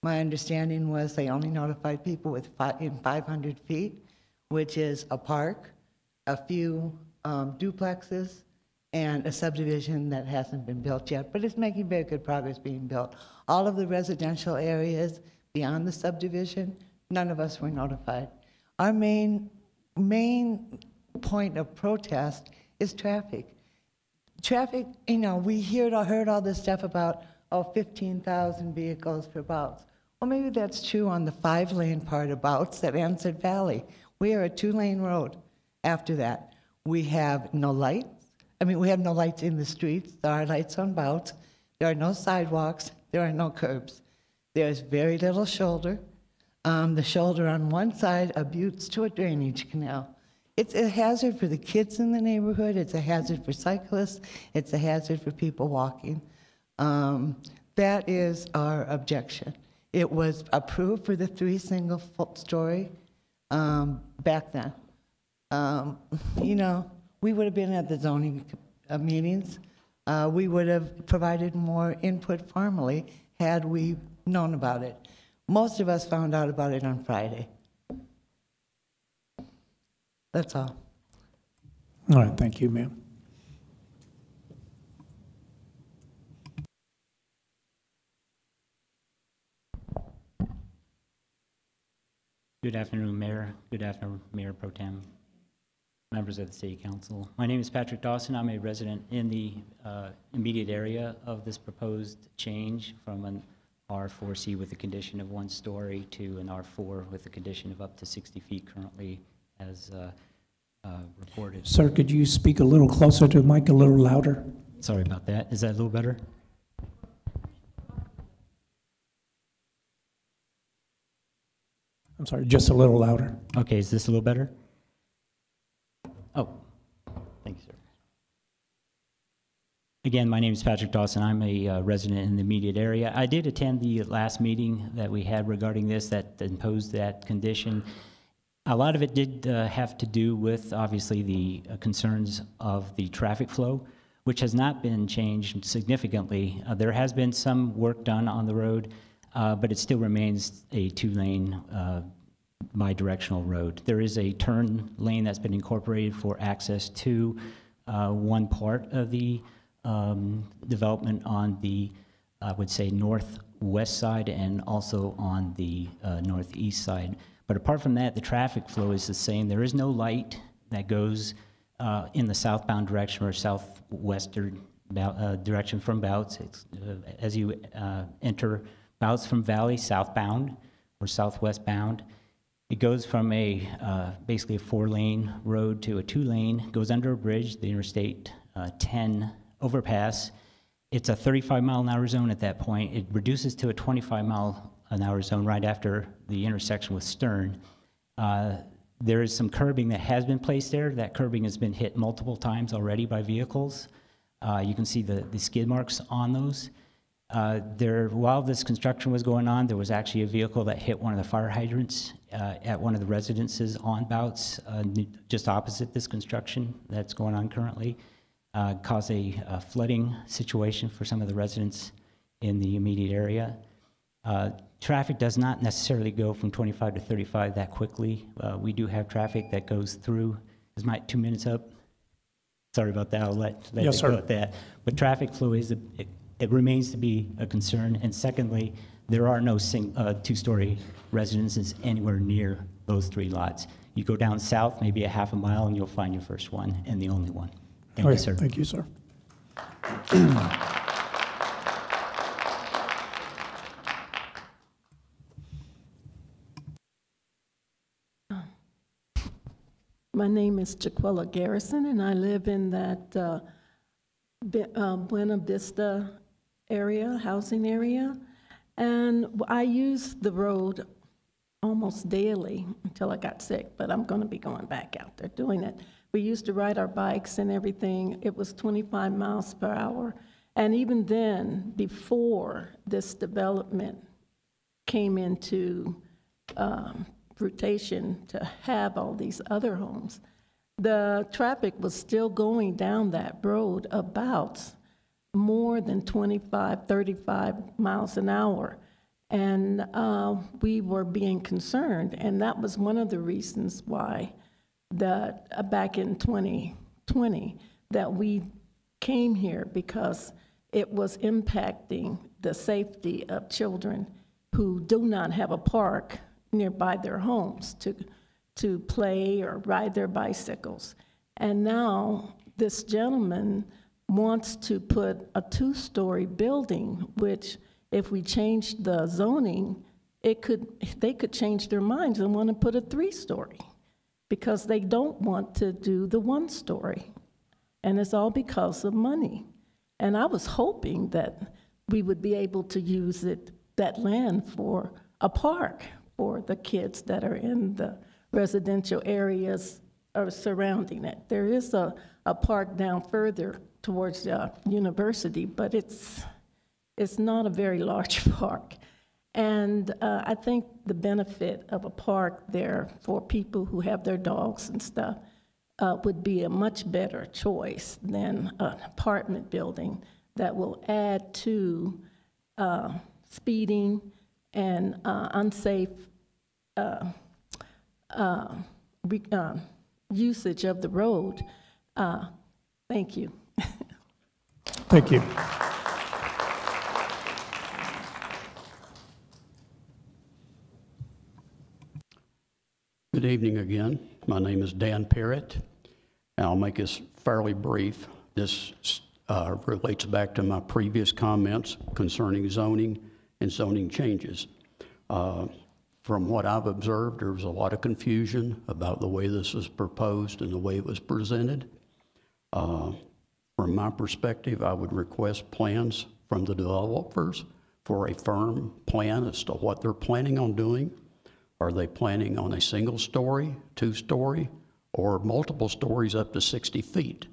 My understanding was they only notified people with in 500 feet, which is a park, a few um, duplexes, and a subdivision that hasn't been built yet, but it's making very good progress being built. All of the residential areas beyond the subdivision, none of us were notified. Our main, main point of protest is traffic. Traffic, you know, we heard, heard all this stuff about, oh, 15,000 vehicles per Boutz. Well, maybe that's true on the five-lane part of Boutz at Ansett Valley. We are a two-lane road after that. We have no lights. I mean, we have no lights in the streets. There are lights on Boutz. There are no sidewalks. There are no curbs. There's very little shoulder. Um, the shoulder on one side abuts to a drainage canal. It's a hazard for the kids in the neighborhood. It's a hazard for cyclists. It's a hazard for people walking. Um, that is our objection. It was approved for the three single story um, back then. Um, you know, we would have been at the zoning uh, meetings. Uh, we would have provided more input formally had we known about it. Most of us found out about it on Friday. That's all. All right, thank you, ma'am. Good afternoon, Mayor. Good afternoon, Mayor Pro Tem. members of the city council. My name is Patrick Dawson. I'm a resident in the uh, immediate area of this proposed change from an R4C with a condition of one story to an R4 with a condition of up to 60 feet currently as uh, uh, reported. Sir, could you speak a little closer to the mic, a little louder? Sorry about that. Is that a little better? I'm sorry, just a little louder. Okay, is this a little better? Oh, thank you, sir. Again, my name is Patrick Dawson. I'm a uh, resident in the immediate area. I did attend the last meeting that we had regarding this that imposed that condition. A lot of it did uh, have to do with, obviously, the uh, concerns of the traffic flow, which has not been changed significantly. Uh, there has been some work done on the road, uh, but it still remains a two-lane uh, bi-directional road. There is a turn lane that's been incorporated for access to one part of the um, development on the, I would say, northwest side and also on the uh, northeast side. But apart from that, the traffic flow is the same. There is no light that goes uh, in the southbound direction or southwestern uh, direction from Boutz. Uh, as you uh, enter Boutz from Valley southbound or southwest bound, it goes from a uh, basically a four-lane road to a two-lane, goes under a bridge, the Interstate uh, 10 overpass. It's a 35 mile an hour zone at that point. It reduces to a 25 mile an hour zone right after the intersection with Stern. Uh, there is some curbing that has been placed there. That curbing has been hit multiple times already by vehicles. Uh, you can see the, the skid marks on those. Uh, there, while this construction was going on, there was actually a vehicle that hit one of the fire hydrants uh, at one of the residences on Boutz, uh, just opposite this construction that's going on currently, uh, caused a, a, flooding situation for some of the residents in the immediate area. Uh, traffic does not necessarily go from 25 to 35 that quickly. Uh, we do have traffic that goes through. Is my two minutes up? Sorry about that. I'll let, let yes, go at that. But traffic flow is a, it, it remains to be a concern. And secondly, there are no sing, uh, two-story residences anywhere near those three lots. You go down south, maybe a half a mile, and you'll find your first one and the only one. Thank All you, right, sir. Thank you, sir. My name is Jaquella Garrison, and I live in that uh, Bi- uh, Buena Vista area, housing area. And I use the road almost daily until I got sick, but I'm going to be going back out there doing it. We used to ride our bikes and everything. It was 25 miles per hour. And even then, before this development came into um, to have all these other homes, the traffic was still going down that road about more than 25, 35 miles an hour. And uh, we were being concerned, and that was one of the reasons why that uh, back in 2020 that we came here because it was impacting the safety of children who do not have a park nearby their homes to to play or ride their bicycles. And now this gentleman wants to put a two-story building, which if we changed the zoning, it could, they could change their minds and want to put a three-story because they don't want to do the one-story. And it's all because of money. And I was hoping that we would be able to use it, that land for a park for the kids that are in the residential areas are surrounding it. There is a, a park down further towards the university, but it's, it's not a very large park. And uh, I think the benefit of a park there for people who have their dogs and stuff uh, would be a much better choice than an apartment building that will add to uh, speeding and uh, unsafe uh, uh, usage of the road. Thank you. Thank you. Good evening again. My name is Dan Parrott, And I'll make this fairly brief. This uh, relates back to my previous comments concerning zoning and zoning changes. Uh, From what I've observed, there was a lot of confusion about the way this was proposed and the way it was presented. Uh, From my perspective, I would request plans from the developers for a firm plan as to what they're planning on doing. Are they planning on a single story, two story, or multiple stories up to 60 feet?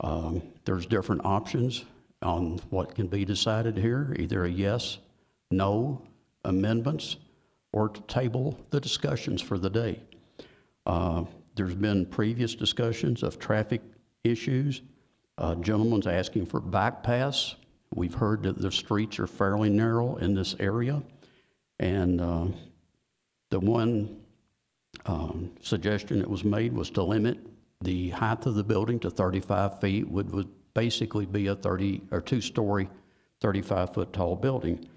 Um, There's different options on what can be decided here, either a yes, no, amendments, or to table the discussions for the day. Uh, There's been previous discussions of traffic issues. Uh, Gentleman's asking for back pass. We've heard that the streets are fairly narrow in this area. And uh, the one um, suggestion that was made was to limit the height of the building to 35 feet, would, would basically be a 30 or two-story, 35-foot tall building.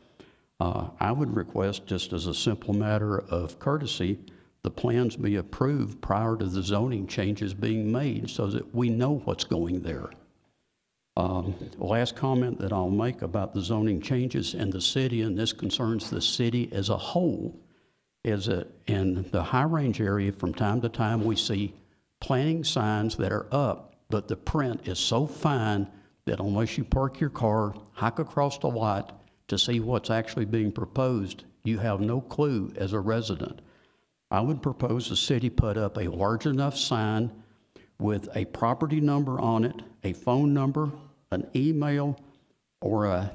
Uh, I would request, just as a simple matter of courtesy, the plans be approved prior to the zoning changes being made so that we know what's going there. Um, Last comment that I'll make about the zoning changes in the city, and this concerns the city as a whole, is that in the high range area, from time to time, we see planting signs that are up, but the print is so fine that unless you park your car, hike across the lot to see what's actually being proposed, you have no clue as a resident. I would propose the city put up a large enough sign with a property number on it, a phone number, an email, or a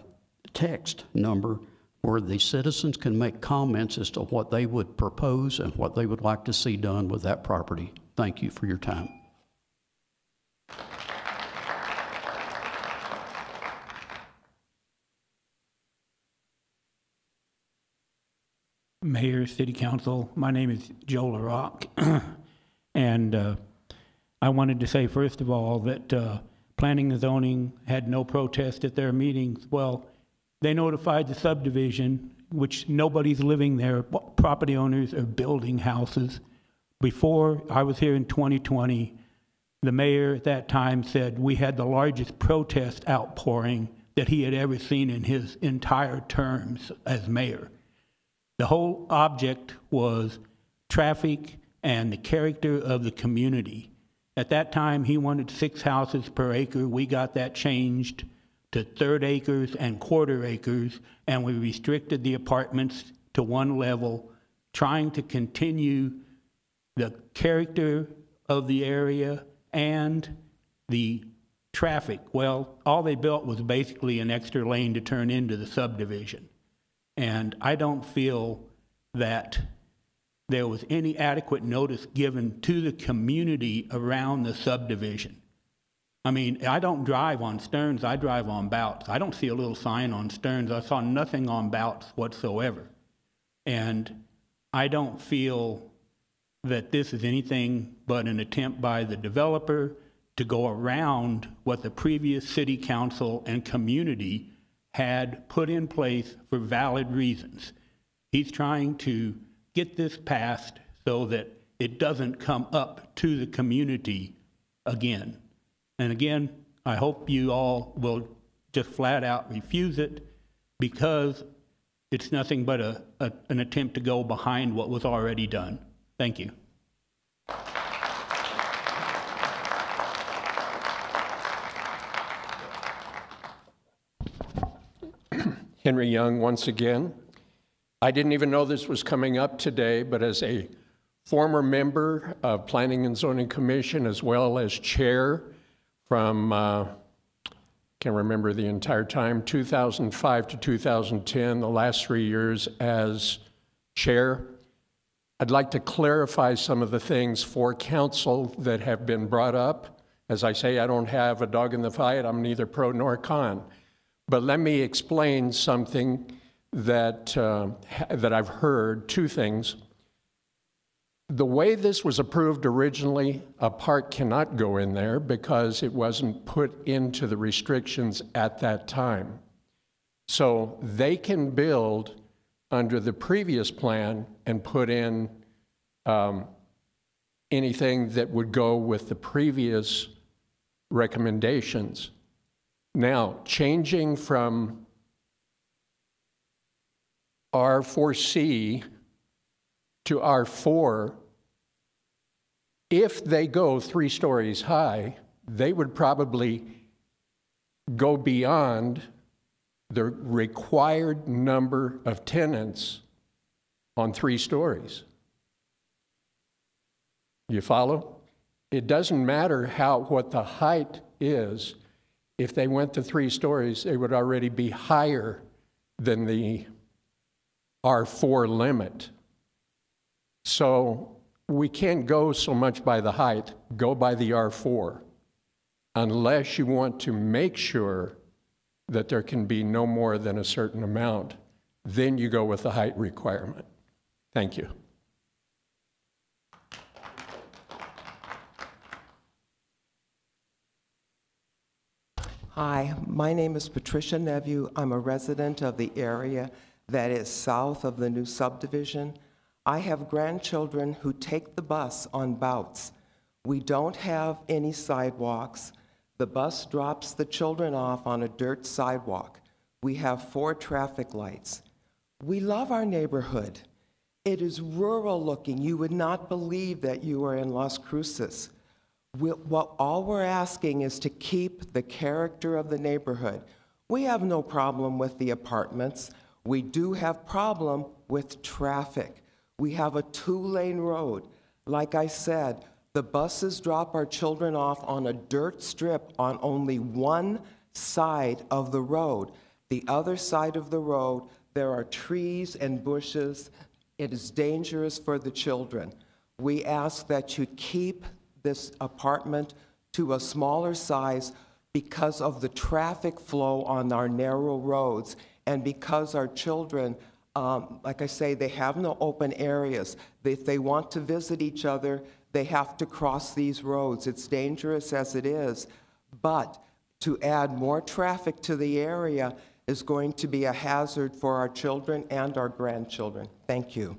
text number where the citizens can make comments as to what they would propose and what they would like to see done with that property. Thank you for your time. Mayor, City Council, my name is Joe LaRock. and uh, I wanted to say, first of all, that uh, planning and zoning had no protest at their meetings. Well, they notified the subdivision, which nobody's living there. Property owners are building houses. Before I was here in 2020, the mayor at that time said we had the largest protest outpouring that he had ever seen in his entire terms as mayor. The whole object was traffic and the character of the community. At that time, he wanted six houses per acre. We got that changed to third acres and quarter acres, and we restricted the apartments to one level, trying to continue the character of the area and the traffic. Well, all they built was basically an extra lane to turn into the subdivision. And I don't feel that there was any adequate notice given to the community around the subdivision. I mean, I don't drive on Stearns, I drive on Boutz. I don't see a little sign on Stearns. I saw nothing on Boutz whatsoever. And I don't feel that this is anything but an attempt by the developer to go around what the previous city council and community had put in place for valid reasons. He's trying to get this passed so that it doesn't come up to the community again. And again, I hope you all will just flat out refuse it because it's nothing but a, a, an attempt to go behind what was already done. Thank you. Henry Young once again. I didn't even know this was coming up today, but as a former member of Planning and Zoning Commission as well as chair from, uh, can't remember the entire time, 2005 to 2010, the last three years as chair, I'd like to clarify some of the things for council that have been brought up. As I say, I don't have a dog in the fight. I'm neither pro nor con. But let me explain something that, uh, that I've heard, two things. The way this was approved originally, a park cannot go in there because it wasn't put into the restrictions at that time. So they can build under the previous plan and put in um, anything that would go with the previous recommendations. Now, changing from R4C to R4, if they go three stories high, they would probably go beyond the required number of tenants on three stories. You follow? It doesn't matter how what the height is. If they went to three stories, they would already be higher than the R4 limit. So we can't go so much by the height, go by the R4, unless you want to make sure that there can be no more than a certain amount. Then you go with the height requirement. Thank you. Hi, my name is Patricia Nevu. I'm a resident of the area that is south of the new subdivision. I have grandchildren who take the bus on Boutz. We don't have any sidewalks. The bus drops the children off on a dirt sidewalk. We have four traffic lights. We love our neighborhood. It is rural looking. You would not believe that you are in Las Cruces. We, what all we're asking is to keep the character of the neighborhood. We have no problem with the apartments. We do have problem with traffic. We have a two-lane road. Like I said, the buses drop our children off on a dirt strip on only one side of the road. The other side of the road, there are trees and bushes. It is dangerous for the children. We ask that you keep this apartment to a smaller size because of the traffic flow on our narrow roads and because our children, um, like I say, they have no open areas. If they want to visit each other, they have to cross these roads. It's dangerous as it is, but to add more traffic to the area is going to be a hazard for our children and our grandchildren. Thank you.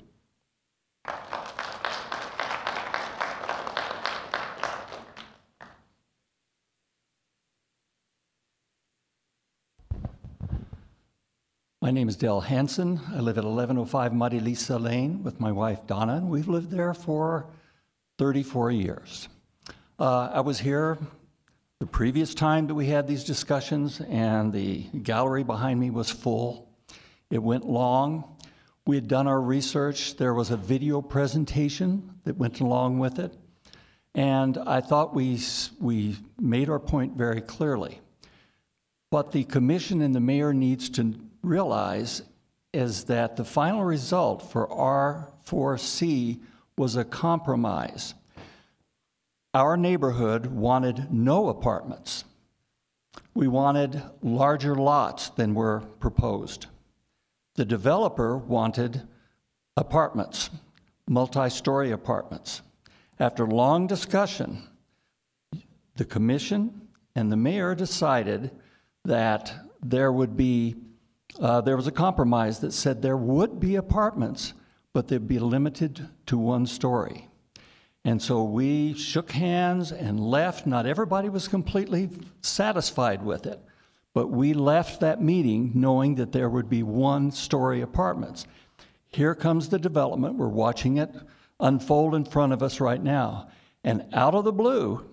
My name is Dell Hanson. I live at 1105 Marilisa Lane with my wife Donna, and we've lived there for 34 years. Uh, I was here the previous time that we had these discussions, and the gallery behind me was full. It went long. We had done our research. There was a video presentation that went along with it. And I thought we, we made our point very clearly. What the commission and the mayor needs to realize is that the final result for R4C was a compromise. Our neighborhood wanted no apartments. We wanted larger lots than were proposed. The developer wanted apartments, multi story apartments. After long discussion, the commission and the mayor decided that there would be uh, there was a compromise that said there would be apartments, but they'd be limited to one story. And so we shook hands and left. Not everybody was completely satisfied with it, but we left that meeting knowing that there would be one story apartments. Here comes the development. We're watching it unfold in front of us right now. And out of the blue,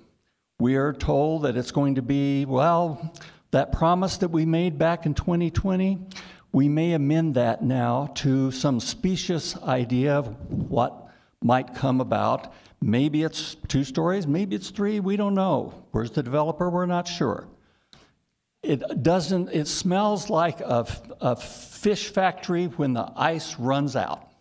we are told that it's going to be, well, that promise that we made back in 2020, we may amend that now to some specious idea of what might come about. Maybe it's two stories, maybe it's three, we don't know. Where's the developer? We're not sure. It doesn't, it smells like a, a fish factory when the ice runs out,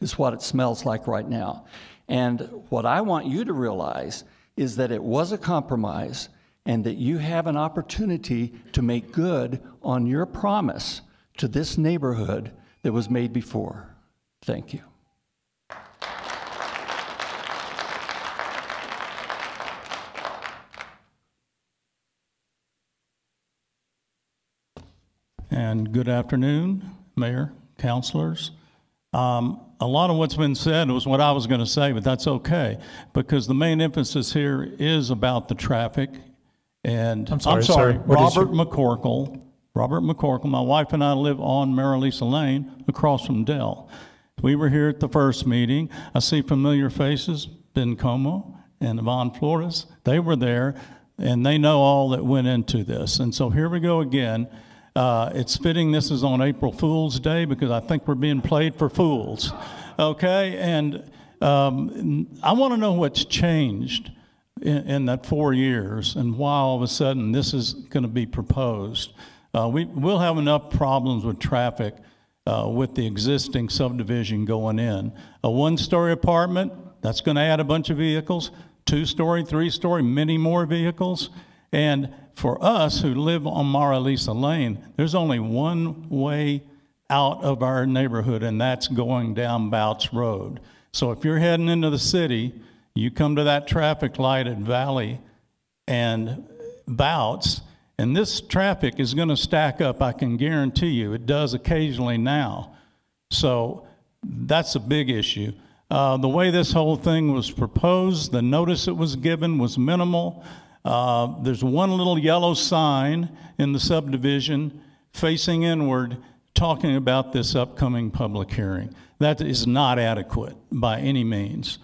is what it smells like right now. And what I want you to realize is that it was a compromise and that you have an opportunity to make good on your promise to this neighborhood that was made before. Thank you. And good afternoon, Mayor, councilors. Um, a lot of what's been said was what I was going to say, but that's okay because the main emphasis here is about the traffic. And I'm sorry, is Robert McCorkle. Robert McCorkle. My wife and I live on Marilisa Lane across from Dell. We were here at the first meeting. I see familiar faces, Bencomo and Yvonne Flores. They were there, and they know all that went into this. And so here we go again. Uh, it's fitting this is on April Fool's Day because I think we're being played for fools. Okay? And um, I want to know what's changed in, in, that four years and why all of a sudden this is going to be proposed. Uh, we, we'll have enough problems with traffic uh, with the existing subdivision going in. A one story apartment, that's going to add a bunch of vehicles. Two story, three story, many more vehicles. And for us who live on Mara Lisa Lane, there's only one way out of our neighborhood, and that's going down Boutz Road. So if you're heading into the city, you come to that traffic light at Valley and Boutz, and this traffic is going to stack up, I can guarantee you. It does occasionally now. So that's a big issue. Uh, the way this whole thing was proposed, the notice that was given was minimal. Uh, there's one little yellow sign in the subdivision facing inward talking about this upcoming public hearing. That is not adequate by any means.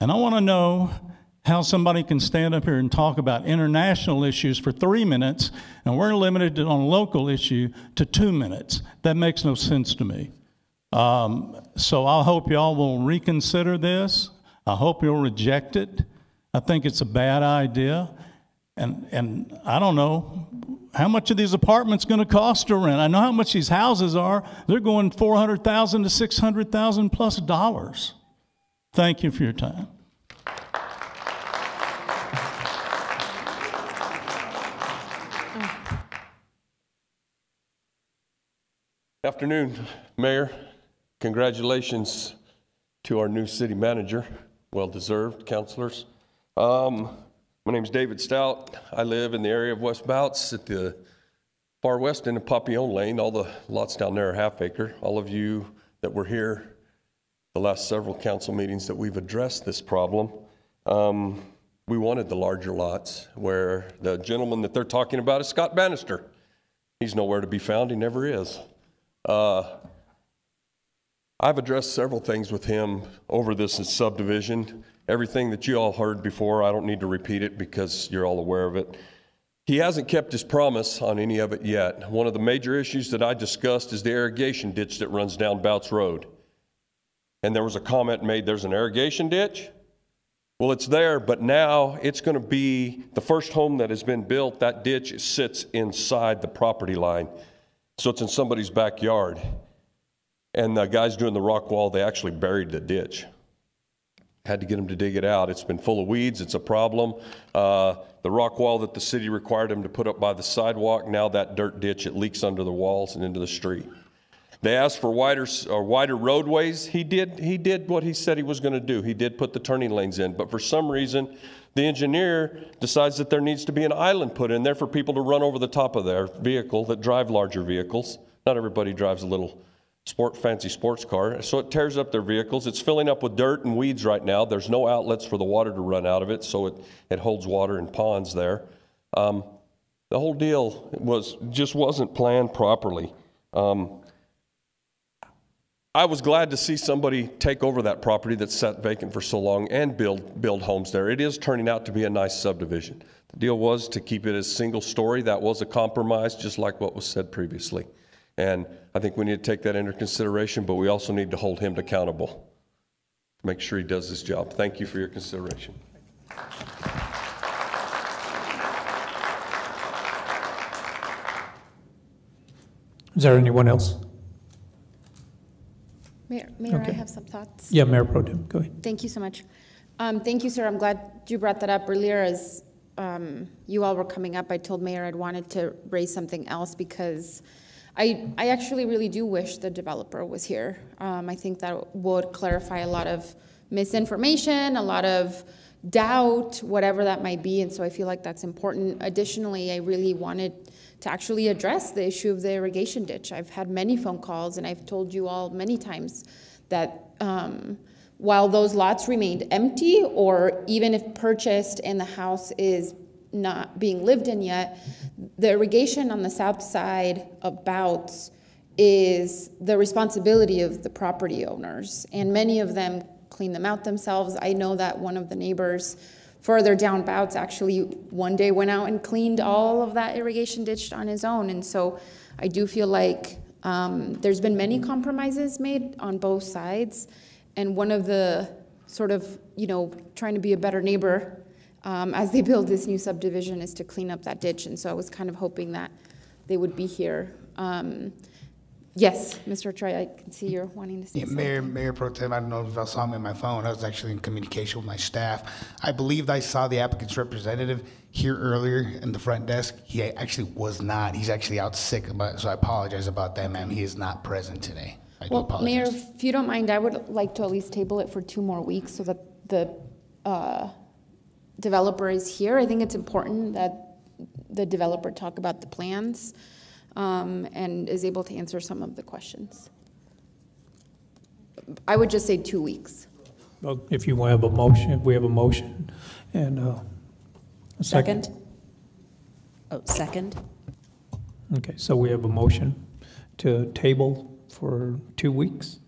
And I want to know how somebody can stand up here and talk about international issues for three minutes and we're limited on local issue to two minutes. That makes no sense to me. Um, so I hope y'all will reconsider this. I hope you'll reject it. I think it's a bad idea. And, and I don't know how much of these apartments going to cost to rent. I know how much these houses are. They're going 400,000 to 600,000 plus dollars. Thank you for your time. Afternoon, Mayor. Congratulations to our new city manager. Well deserved, councilors. Um, my name is David Stout. I live in the area of West Boutz at the far west end of Papillon Lane. All the lots down there are half acre. All of you that were here the last several council meetings that we've addressed this problem, um, we wanted the larger lots where the gentleman that they're talking about is Scott Bannister. He's nowhere to be found. He never is. Uh, I've addressed several things with him over this subdivision. Everything that you all heard before, I don't need to repeat it because you're all aware of it. He hasn't kept his promise on any of it yet. One of the major issues that I discussed is the irrigation ditch that runs down Boutz Road. And there was a comment made there's an irrigation ditch. Well, it's there, but now it's going to be the first home that has been built. That ditch sits inside the property line. So it's in somebody's backyard. And the guys doing the rock wall, they actually buried the ditch. Had to get them to dig it out. It's been full of weeds. It's a problem. Uh, the rock wall that the city required them to put up by the sidewalk, now that dirt ditch, it leaks under the walls and into the street. They asked for wider, or wider roadways. He did, he did what he said he was going to do. He did put the turning lanes in, but for some reason, the engineer decides that there needs to be an island put in there for people to run over the top of their vehicle that drive larger vehicles. Not everybody drives a little sport, fancy sports car. So it tears up their vehicles. It's filling up with dirt and weeds right now. There's no outlets for the water to run out of it, so it, it holds water in ponds there. Um, the whole deal was just wasn't planned properly. Um, I was glad to see somebody take over that property that's sat vacant for so long and build, build homes there. It is turning out to be a nice subdivision. The deal was to keep it as single story. That was a compromise, just like what was said previously. And I think we need to take that into consideration, but we also need to hold him accountable make sure he does his job. Thank you for your consideration. Is there anyone else? Mayor, Mayor Okay. I have some thoughts. Yeah, Mayor Pro Tem, go ahead. Thank you so much. Um, thank you, sir. I'm glad you brought that up earlier. As um, you all were coming up, I told Mayor I'd wanted to raise something else because I, I actually really do wish the developer was here. Um, I think that would clarify a lot of misinformation, a lot of doubt, whatever that might be. And so I feel like that's important. Additionally, I really wanted to actually address the issue of the irrigation ditch. I've had many phone calls, and I've told you all many times that um, while those lots remained empty, or even if purchased and the house is not being lived in yet, the irrigation on the south side of Boutz is the responsibility of the property owners, and many of them clean them out themselves. I know that one of the neighbors further down Boutz actually one day went out and cleaned all of that irrigation ditch on his own, and so I do feel like um, there's been many compromises made on both sides, and one of the sort of you know trying to be a better neighbor um, as they build this new subdivision is to clean up that ditch, and so I was kind of hoping that they would be here. Um, yes, Mr. Troy, I can see you're wanting to say Yeah, something. Mayor, Mayor Pro Tem, I don't know if I saw me on my phone. I was actually in communication with my staff. I believed I saw the applicant's representative here earlier in the front desk. He actually was not. He's actually out sick, about, so I apologize about that, ma'am. He is not present today. I do Well, apologize. Mayor, if you don't mind, I would like to at least table it for two more weeks so that the uh, developer is here. I think it's important that the developer talk about the plans um, and is able to answer some of the questions. I would just say two weeks. Well, if you have a motion, we have a motion and uh, a second. Second? Oh, second? Okay, so we have a motion to table for two weeks?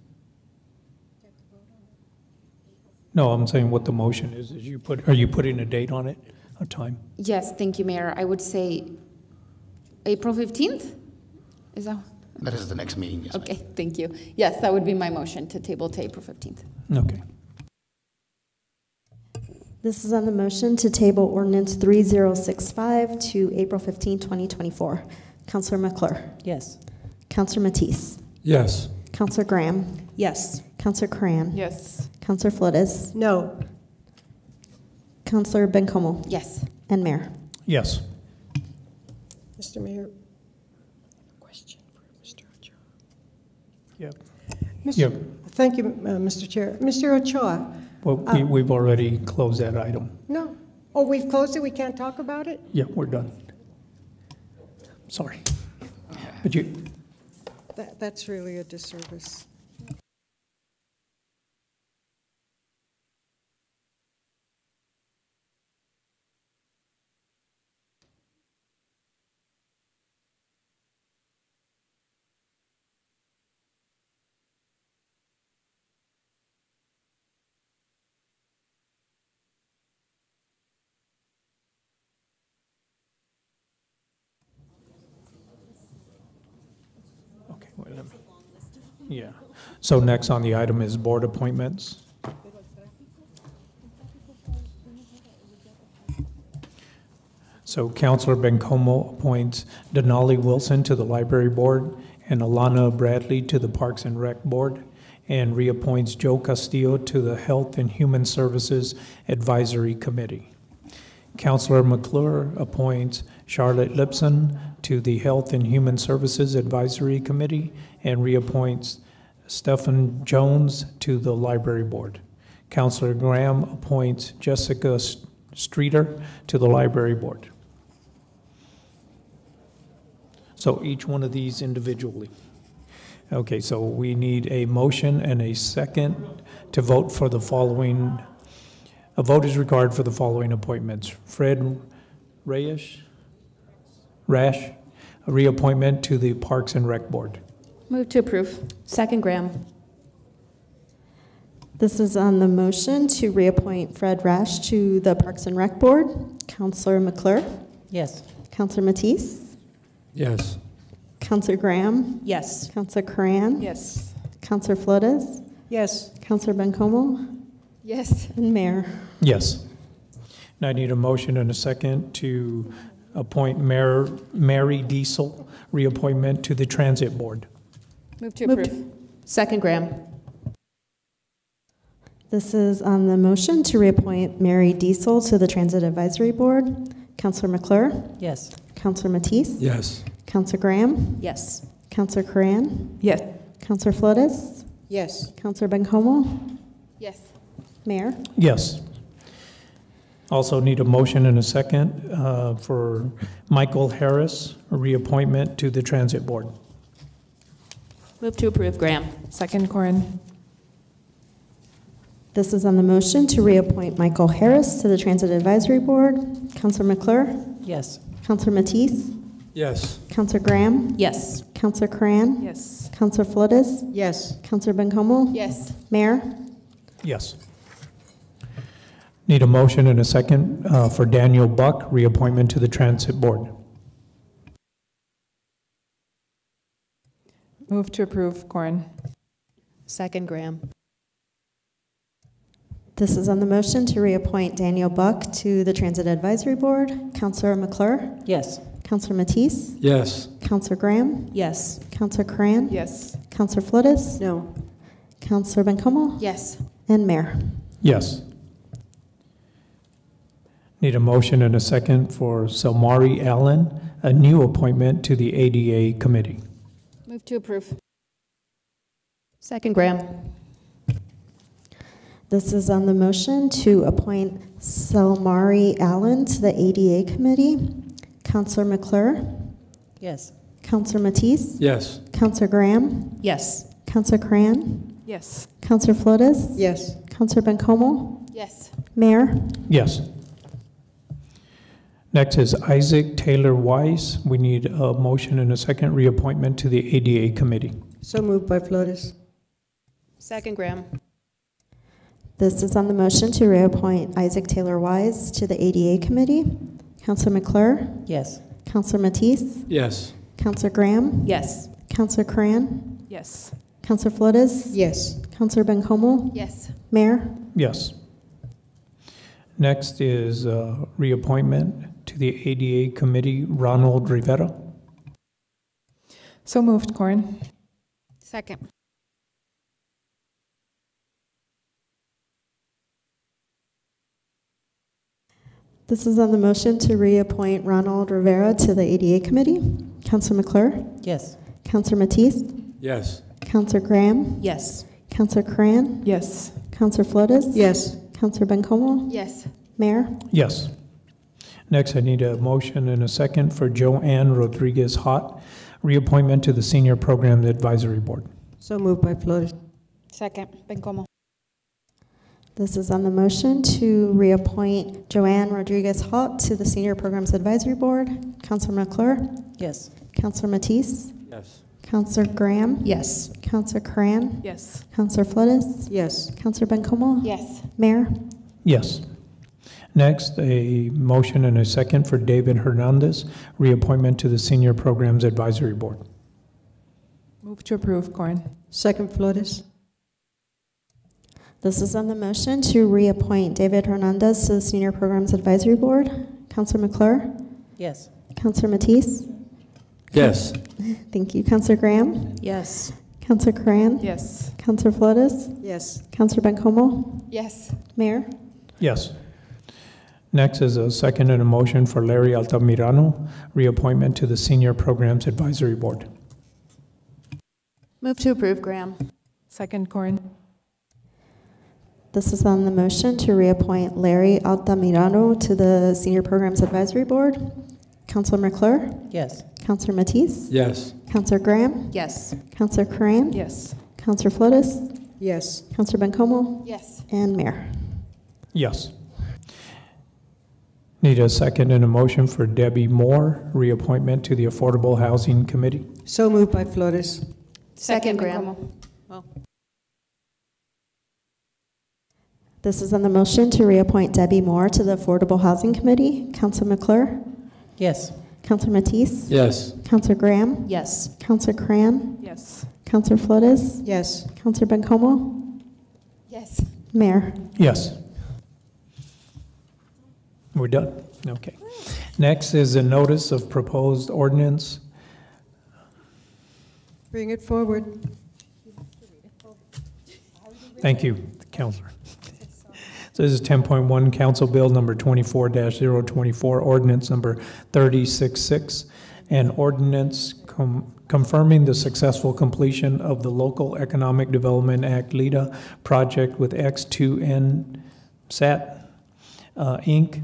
No, I'm saying what the motion is, is you put, are you putting a date on it, a time? Yes, thank you, Mayor. I would say April 15th? Is that? That is the next meeting, yes. Okay, thank you. Yes, that would be my motion to table to April 15th. Okay. This is on the motion to table ordinance 3065 to April 15, 2024. Councilor McClure. Yes. Councilor Mattiace. Yes. Councilor Graham. Yes. Councilor Corran. Yes. Councilor Flores. No. Councilor Bencomo. Yes. And Mayor. Yes. Mr. Mayor? Yeah. Mr. Yeah. Thank you, uh, Mr. Chair. Mr. Ochoa? Well, we, we've already closed that item. No. Oh, we've closed it? We can't talk about it? Yeah, we're done. Sorry. But you, That, that's really a disservice. okay, wait, let me, yeah. So next on the item is board appointments. So Councilor Bencomo appoints Denali Wilson to the Library Board and Alana Bradley to the Parks and Rec Board, and reappoints Joe Castillo to the Health and Human Services Advisory Committee. Councilor McClure appoints Charlotte Lipson to the Health and Human Services Advisory Committee and reappoints Stephen Jones to the Library Board. Councilor Graham appoints Jessica Streeter to the Library Board. So each one of these individually. Okay, so we need a motion and a second to vote for the following, a vote is required for the following appointments. Fred Reyes, Rash, a reappointment to the Parks and Rec Board. Move to approve. Second, Graham. This is on the motion to reappoint Fred Rash to the Parks and Rec Board. Councilor McClure. Yes. Councilor Mattiace. Yes. Councilor Graham. Yes. Councilor Corran. Yes. Councilor Flores. Yes. Councilor Bencomo. Yes. And Mayor. Yes. Now I need a motion and a second to appoint Mayor, Mary Diesel, reappointment to the Transit Board. Move to Move to- approve. Second, Graham. This is on the motion to reappoint Mary Diesel to the Transit Advisory Board. Councilor McClure. Yes. Councilor Mattiace. Yes. Councilor Graham. Yes. Councilor Corran. Yes. Councilor Flores. Yes. Councilor Bencomo. Yes. Mayor. Yes. Also need a motion and a second uh, for Michael Harris, a reappointment to the Transit Board. Move to approve, Graham. Second, Corran. This is on the motion to reappoint Michael Harris to the Transit Advisory Board. Councilor McClure? Yes. Councilor Mattiace? Yes. Councilor Graham? Yes. Councilor Corran? Yes. Councilor Flores? Yes. Councilor Bencomo? Yes. Mayor? Yes. Need a motion and a second uh, for Daniel Buck, reappointment to the Transit Board. Move to approve, Corran. Second, Graham. This is on the motion to reappoint Daniel Buck to the Transit Advisory Board. Councilor McClure? Yes. Councilor Mattiace? Yes. Councilor Graham? Yes. Councilor Corran? Yes. Councilor Flores? No. Councilor Bencomo? Yes. And Mayor? Yes. Need a motion and a second for Selmari Allen, a new appointment to the ADA Committee. Move to approve. Second, Graham. This is on the motion to appoint Selmari Allen to the ADA Committee. Councilor McClure? Yes. Councilor Mattiace? Yes. Councilor Graham? Yes. Councilor Corran? Yes. Councilor Flores? Yes. Councilor Bencomo? Yes. Mayor? Yes. Next is Isaac Taylor Wise. We need a motion and a second reappointment to the ADA Committee. So moved by Flores. Second, Graham. This is on the motion to reappoint Isaac Taylor Wise to the ADA Committee. Councilor McClure? Yes. Councilor Mattiace? Yes. Councilor Graham? Yes. Councilor Corran? Yes. Councilor Flores? Yes. Councilor Bencomo? Yes. Mayor? Yes. Next is uh, reappointment to the ADA Committee, Ronald Rivera. So moved, Corran. Second. This is on the motion to reappoint Ronald Rivera to the ADA Committee. Councilor McClure? Yes. Councilor Mattiace? Yes. Councilor Graham? Yes. Councilor Corran? Yes. Councilor Flores? Yes. Councilor Bencomo? Yes. Mayor? Yes. Next, I need a motion and a second for Joanne Rodriguez Hott, reappointment to the Senior Program Advisory Board. So moved by Flores. Second. Bencomo. This is on the motion to reappoint Joanne Rodriguez Hott to the Senior Programs Advisory Board. Councilor McClure? Yes. Councilor Mattiace? Yes. Councilor Graham? Yes. Councilor Corran? Yes. Councilor Flores? Yes. Councilor Bencomo? Yes. Mayor? Yes. Next, a motion and a second for David Hernandez, reappointment to the Senior Programs Advisory Board. Move to approve, Corran. Second, Flores. This is on the motion to reappoint David Hernandez to the Senior Programs Advisory Board. Councilor McClure? Yes. Councilor Mattiace? Yes. Thank you. Councilor Graham? Yes. Councilor Corran? Yes. Councilor Flores? Yes. Councilor Bencomo? Yes. Mayor? Yes. Next is a second and a motion for Larry Altamirano, reappointment to the Senior Programs Advisory Board. Move to approve, Graham. Second, Corran. This is on the motion to reappoint Larry Altamirano to the Senior Programs Advisory Board. Councilor McClure? Yes. Councilor Mattiace? Yes. Councilor Graham? Yes. Councilor Corran? Yes. Councilor Flores? Yes. Councilor Bencomo? Yes. And Mayor? Yes. Need a second and a motion for Debbie Moore, reappointment to the Affordable Housing Committee. So moved by Flores. Second, Graham. Bencomo. This is on the motion to reappoint Debbie Moore to the Affordable Housing Committee. Councilor McClure? Yes. Councilor Mattiace? Yes. Councilor Graham? Yes. Councilor Corran? Yes. Councilor Flores? Yes. Councilor Bencomo? Yes. Mayor? Yes. We're done? Okay. Next is a notice of proposed ordinance. Bring it forward. Thank you, Councilor. So this is 10.1, Council Bill Number 24-024, Ordinance Number 366, and ordinance com- confirming the successful completion of the Local Economic Development Act LEDA project with X2N SAT uh, Inc.,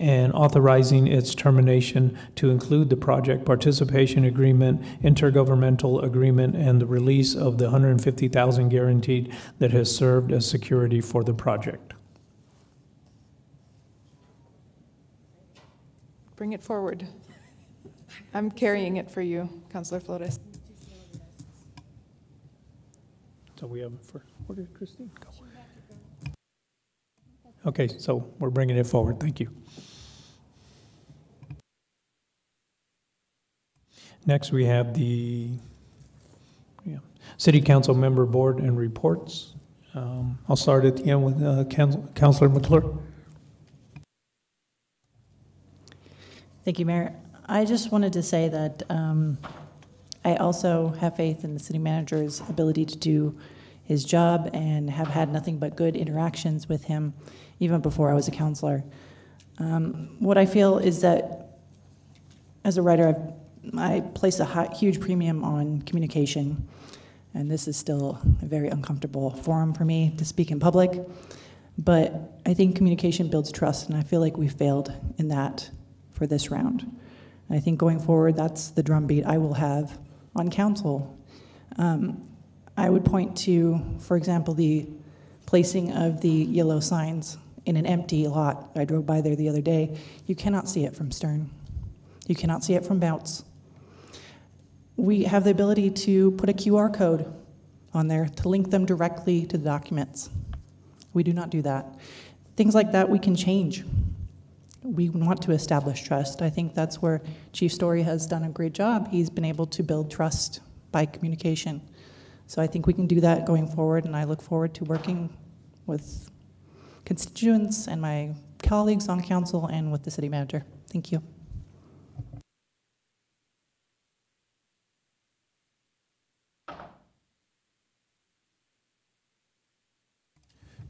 and authorizing its termination to include the project participation agreement, intergovernmental agreement, and the release of the 150,000 guaranteed that has served as security for the project. Bring it forward. I'm carrying it for you, Councilor Flores. So we have, for, where did Christine go? Okay, so we're bringing it forward, thank you. Next, we have the yeah, City Council Member Board and Reports. Um, I'll start at the end with uh, Council- Councilor McClure. Thank you, Mayor. I just wanted to say that um, I also have faith in the city manager's ability to do his job and have had nothing but good interactions with him even before I was a councilor. Um, what I feel is that as a writer, I've, I place a high, huge premium on communication, and this is still a very uncomfortable forum for me to speak in public. But I think communication builds trust, and I feel like we failed in that for this round. And I think going forward, that's the drumbeat I will have on council. Um, I would point to, for example, the placing of the yellow signs in an empty lot. I drove by there the other day. You cannot see it from Stern. You cannot see it from Bounce. We have the ability to put a QR code on there to link them directly to the documents. We do not do that. Things like that we can change. We want to establish trust. I think that's where Chief Story has done a great job. He's been able to build trust by communication. So I think we can do that going forward, and I look forward to working with constituents and my colleagues on council and with the city manager. Thank you.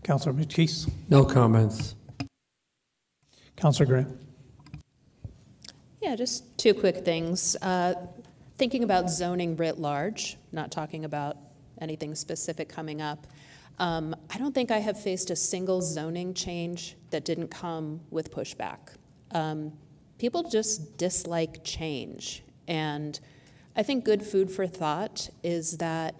Councilor Mattiace. No comments. Councilor Grant. Yeah, just two quick things. Uh, Thinking about zoning writ large, not talking about anything specific coming up, um, I don't think I have faced a single zoning change that didn't come with pushback. Um, People just dislike change. And I think good food for thought is that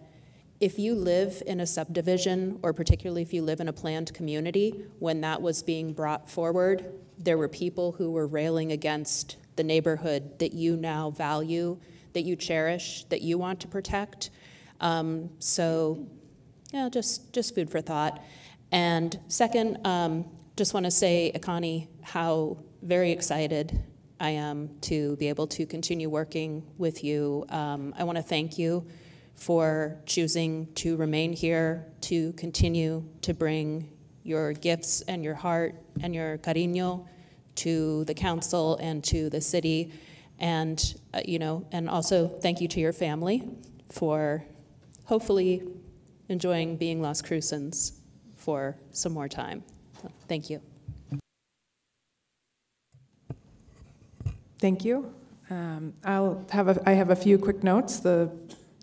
if you live in a subdivision, or particularly if you live in a planned community, when that was being brought forward, there were people who were railing against the neighborhood that you now value, that you cherish, that you want to protect. Um, so, yeah, just just food for thought. And second, um, just want to say, Ikani, how very excited I am to be able to continue working with you. Um, I want to thank you for choosing to remain here, to continue to bring your gifts and your heart and your cariño to the council and to the city. And, uh, you know, and also thank you to your family for hopefully enjoying being Las Crucens for some more time. So, thank you. Thank you. Um, I'll have a, I have a few quick notes. The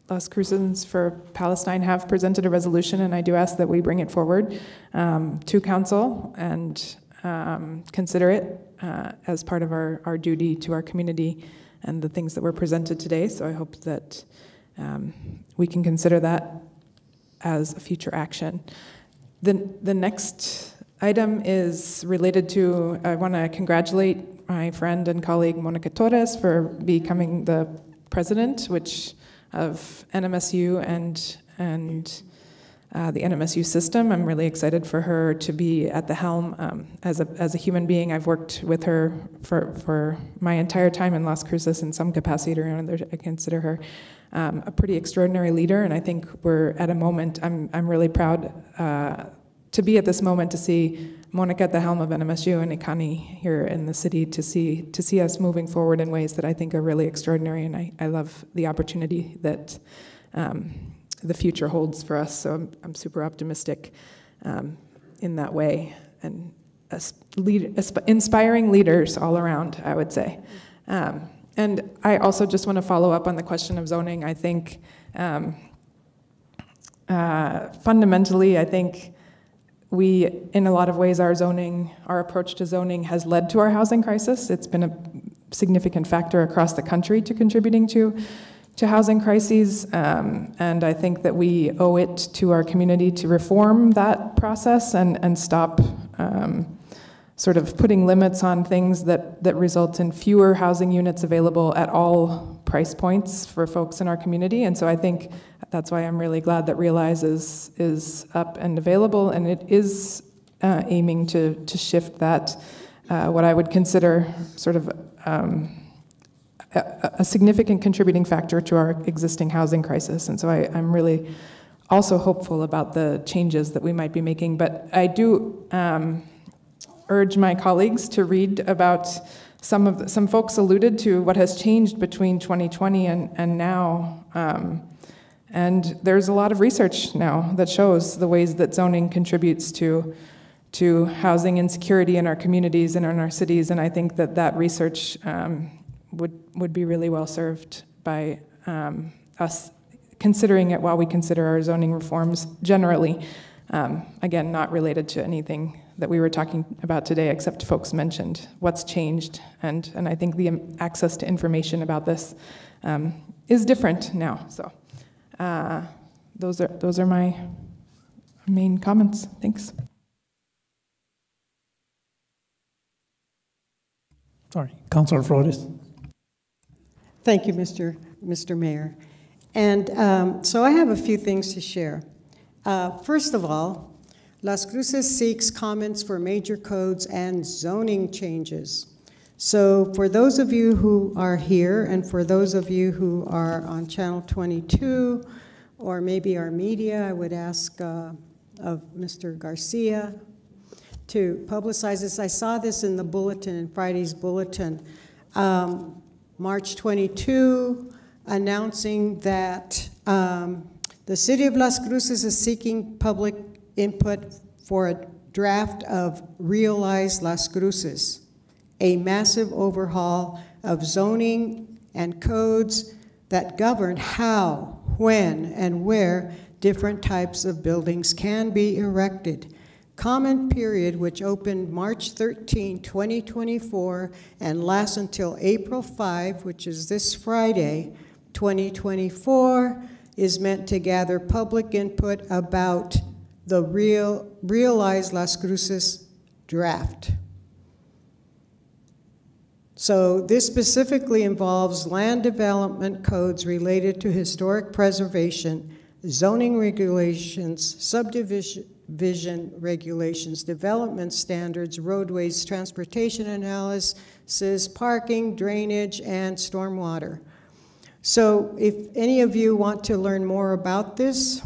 Las Crucens for Palestine have presented a resolution, and I do ask that we bring it forward um, to council and um, consider it uh, as part of our, our duty to our community and the things that were presented today. So I hope that um, we can consider that as a future action. The, the next item is related to, I want to congratulate my friend and colleague Monica Torres for becoming the president, which of NMSU and, and uh, the NMSU system. I'm really excited for her to be at the helm. Um, as, a, as a human being, I've worked with her for, for my entire time in Las Cruces in some capacity or another. I consider her um, a pretty extraordinary leader, and I think we're at a moment, I'm, I'm really proud uh, to be at this moment to see Monica at the helm of NMSU and Ikani here in the city to see, to see us moving forward in ways that I think are really extraordinary, and I, I love the opportunity that um, the future holds for us. So I'm, I'm super optimistic um, in that way, and lead, inspiring leaders all around, I would say. Um, and I also just want to follow up on the question of zoning. I think um, uh, fundamentally, I think we, in a lot of ways, our zoning, our approach to zoning has led to our housing crisis. It's been a significant factor across the country to contributing to, to housing crises. Um, and I think that we owe it to our community to reform that process and, and stop um, sort of putting limits on things that, that result in fewer housing units available at all price points for folks in our community. And so I think that's why I'm really glad that Realize is, is up and available, and it is uh, aiming to, to shift that, uh, what I would consider sort of um, a, a significant contributing factor to our existing housing crisis. And so I, I'm really also hopeful about the changes that we might be making. But I do um, urge my colleagues to read about some of some folks alluded to what has changed between 2020 and, and now. Um, and there's a lot of research now that shows the ways that zoning contributes to, to housing insecurity in our communities and in our cities. And I think that that research um, would, would be really well served by um, us considering it while we consider our zoning reforms generally. Um, again, not related to anything that we were talking about today, except folks mentioned what's changed. And, and I think the access to information about this um, is different now. So. Uh, those are those are my main comments. Thanks. Sorry, Councilor Flores. Thank you, Mr. Mr. Mayor. And um, so I have a few things to share. Uh, first of all, Las Cruces seeks comments for major codes and zoning changes. So for those of you who are here and for those of you who are on Channel 22 or maybe our media, I would ask uh, of Mr. Garcia to publicize this. I saw this in the bulletin, in Friday's bulletin. Um, March 22, announcing that um, the City of Las Cruces is seeking public input for a draft of Realize Las Cruces a massive overhaul of zoning and codes that govern how, when, and where different types of buildings can be erected. Comment period, which opened March 13, 2024, and lasts until April 5, which is this Friday, 2024, is meant to gather public input about the real, Las Cruces draft. So this specifically involves land development codes related to historic preservation, zoning regulations, subdivision regulations, development standards, roadways, transportation analysis, parking, drainage, and stormwater. So if any of you want to learn more about this,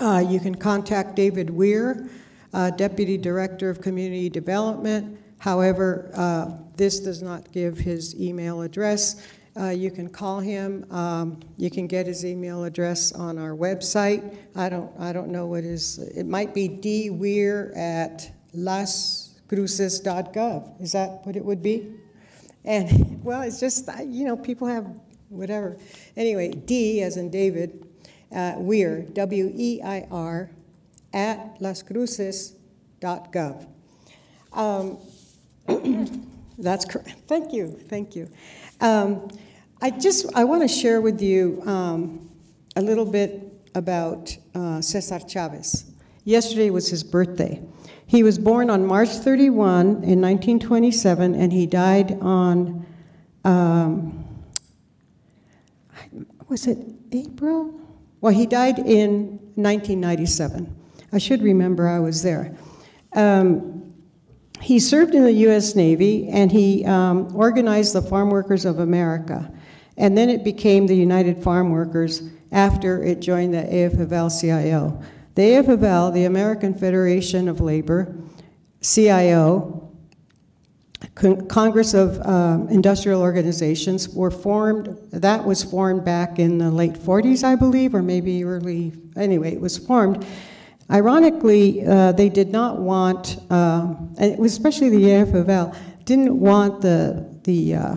uh, you can contact David Weir, uh, Deputy Director of Community Development. However, uh, this does not give his email address. Uh, you can call him. Um, you can get his email address on our website. I don't, I don't know what his, it might be dweir at lascruces.gov. Is that what it would be? And, well, it's just, you know, people have whatever. Anyway, D as in David, uh, Weir, W E I R, at lascruces.gov. Um, That's correct. Thank you. Thank you. Um, I just I want to share with you um, a little bit about uh, Cesar Chavez. Yesterday was his birthday. He was born on March 31 in 1927, and he died on um, was it April? Well, he died in 1997. I should remember I was there. Um, he served in the U.S. Navy and he um, organized the Farm Workers of America. And then it became the United Farm Workers after it joined the AFL-CIO. The AFL, the American Federation of Labor, CIO, Con Congress of um, Industrial Organizations were formed, that was formed back in the late 40s, I believe, or maybe early, anyway, it was formed Ironically, uh, they did not want, uh, especially the AFL, didn't want the, the, uh,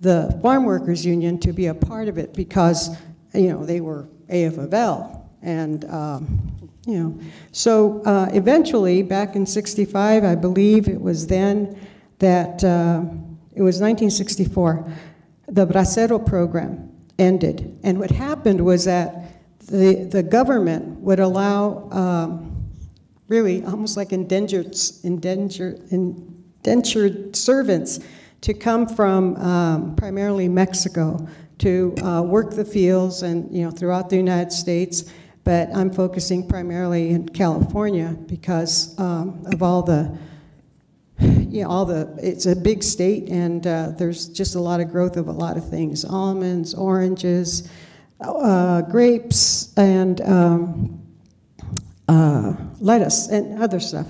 the farm workers union to be a part of it because, you know, they were AFL. And, um, you know, so uh, eventually, back in 65, I believe it was then that, uh, it was 1964, the Bracero program ended. And what happened was that the, the government would allow um, really almost like indentured, indentured, indentured servants to come from um, primarily Mexico to uh, work the fields and you know throughout the United States. But I'm focusing primarily in California because um, of all the you know, all the, it's a big state and uh, there's just a lot of growth of a lot of things almonds, oranges, uh, grapes, and um, uh, lettuce and other stuff.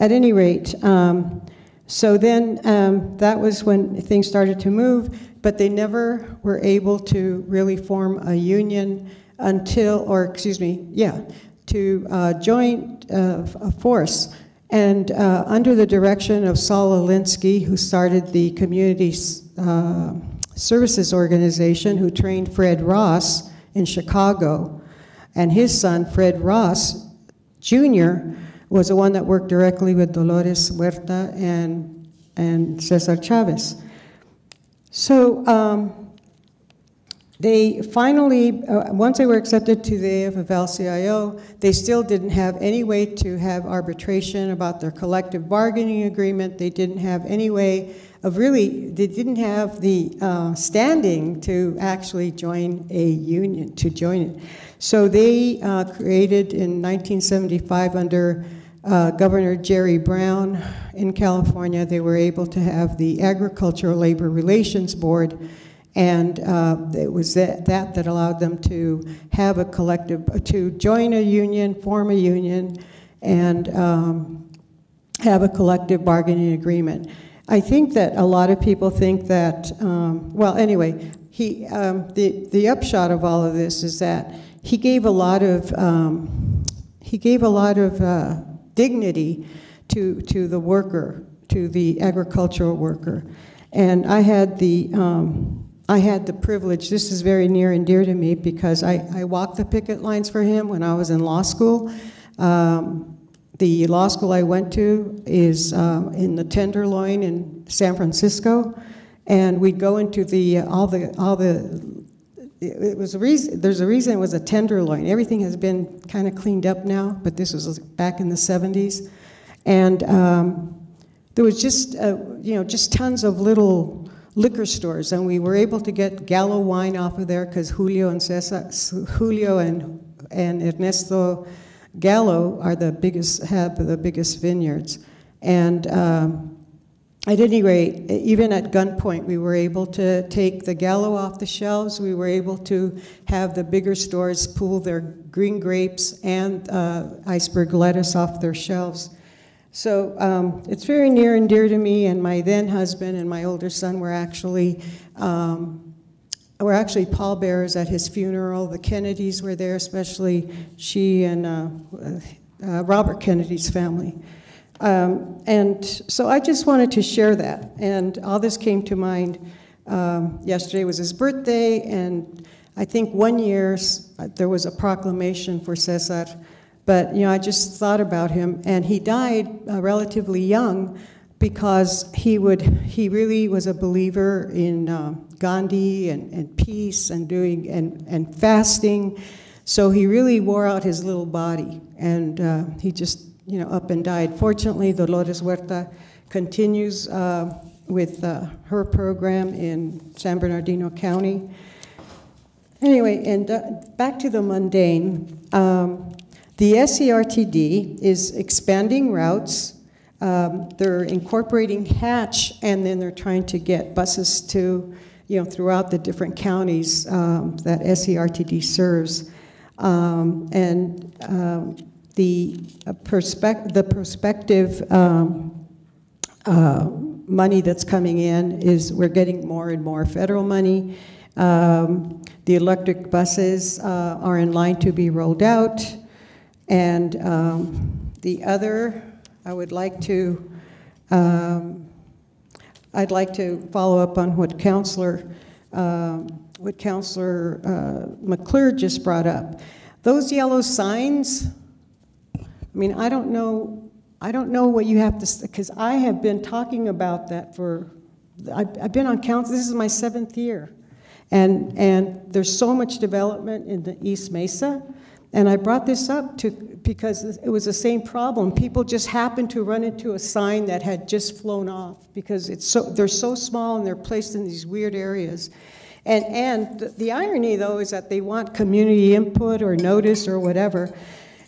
At any rate, um, so then um, that was when things started to move, but they never were able to really form a union until, or excuse me, yeah, to uh, join uh, a force. And uh, under the direction of Saul Alinsky, who started the Community uh, Services Organization, who trained Fred Ross in Chicago, and his son, Fred Ross Jr., was the one that worked directly with Dolores Huerta and, and Cesar Chavez. So um, they finally, uh, once they were accepted to the AFL-CIO, they still didn't have any way to have arbitration about their collective bargaining agreement. They didn't have any way of really, they didn't have the uh, standing to actually join a union, to join it. So they uh, created in 1975 under uh, Governor Jerry Brown in California, they were able to have the Agricultural Labor Relations Board, and uh, it was that, that that allowed them to have a collective, to join a union, form a union, and um, have a collective bargaining agreement. I think that a lot of people think that, um, well, anyway, he, um, the, the upshot of all of this is that he gave a lot of, um, he gave a lot of uh, dignity to, to the worker, to the agricultural worker. And I had the, um, I had the privilege, this is very near and dear to me because I, I walked the picket lines for him when I was in law school. Um, the law school I went to is uh, in the Tenderloin in San Francisco, and we'd go into the all the all the. It was a reason. There's a reason it was a Tenderloin. Everything has been kind of cleaned up now, but this was back in the 70s, and um, there was just uh, you know just tons of little liquor stores, and we were able to get Gallo wine off of there because Julio and Cesar, Julio and and Ernesto Gallo are the biggest have the biggest vineyards, and um, at any rate, even at gunpoint, we were able to take the Gallo off the shelves. We were able to have the bigger stores pull their green grapes and uh, iceberg lettuce off their shelves. So um, it's very near and dear to me, and my then husband and my older son were actually um, were actually pallbearers at his funeral. The Kennedys were there, especially she and uh, uh, Robert Kennedy's family. Um, and so I just wanted to share that, and all this came to mind. Um, yesterday was his birthday, and I think one year there was a proclamation for Cesar but you know, I just thought about him, and he died uh, relatively young because he would he really was a believer in uh, Gandhi and, and peace and doing and, and fasting. So he really wore out his little body, and uh, he just you know up and died. Fortunately, Dolores Huerta continues uh, with uh, her program in San Bernardino County. Anyway, and uh, back to the mundane. Um, the SCRTD is expanding routes. Um, they're incorporating Hatch, and then they're trying to get buses to, you know, throughout the different counties um, that SCRTD serves. Um, and um, the, uh, the prospective um, uh, money that's coming in is we're getting more and more federal money. Um, the electric buses uh, are in line to be rolled out. And um, the other, I would like to, um, I'd like to follow up on what Councillor, um, what Councillor uh, McClure just brought up. those yellow signs, I mean, I don't know, I don't know what you have to, because I have been talking about that for, I've, I've been on council, this is my seventh year. And, and there's so much development in the East Mesa. And I brought this up to, because it was the same problem. People just happened to run into a sign that had just flown off because it's so, they're so small and they're placed in these weird areas. And, and the- the irony, though, is that they want community input or notice or whatever.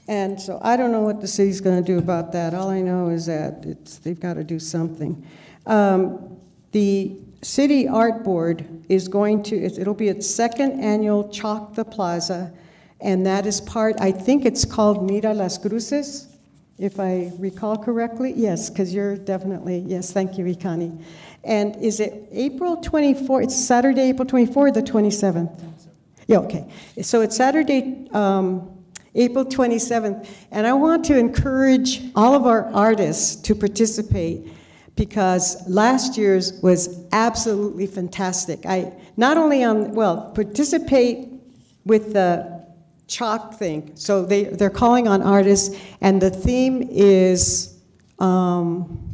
And so I don't know what the city's going to do about that. All I know is that it's, they've got to do something. Um, The City Art Board is going to, it- it'll be its second annual Chalk the Plaza, and that is part, I think it's called Mira las Cruces, if I recall correctly. Yes, because you're definitely, yes, thank you, Ikani. And is it April 24th, it's Saturday, April 24th, or the 27th? Yeah, okay. So it's Saturday, um, April 27th, and I want to encourage all of our artists to participate because last year's was absolutely fantastic. I not only on well participate with the chalk thing. So they they're calling on artists, and the theme is. Um,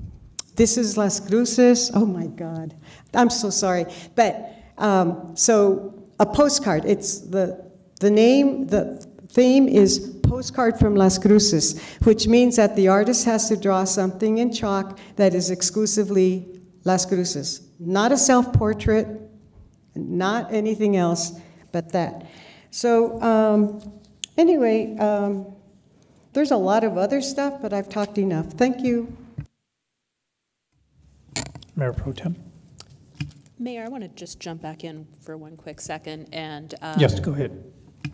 this is Las Cruces. Oh my God. I'm so sorry. But um, so a postcard. It's the, the name, the theme is Postcard from Las Cruces, which means that the artist has to draw something in chalk that is exclusively Las Cruces. Not a self portrait, not anything else but that. So, um, anyway, um, there's a lot of other stuff, but I've talked enough. Thank you. Mayor Pro Tem? Mayor, I want to just jump back in for one quick second and. um, Yes, go ahead.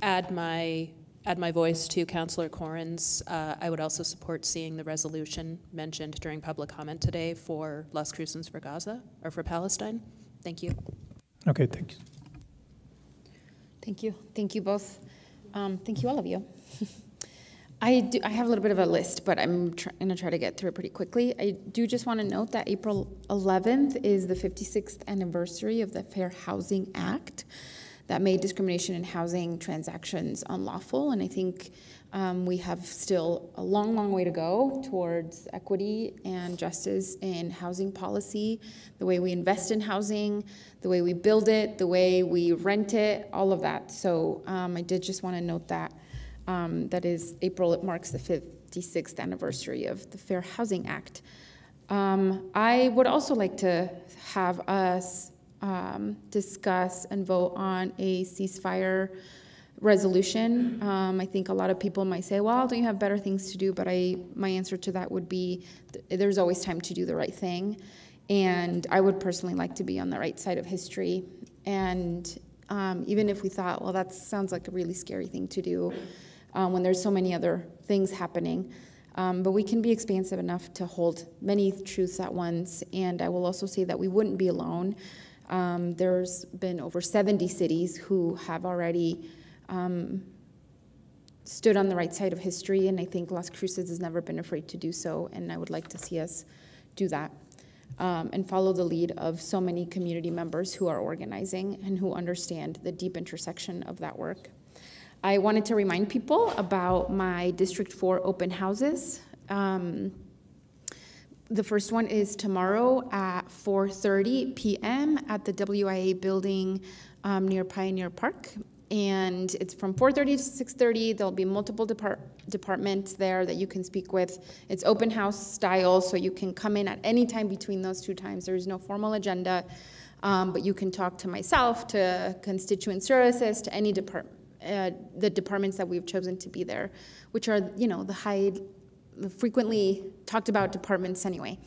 Add my, add my voice to Councilor Corran's. Uh, I would also support seeing the resolution mentioned during public comment today for Las Cruces for Gaza, or for Palestine. Thank you. Okay, thank you. Thank you. Thank you both. Um, thank you, all of you. I do, I have a little bit of a list, but I'm going to try to get through it pretty quickly. I do just want to note that April 11th is the 56th anniversary of the Fair Housing Act that made discrimination in housing transactions unlawful. And I think um, we have still a long, long way to go towards equity and justice in housing policy, the way we invest in housing, the way we build it, the way we rent it, all of that. So um, I did just want to note that. Um, that is April, it marks the 56th anniversary of the Fair Housing Act. Um, I would also like to have us um, discuss and vote on a ceasefire resolution. Um, I think a lot of people might say, well, don't you have better things to do? But I, my answer to that would be th- there's always time to do the right thing. And I would personally like to be on the right side of history. And um, even if we thought, well, that sounds like a really scary thing to do um, when there's so many other things happening. Um, but we can be expansive enough to hold many truths at once. And I will also say that we wouldn't be alone. Um, there's been over 70 cities who have already um, stood on the right side of history, and I think Las Cruces has never been afraid to do so, and I would like to see us do that. Um, and follow the lead of so many community members who are organizing and who understand the deep intersection of that work. I wanted to remind people about my District 4 open houses. Um, the first one is tomorrow at 4:30 p.m. at the WIA building um, near Pioneer Park, and it's from 4:30 to 6:30. There'll be multiple depart- departments there that you can speak with. It's open house style, so you can come in at any time between those two times. There is no formal agenda, um, but you can talk to myself, to constituent services, to any department. Uh, the departments that we've chosen to be there, which are, you know, the high frequently talked about departments anyway.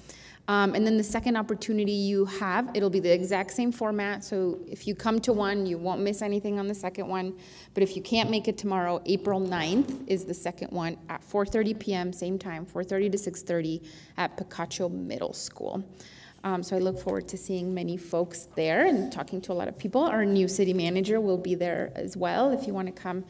Um, and then the second opportunity you have, it'll be the exact same format. So if you come to one, you won't miss anything on the second one. But if you can't make it tomorrow, April 9th is the second one at 4:30 p.m. same time, 4:30 to 6:30 at Picacho Middle School. Um, so I look forward to seeing many folks there and talking to a lot of people. Our new city manager will be there as well. If you want to come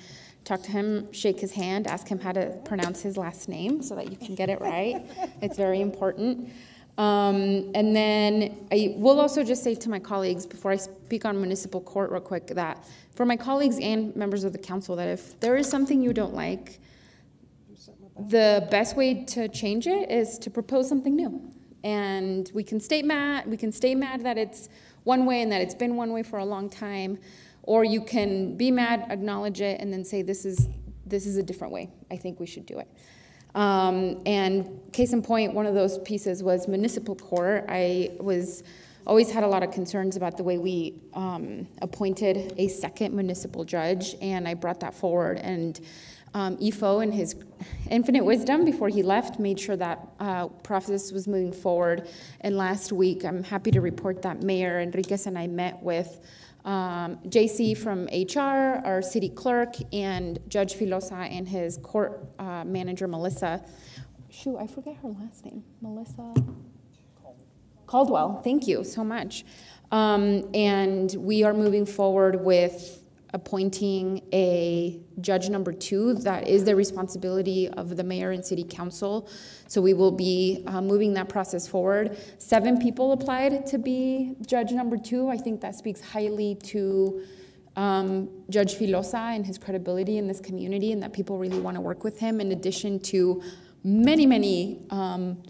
talk to him, shake his hand, ask him how to pronounce his last name so that you can get it right. it's very important. Um, and then I will also just say to my colleagues before I speak on municipal court real quick that for my colleagues and members of the council that if there is something you don't like, the best way to change it is to propose something new. And we can stay mad, we can stay mad that it's one way and that it's been one way for a long time, or you can be mad, acknowledge it, and then say this is this is a different way. I think we should do it. Um, and case in point, one of those pieces was municipal court. I was always had a lot of concerns about the way we um, appointed a second municipal judge, and I brought that forward. And um, Ifo, in his infinite wisdom, before he left, made sure that uh, process was moving forward. And last week, I'm happy to report that Mayor Enriquez and I met with um, JC from HR, our city clerk, and Judge Filosa and his court uh, manager, Melissa. Shoot, I forget her last name. Melissa Caldwell. Thank you so much. Um, and we are moving forward with appointing a judge number two. That is the responsibility of the mayor and city council. So we will be uh, moving that process forward. Seven people applied to be judge number two. I think that speaks highly to um, Judge Filosa and his credibility in this community and that people really want to work with him in addition to many, many um,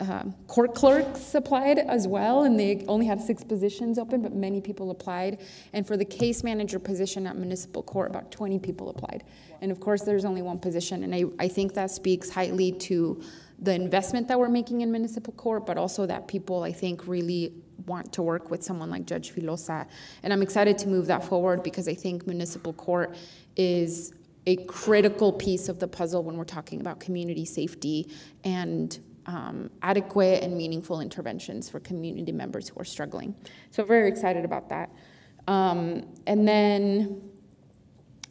uh, court clerks applied as well, and they only had six positions open, but many people applied. And for the case manager position at municipal court, about 20 people applied. And of course, there's only one position, and I, I think that speaks highly to the investment that we're making in municipal court, but also that people, I think, really want to work with someone like Judge Filosa. And I'm excited to move that forward because I think municipal court is a critical piece of the puzzle when we're talking about community safety and um, adequate and meaningful interventions for community members who are struggling. So very excited about that. Um, and then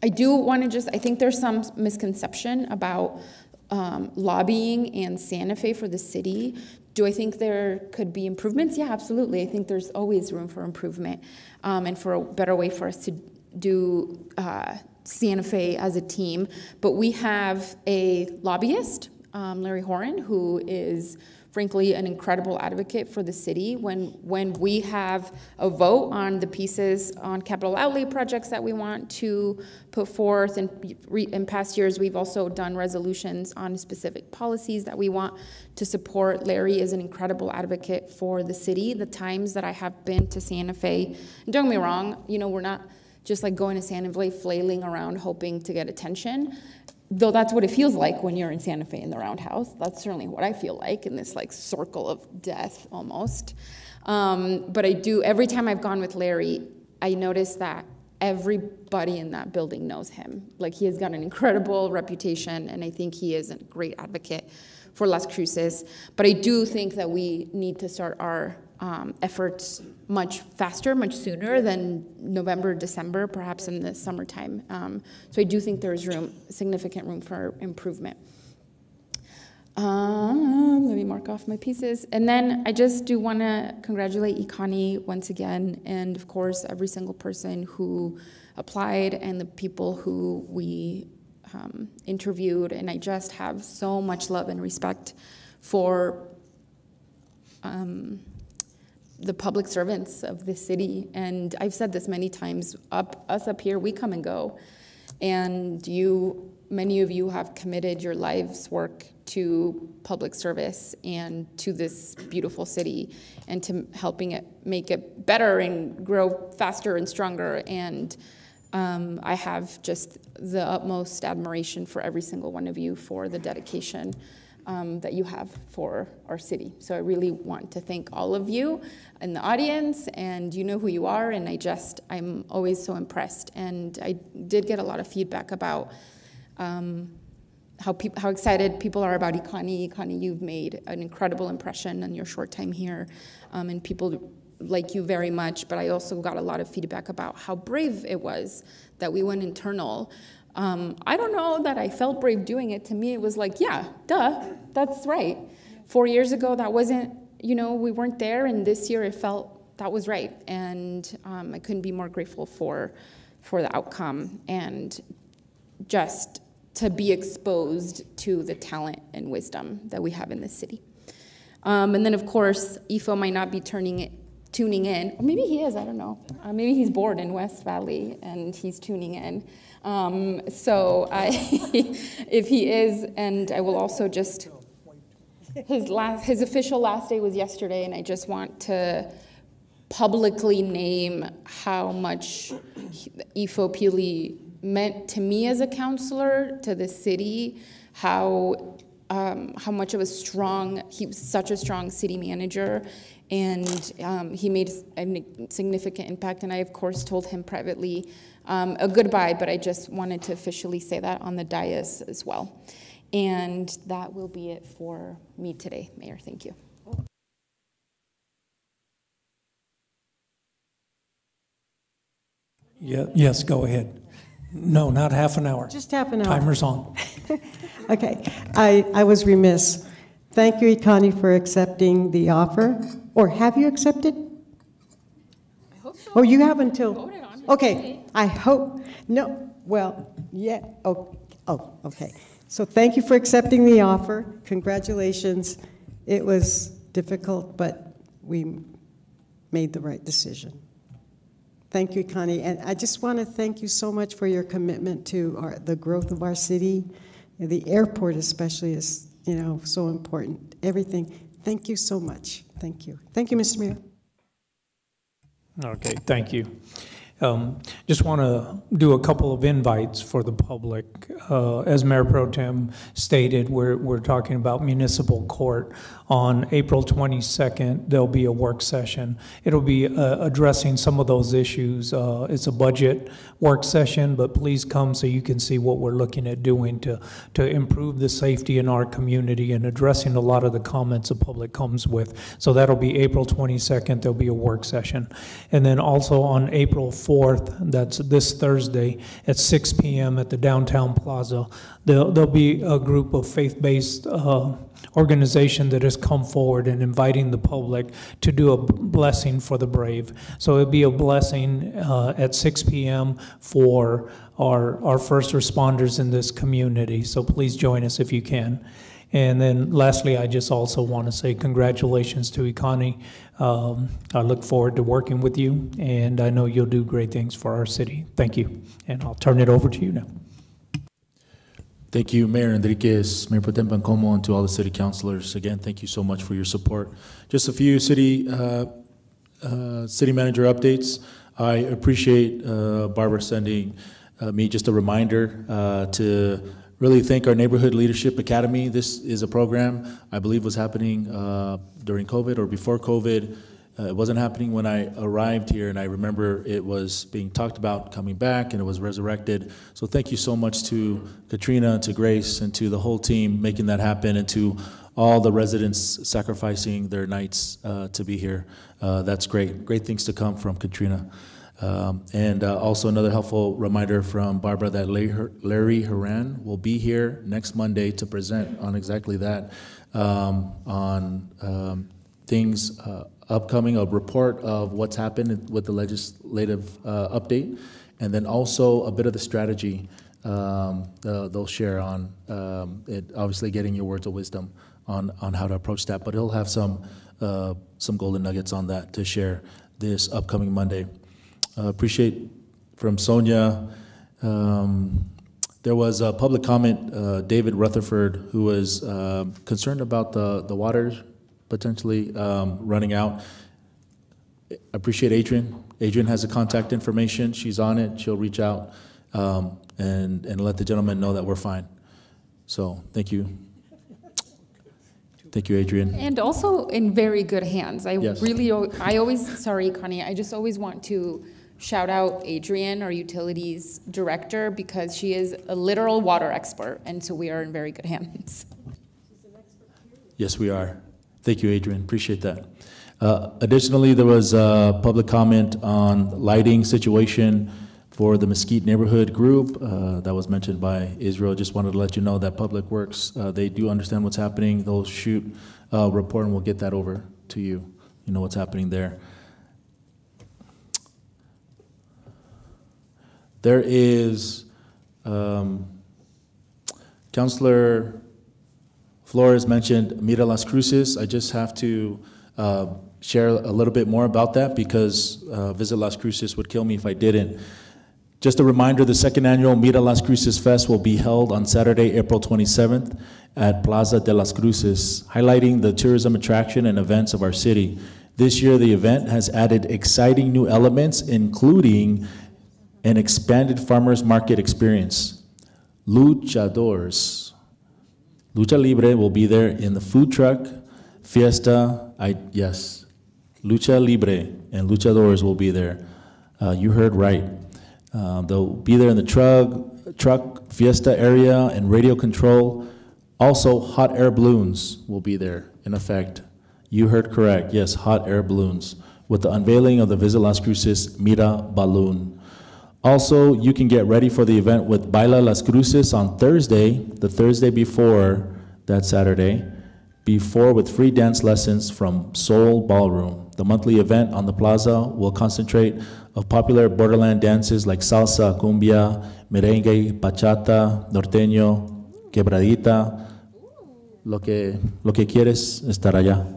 I do want to just, I think there's some misconception about um, lobbying and Santa Fe for the city. Do I think there could be improvements? Yeah, absolutely. I think there's always room for improvement um, and for a better way for us to do uh, Santa Fe as a team. But we have a lobbyist um, Larry Horan, who is frankly an incredible advocate for the city. When when we have a vote on the pieces on capital outlay projects that we want to put forth, and in past years we've also done resolutions on specific policies that we want to support. Larry is an incredible advocate for the city. The times that I have been to Santa Fe, don't get me wrong, you know we're not just like going to Santa Fe flailing around hoping to get attention though that's what it feels like when you're in Santa Fe in the roundhouse. That's certainly what I feel like in this like circle of death almost. Um, but I do, every time I've gone with Larry, I notice that everybody in that building knows him. Like he has got an incredible reputation, and I think he is a great advocate for Las Cruces. But I do think that we need to start our um, efforts much faster, much sooner than November, December, perhaps in the summertime. Um, so I do think there is room, significant room for improvement. Um, let me mark off my pieces. And then I just do want to congratulate Ikani once again, and of course, every single person who applied and the people who we um, interviewed. And I just have so much love and respect for um, the public servants of the city. And I've said this many times, up, us up here, we come and go. And you, many of you have committed your life's work to public service and to this beautiful city and to helping it make it better and grow faster and stronger. And um, I have just the utmost admiration for every single one of you for the dedication um, that you have for our city. So I really want to thank all of you in the audience, and you know who you are, and I just, I'm always so impressed. And I did get a lot of feedback about um, how, how excited people are about Ikani. Ikani, you've made an incredible impression in your short time here, um, and people like you very much, but I also got a lot of feedback about how brave it was that we went internal. Um, I don't know that I felt brave doing it. To me, it was like, yeah, duh, that's right. Four years ago, that wasn't, you know, we weren't there, and this year it felt that was right. And um, I couldn't be more grateful for, for the outcome and just to be exposed to the talent and wisdom that we have in this city. Um, and then, of course, Ifo might not be turning it, tuning in, or maybe he is, I don't know. Uh, maybe he's bored in West Valley and he's tuning in. Um, so I, if he is, and I will also just, his last, his official last day was yesterday, and I just want to publicly name how much Ifo Pili meant to me as a councilor, to the city, how um, how much of a strong he was such a strong city manager, and um, he made a significant impact. And I of course told him privately um, a goodbye, but I just wanted to officially say that on the dais as well. And that will be it for me today, Mayor. Thank you. Yeah, yes, go ahead. No, not half an hour. Just half an hour. Timer's on. Okay, I, I was remiss. Thank you, Ikani, for accepting the offer. Or have you accepted? I hope so. Oh, you have until? Okay. I hope, no, well, yeah, oh, oh, okay. So thank you for accepting the offer. Congratulations. It was difficult, but we made the right decision. Thank you, Connie. And I just want to thank you so much for your commitment to our, the growth of our city. The airport especially is, you know, so important. Everything. Thank you so much. Thank you. Thank you, Mr. Mayor. Okay, thank you. Um, Just want to do a couple of invites for the public. Uh, As Mayor Pro Tem stated, we're, we're talking about municipal court. On April 22nd, there'll be a work session. It'll be uh, addressing some of those issues. Uh, It's a budget work session, but please come so you can see what we're looking at doing to, to improve the safety in our community and addressing a lot of the comments the public comes with. So that'll be April 22nd, there'll be a work session. And then also on April 4th, that's this Thursday, at 6 PM at the Downtown Plaza, there'll, there'll be a group of faith-based uh, organization that has come forward and inviting the public to do a blessing for the brave. So it'll be a blessing uh, at 6 PM for our, our first responders in this community. So please join us if you can. And then lastly, I just also want to say congratulations to Ikani. Um, I look forward to working with you, and I know you'll do great things for our city. Thank you. And I'll turn it over to you now. Thank you, Mayor Enriquez, Mayor Potem Bencomo, and to all the city councilors. Again, thank you so much for your support. Just a few city uh, uh, city manager updates. I appreciate uh, Barbara sending uh, me just a reminder uh, to really thank our Neighborhood Leadership Academy. This is a program I believe was happening uh, during COVID or before COVID. Uh, it wasn't happening when I arrived here, and I remember it was being talked about coming back, and it was resurrected. So thank you so much to Katrina, to Grace, and to the whole team making that happen, and to all the residents sacrificing their nights uh, to be here. Uh, that's great. Great things to come from Katrina. Um, and uh, also another helpful reminder from Barbara that Larry Horan will be here next Monday to present on exactly that, um, on um, things uh, upcoming, a report of what's happened with the legislative uh, update, and then also a bit of the strategy um, uh, they'll share on um, it, obviously getting your words of wisdom on, on how to approach that. But he'll have some, uh, some golden nuggets on that to share this upcoming Monday. Appreciate from Sonia. Um, there was a public comment, uh, David Rutherford, who was uh, concerned about the, the water potentially um, running out. I appreciate Adrian. Adrian has the contact information. She's on it. She'll reach out um, and, and let the gentleman know that we're fine. So thank you. Thank you, Adrian. And also in very good hands. I Yes. really, I always, sorry, Connie, I just always want to shout out Adrian, our utilities director, because she is a literal water expert, and so we are in very good hands. Yes, we are. Thank you, Adrian. Appreciate that. Uh, Additionally, there was a public comment on lighting situation for the Mesquite Neighborhood Group. uh, That was mentioned by Israel. Just wanted to let you know that Public Works, uh, they do understand what's happening. They'll shoot a report and we'll get that over to you. You know what's happening there. There is um, Councilor Flores mentioned Mira Las Cruces. I just have to uh, share a little bit more about that because uh, Visit Las Cruces would kill me if I didn't. Just a reminder, the second annual Mira Las Cruces Fest will be held on Saturday, April 27th at Plaza de las Cruces, highlighting the tourism attraction and events of our city. This year, the event has added exciting new elements, including an expanded farmers market experience. Luchadors. Lucha Libre will be there in the food truck, Fiesta, I, yes, Lucha Libre and Luchadores will be there. Uh, you heard right. Uh, they'll be there in the truck, truck Fiesta area and radio control. Also, hot air balloons will be there in effect. You heard correct. Yes, hot air balloons with the unveiling of the Visit Las Cruces Mira balloon. Also, you can get ready for the event with Baila Las Cruces on Thursday, the Thursday before that Saturday, before with free dance lessons from Soul Ballroom. The monthly event on the plaza will concentrate of popular borderland dances like salsa, cumbia, merengue, bachata, norteño, quebradita, lo que, lo que quieres estar allá.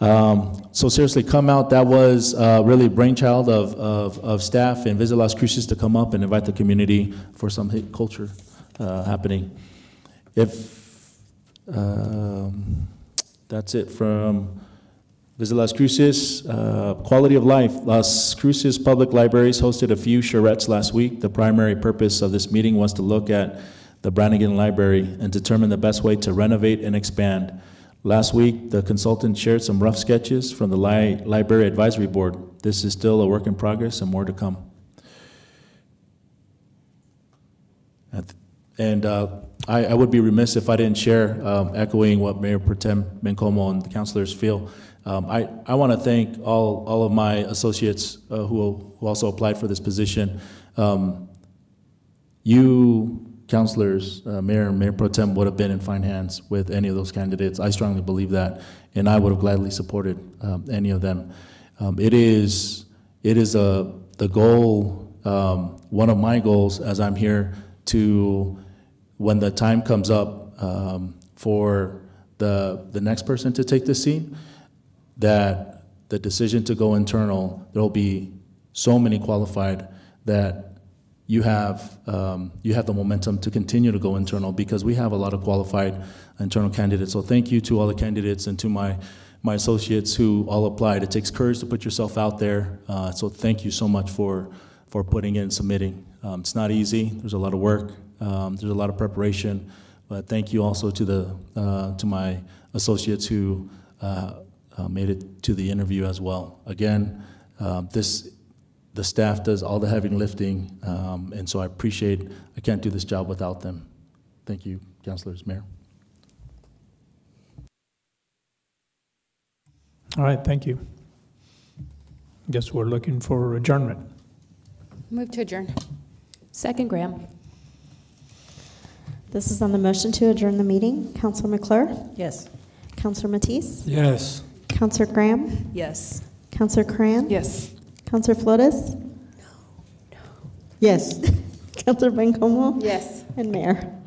Um, so seriously, come out. That was uh, really brainchild of, of, of staff and Visit Las Cruces to come up and invite the community for some culture uh, happening. If um, that's it from Visit Las Cruces. Uh, quality of life. Las Cruces Public Libraries hosted a few charrettes last week. The primary purpose of this meeting was to look at the Branigan Library and determine the best way to renovate and expand. Last week, the consultant shared some rough sketches from the Li- Library Advisory Board. This is still a work in progress and more to come. And uh, I, I would be remiss if I didn't share, um, echoing what Mayor Pro Tem Bencomo and the councilors feel. Um, I, I want to thank all, all of my associates uh, who, who also applied for this position. Um, you, councilors, uh, mayor, mayor pro tem would have been in fine hands with any of those candidates. I strongly believe that, and I would have gladly supported um, any of them. Um, it is, it is a, the goal, um, one of my goals as I'm here to, when the time comes up um, for the, the next person to take the seat, that the decision to go internal, there will be so many qualified that you have, um, you have the momentum to continue to go internal because we have a lot of qualified internal candidates. So thank you to all the candidates and to my, my associates who all applied. It takes courage to put yourself out there. Uh, so thank you so much for, for putting in, and submitting. Um, it's not easy. There's a lot of work. Um, there's a lot of preparation. But thank you also to the uh, to my associates who uh, uh, made it to the interview as well. Again, um, this the staff does all the heavy lifting, um, and so I appreciate. I can't do this job without them. Thank you, councilors, mayor. All right, thank you. I Guess we're looking for adjournment. Move to adjourn. Second, Graham. This is on the motion to adjourn the meeting. Councilor McClure? Yes. Councilor Mattiace? Yes. Councilor Graham? Yes. Councilor Corran? Yes. Councilor Flores? No. No. Yes. Councilor Bencomo? Yes. And Mayor?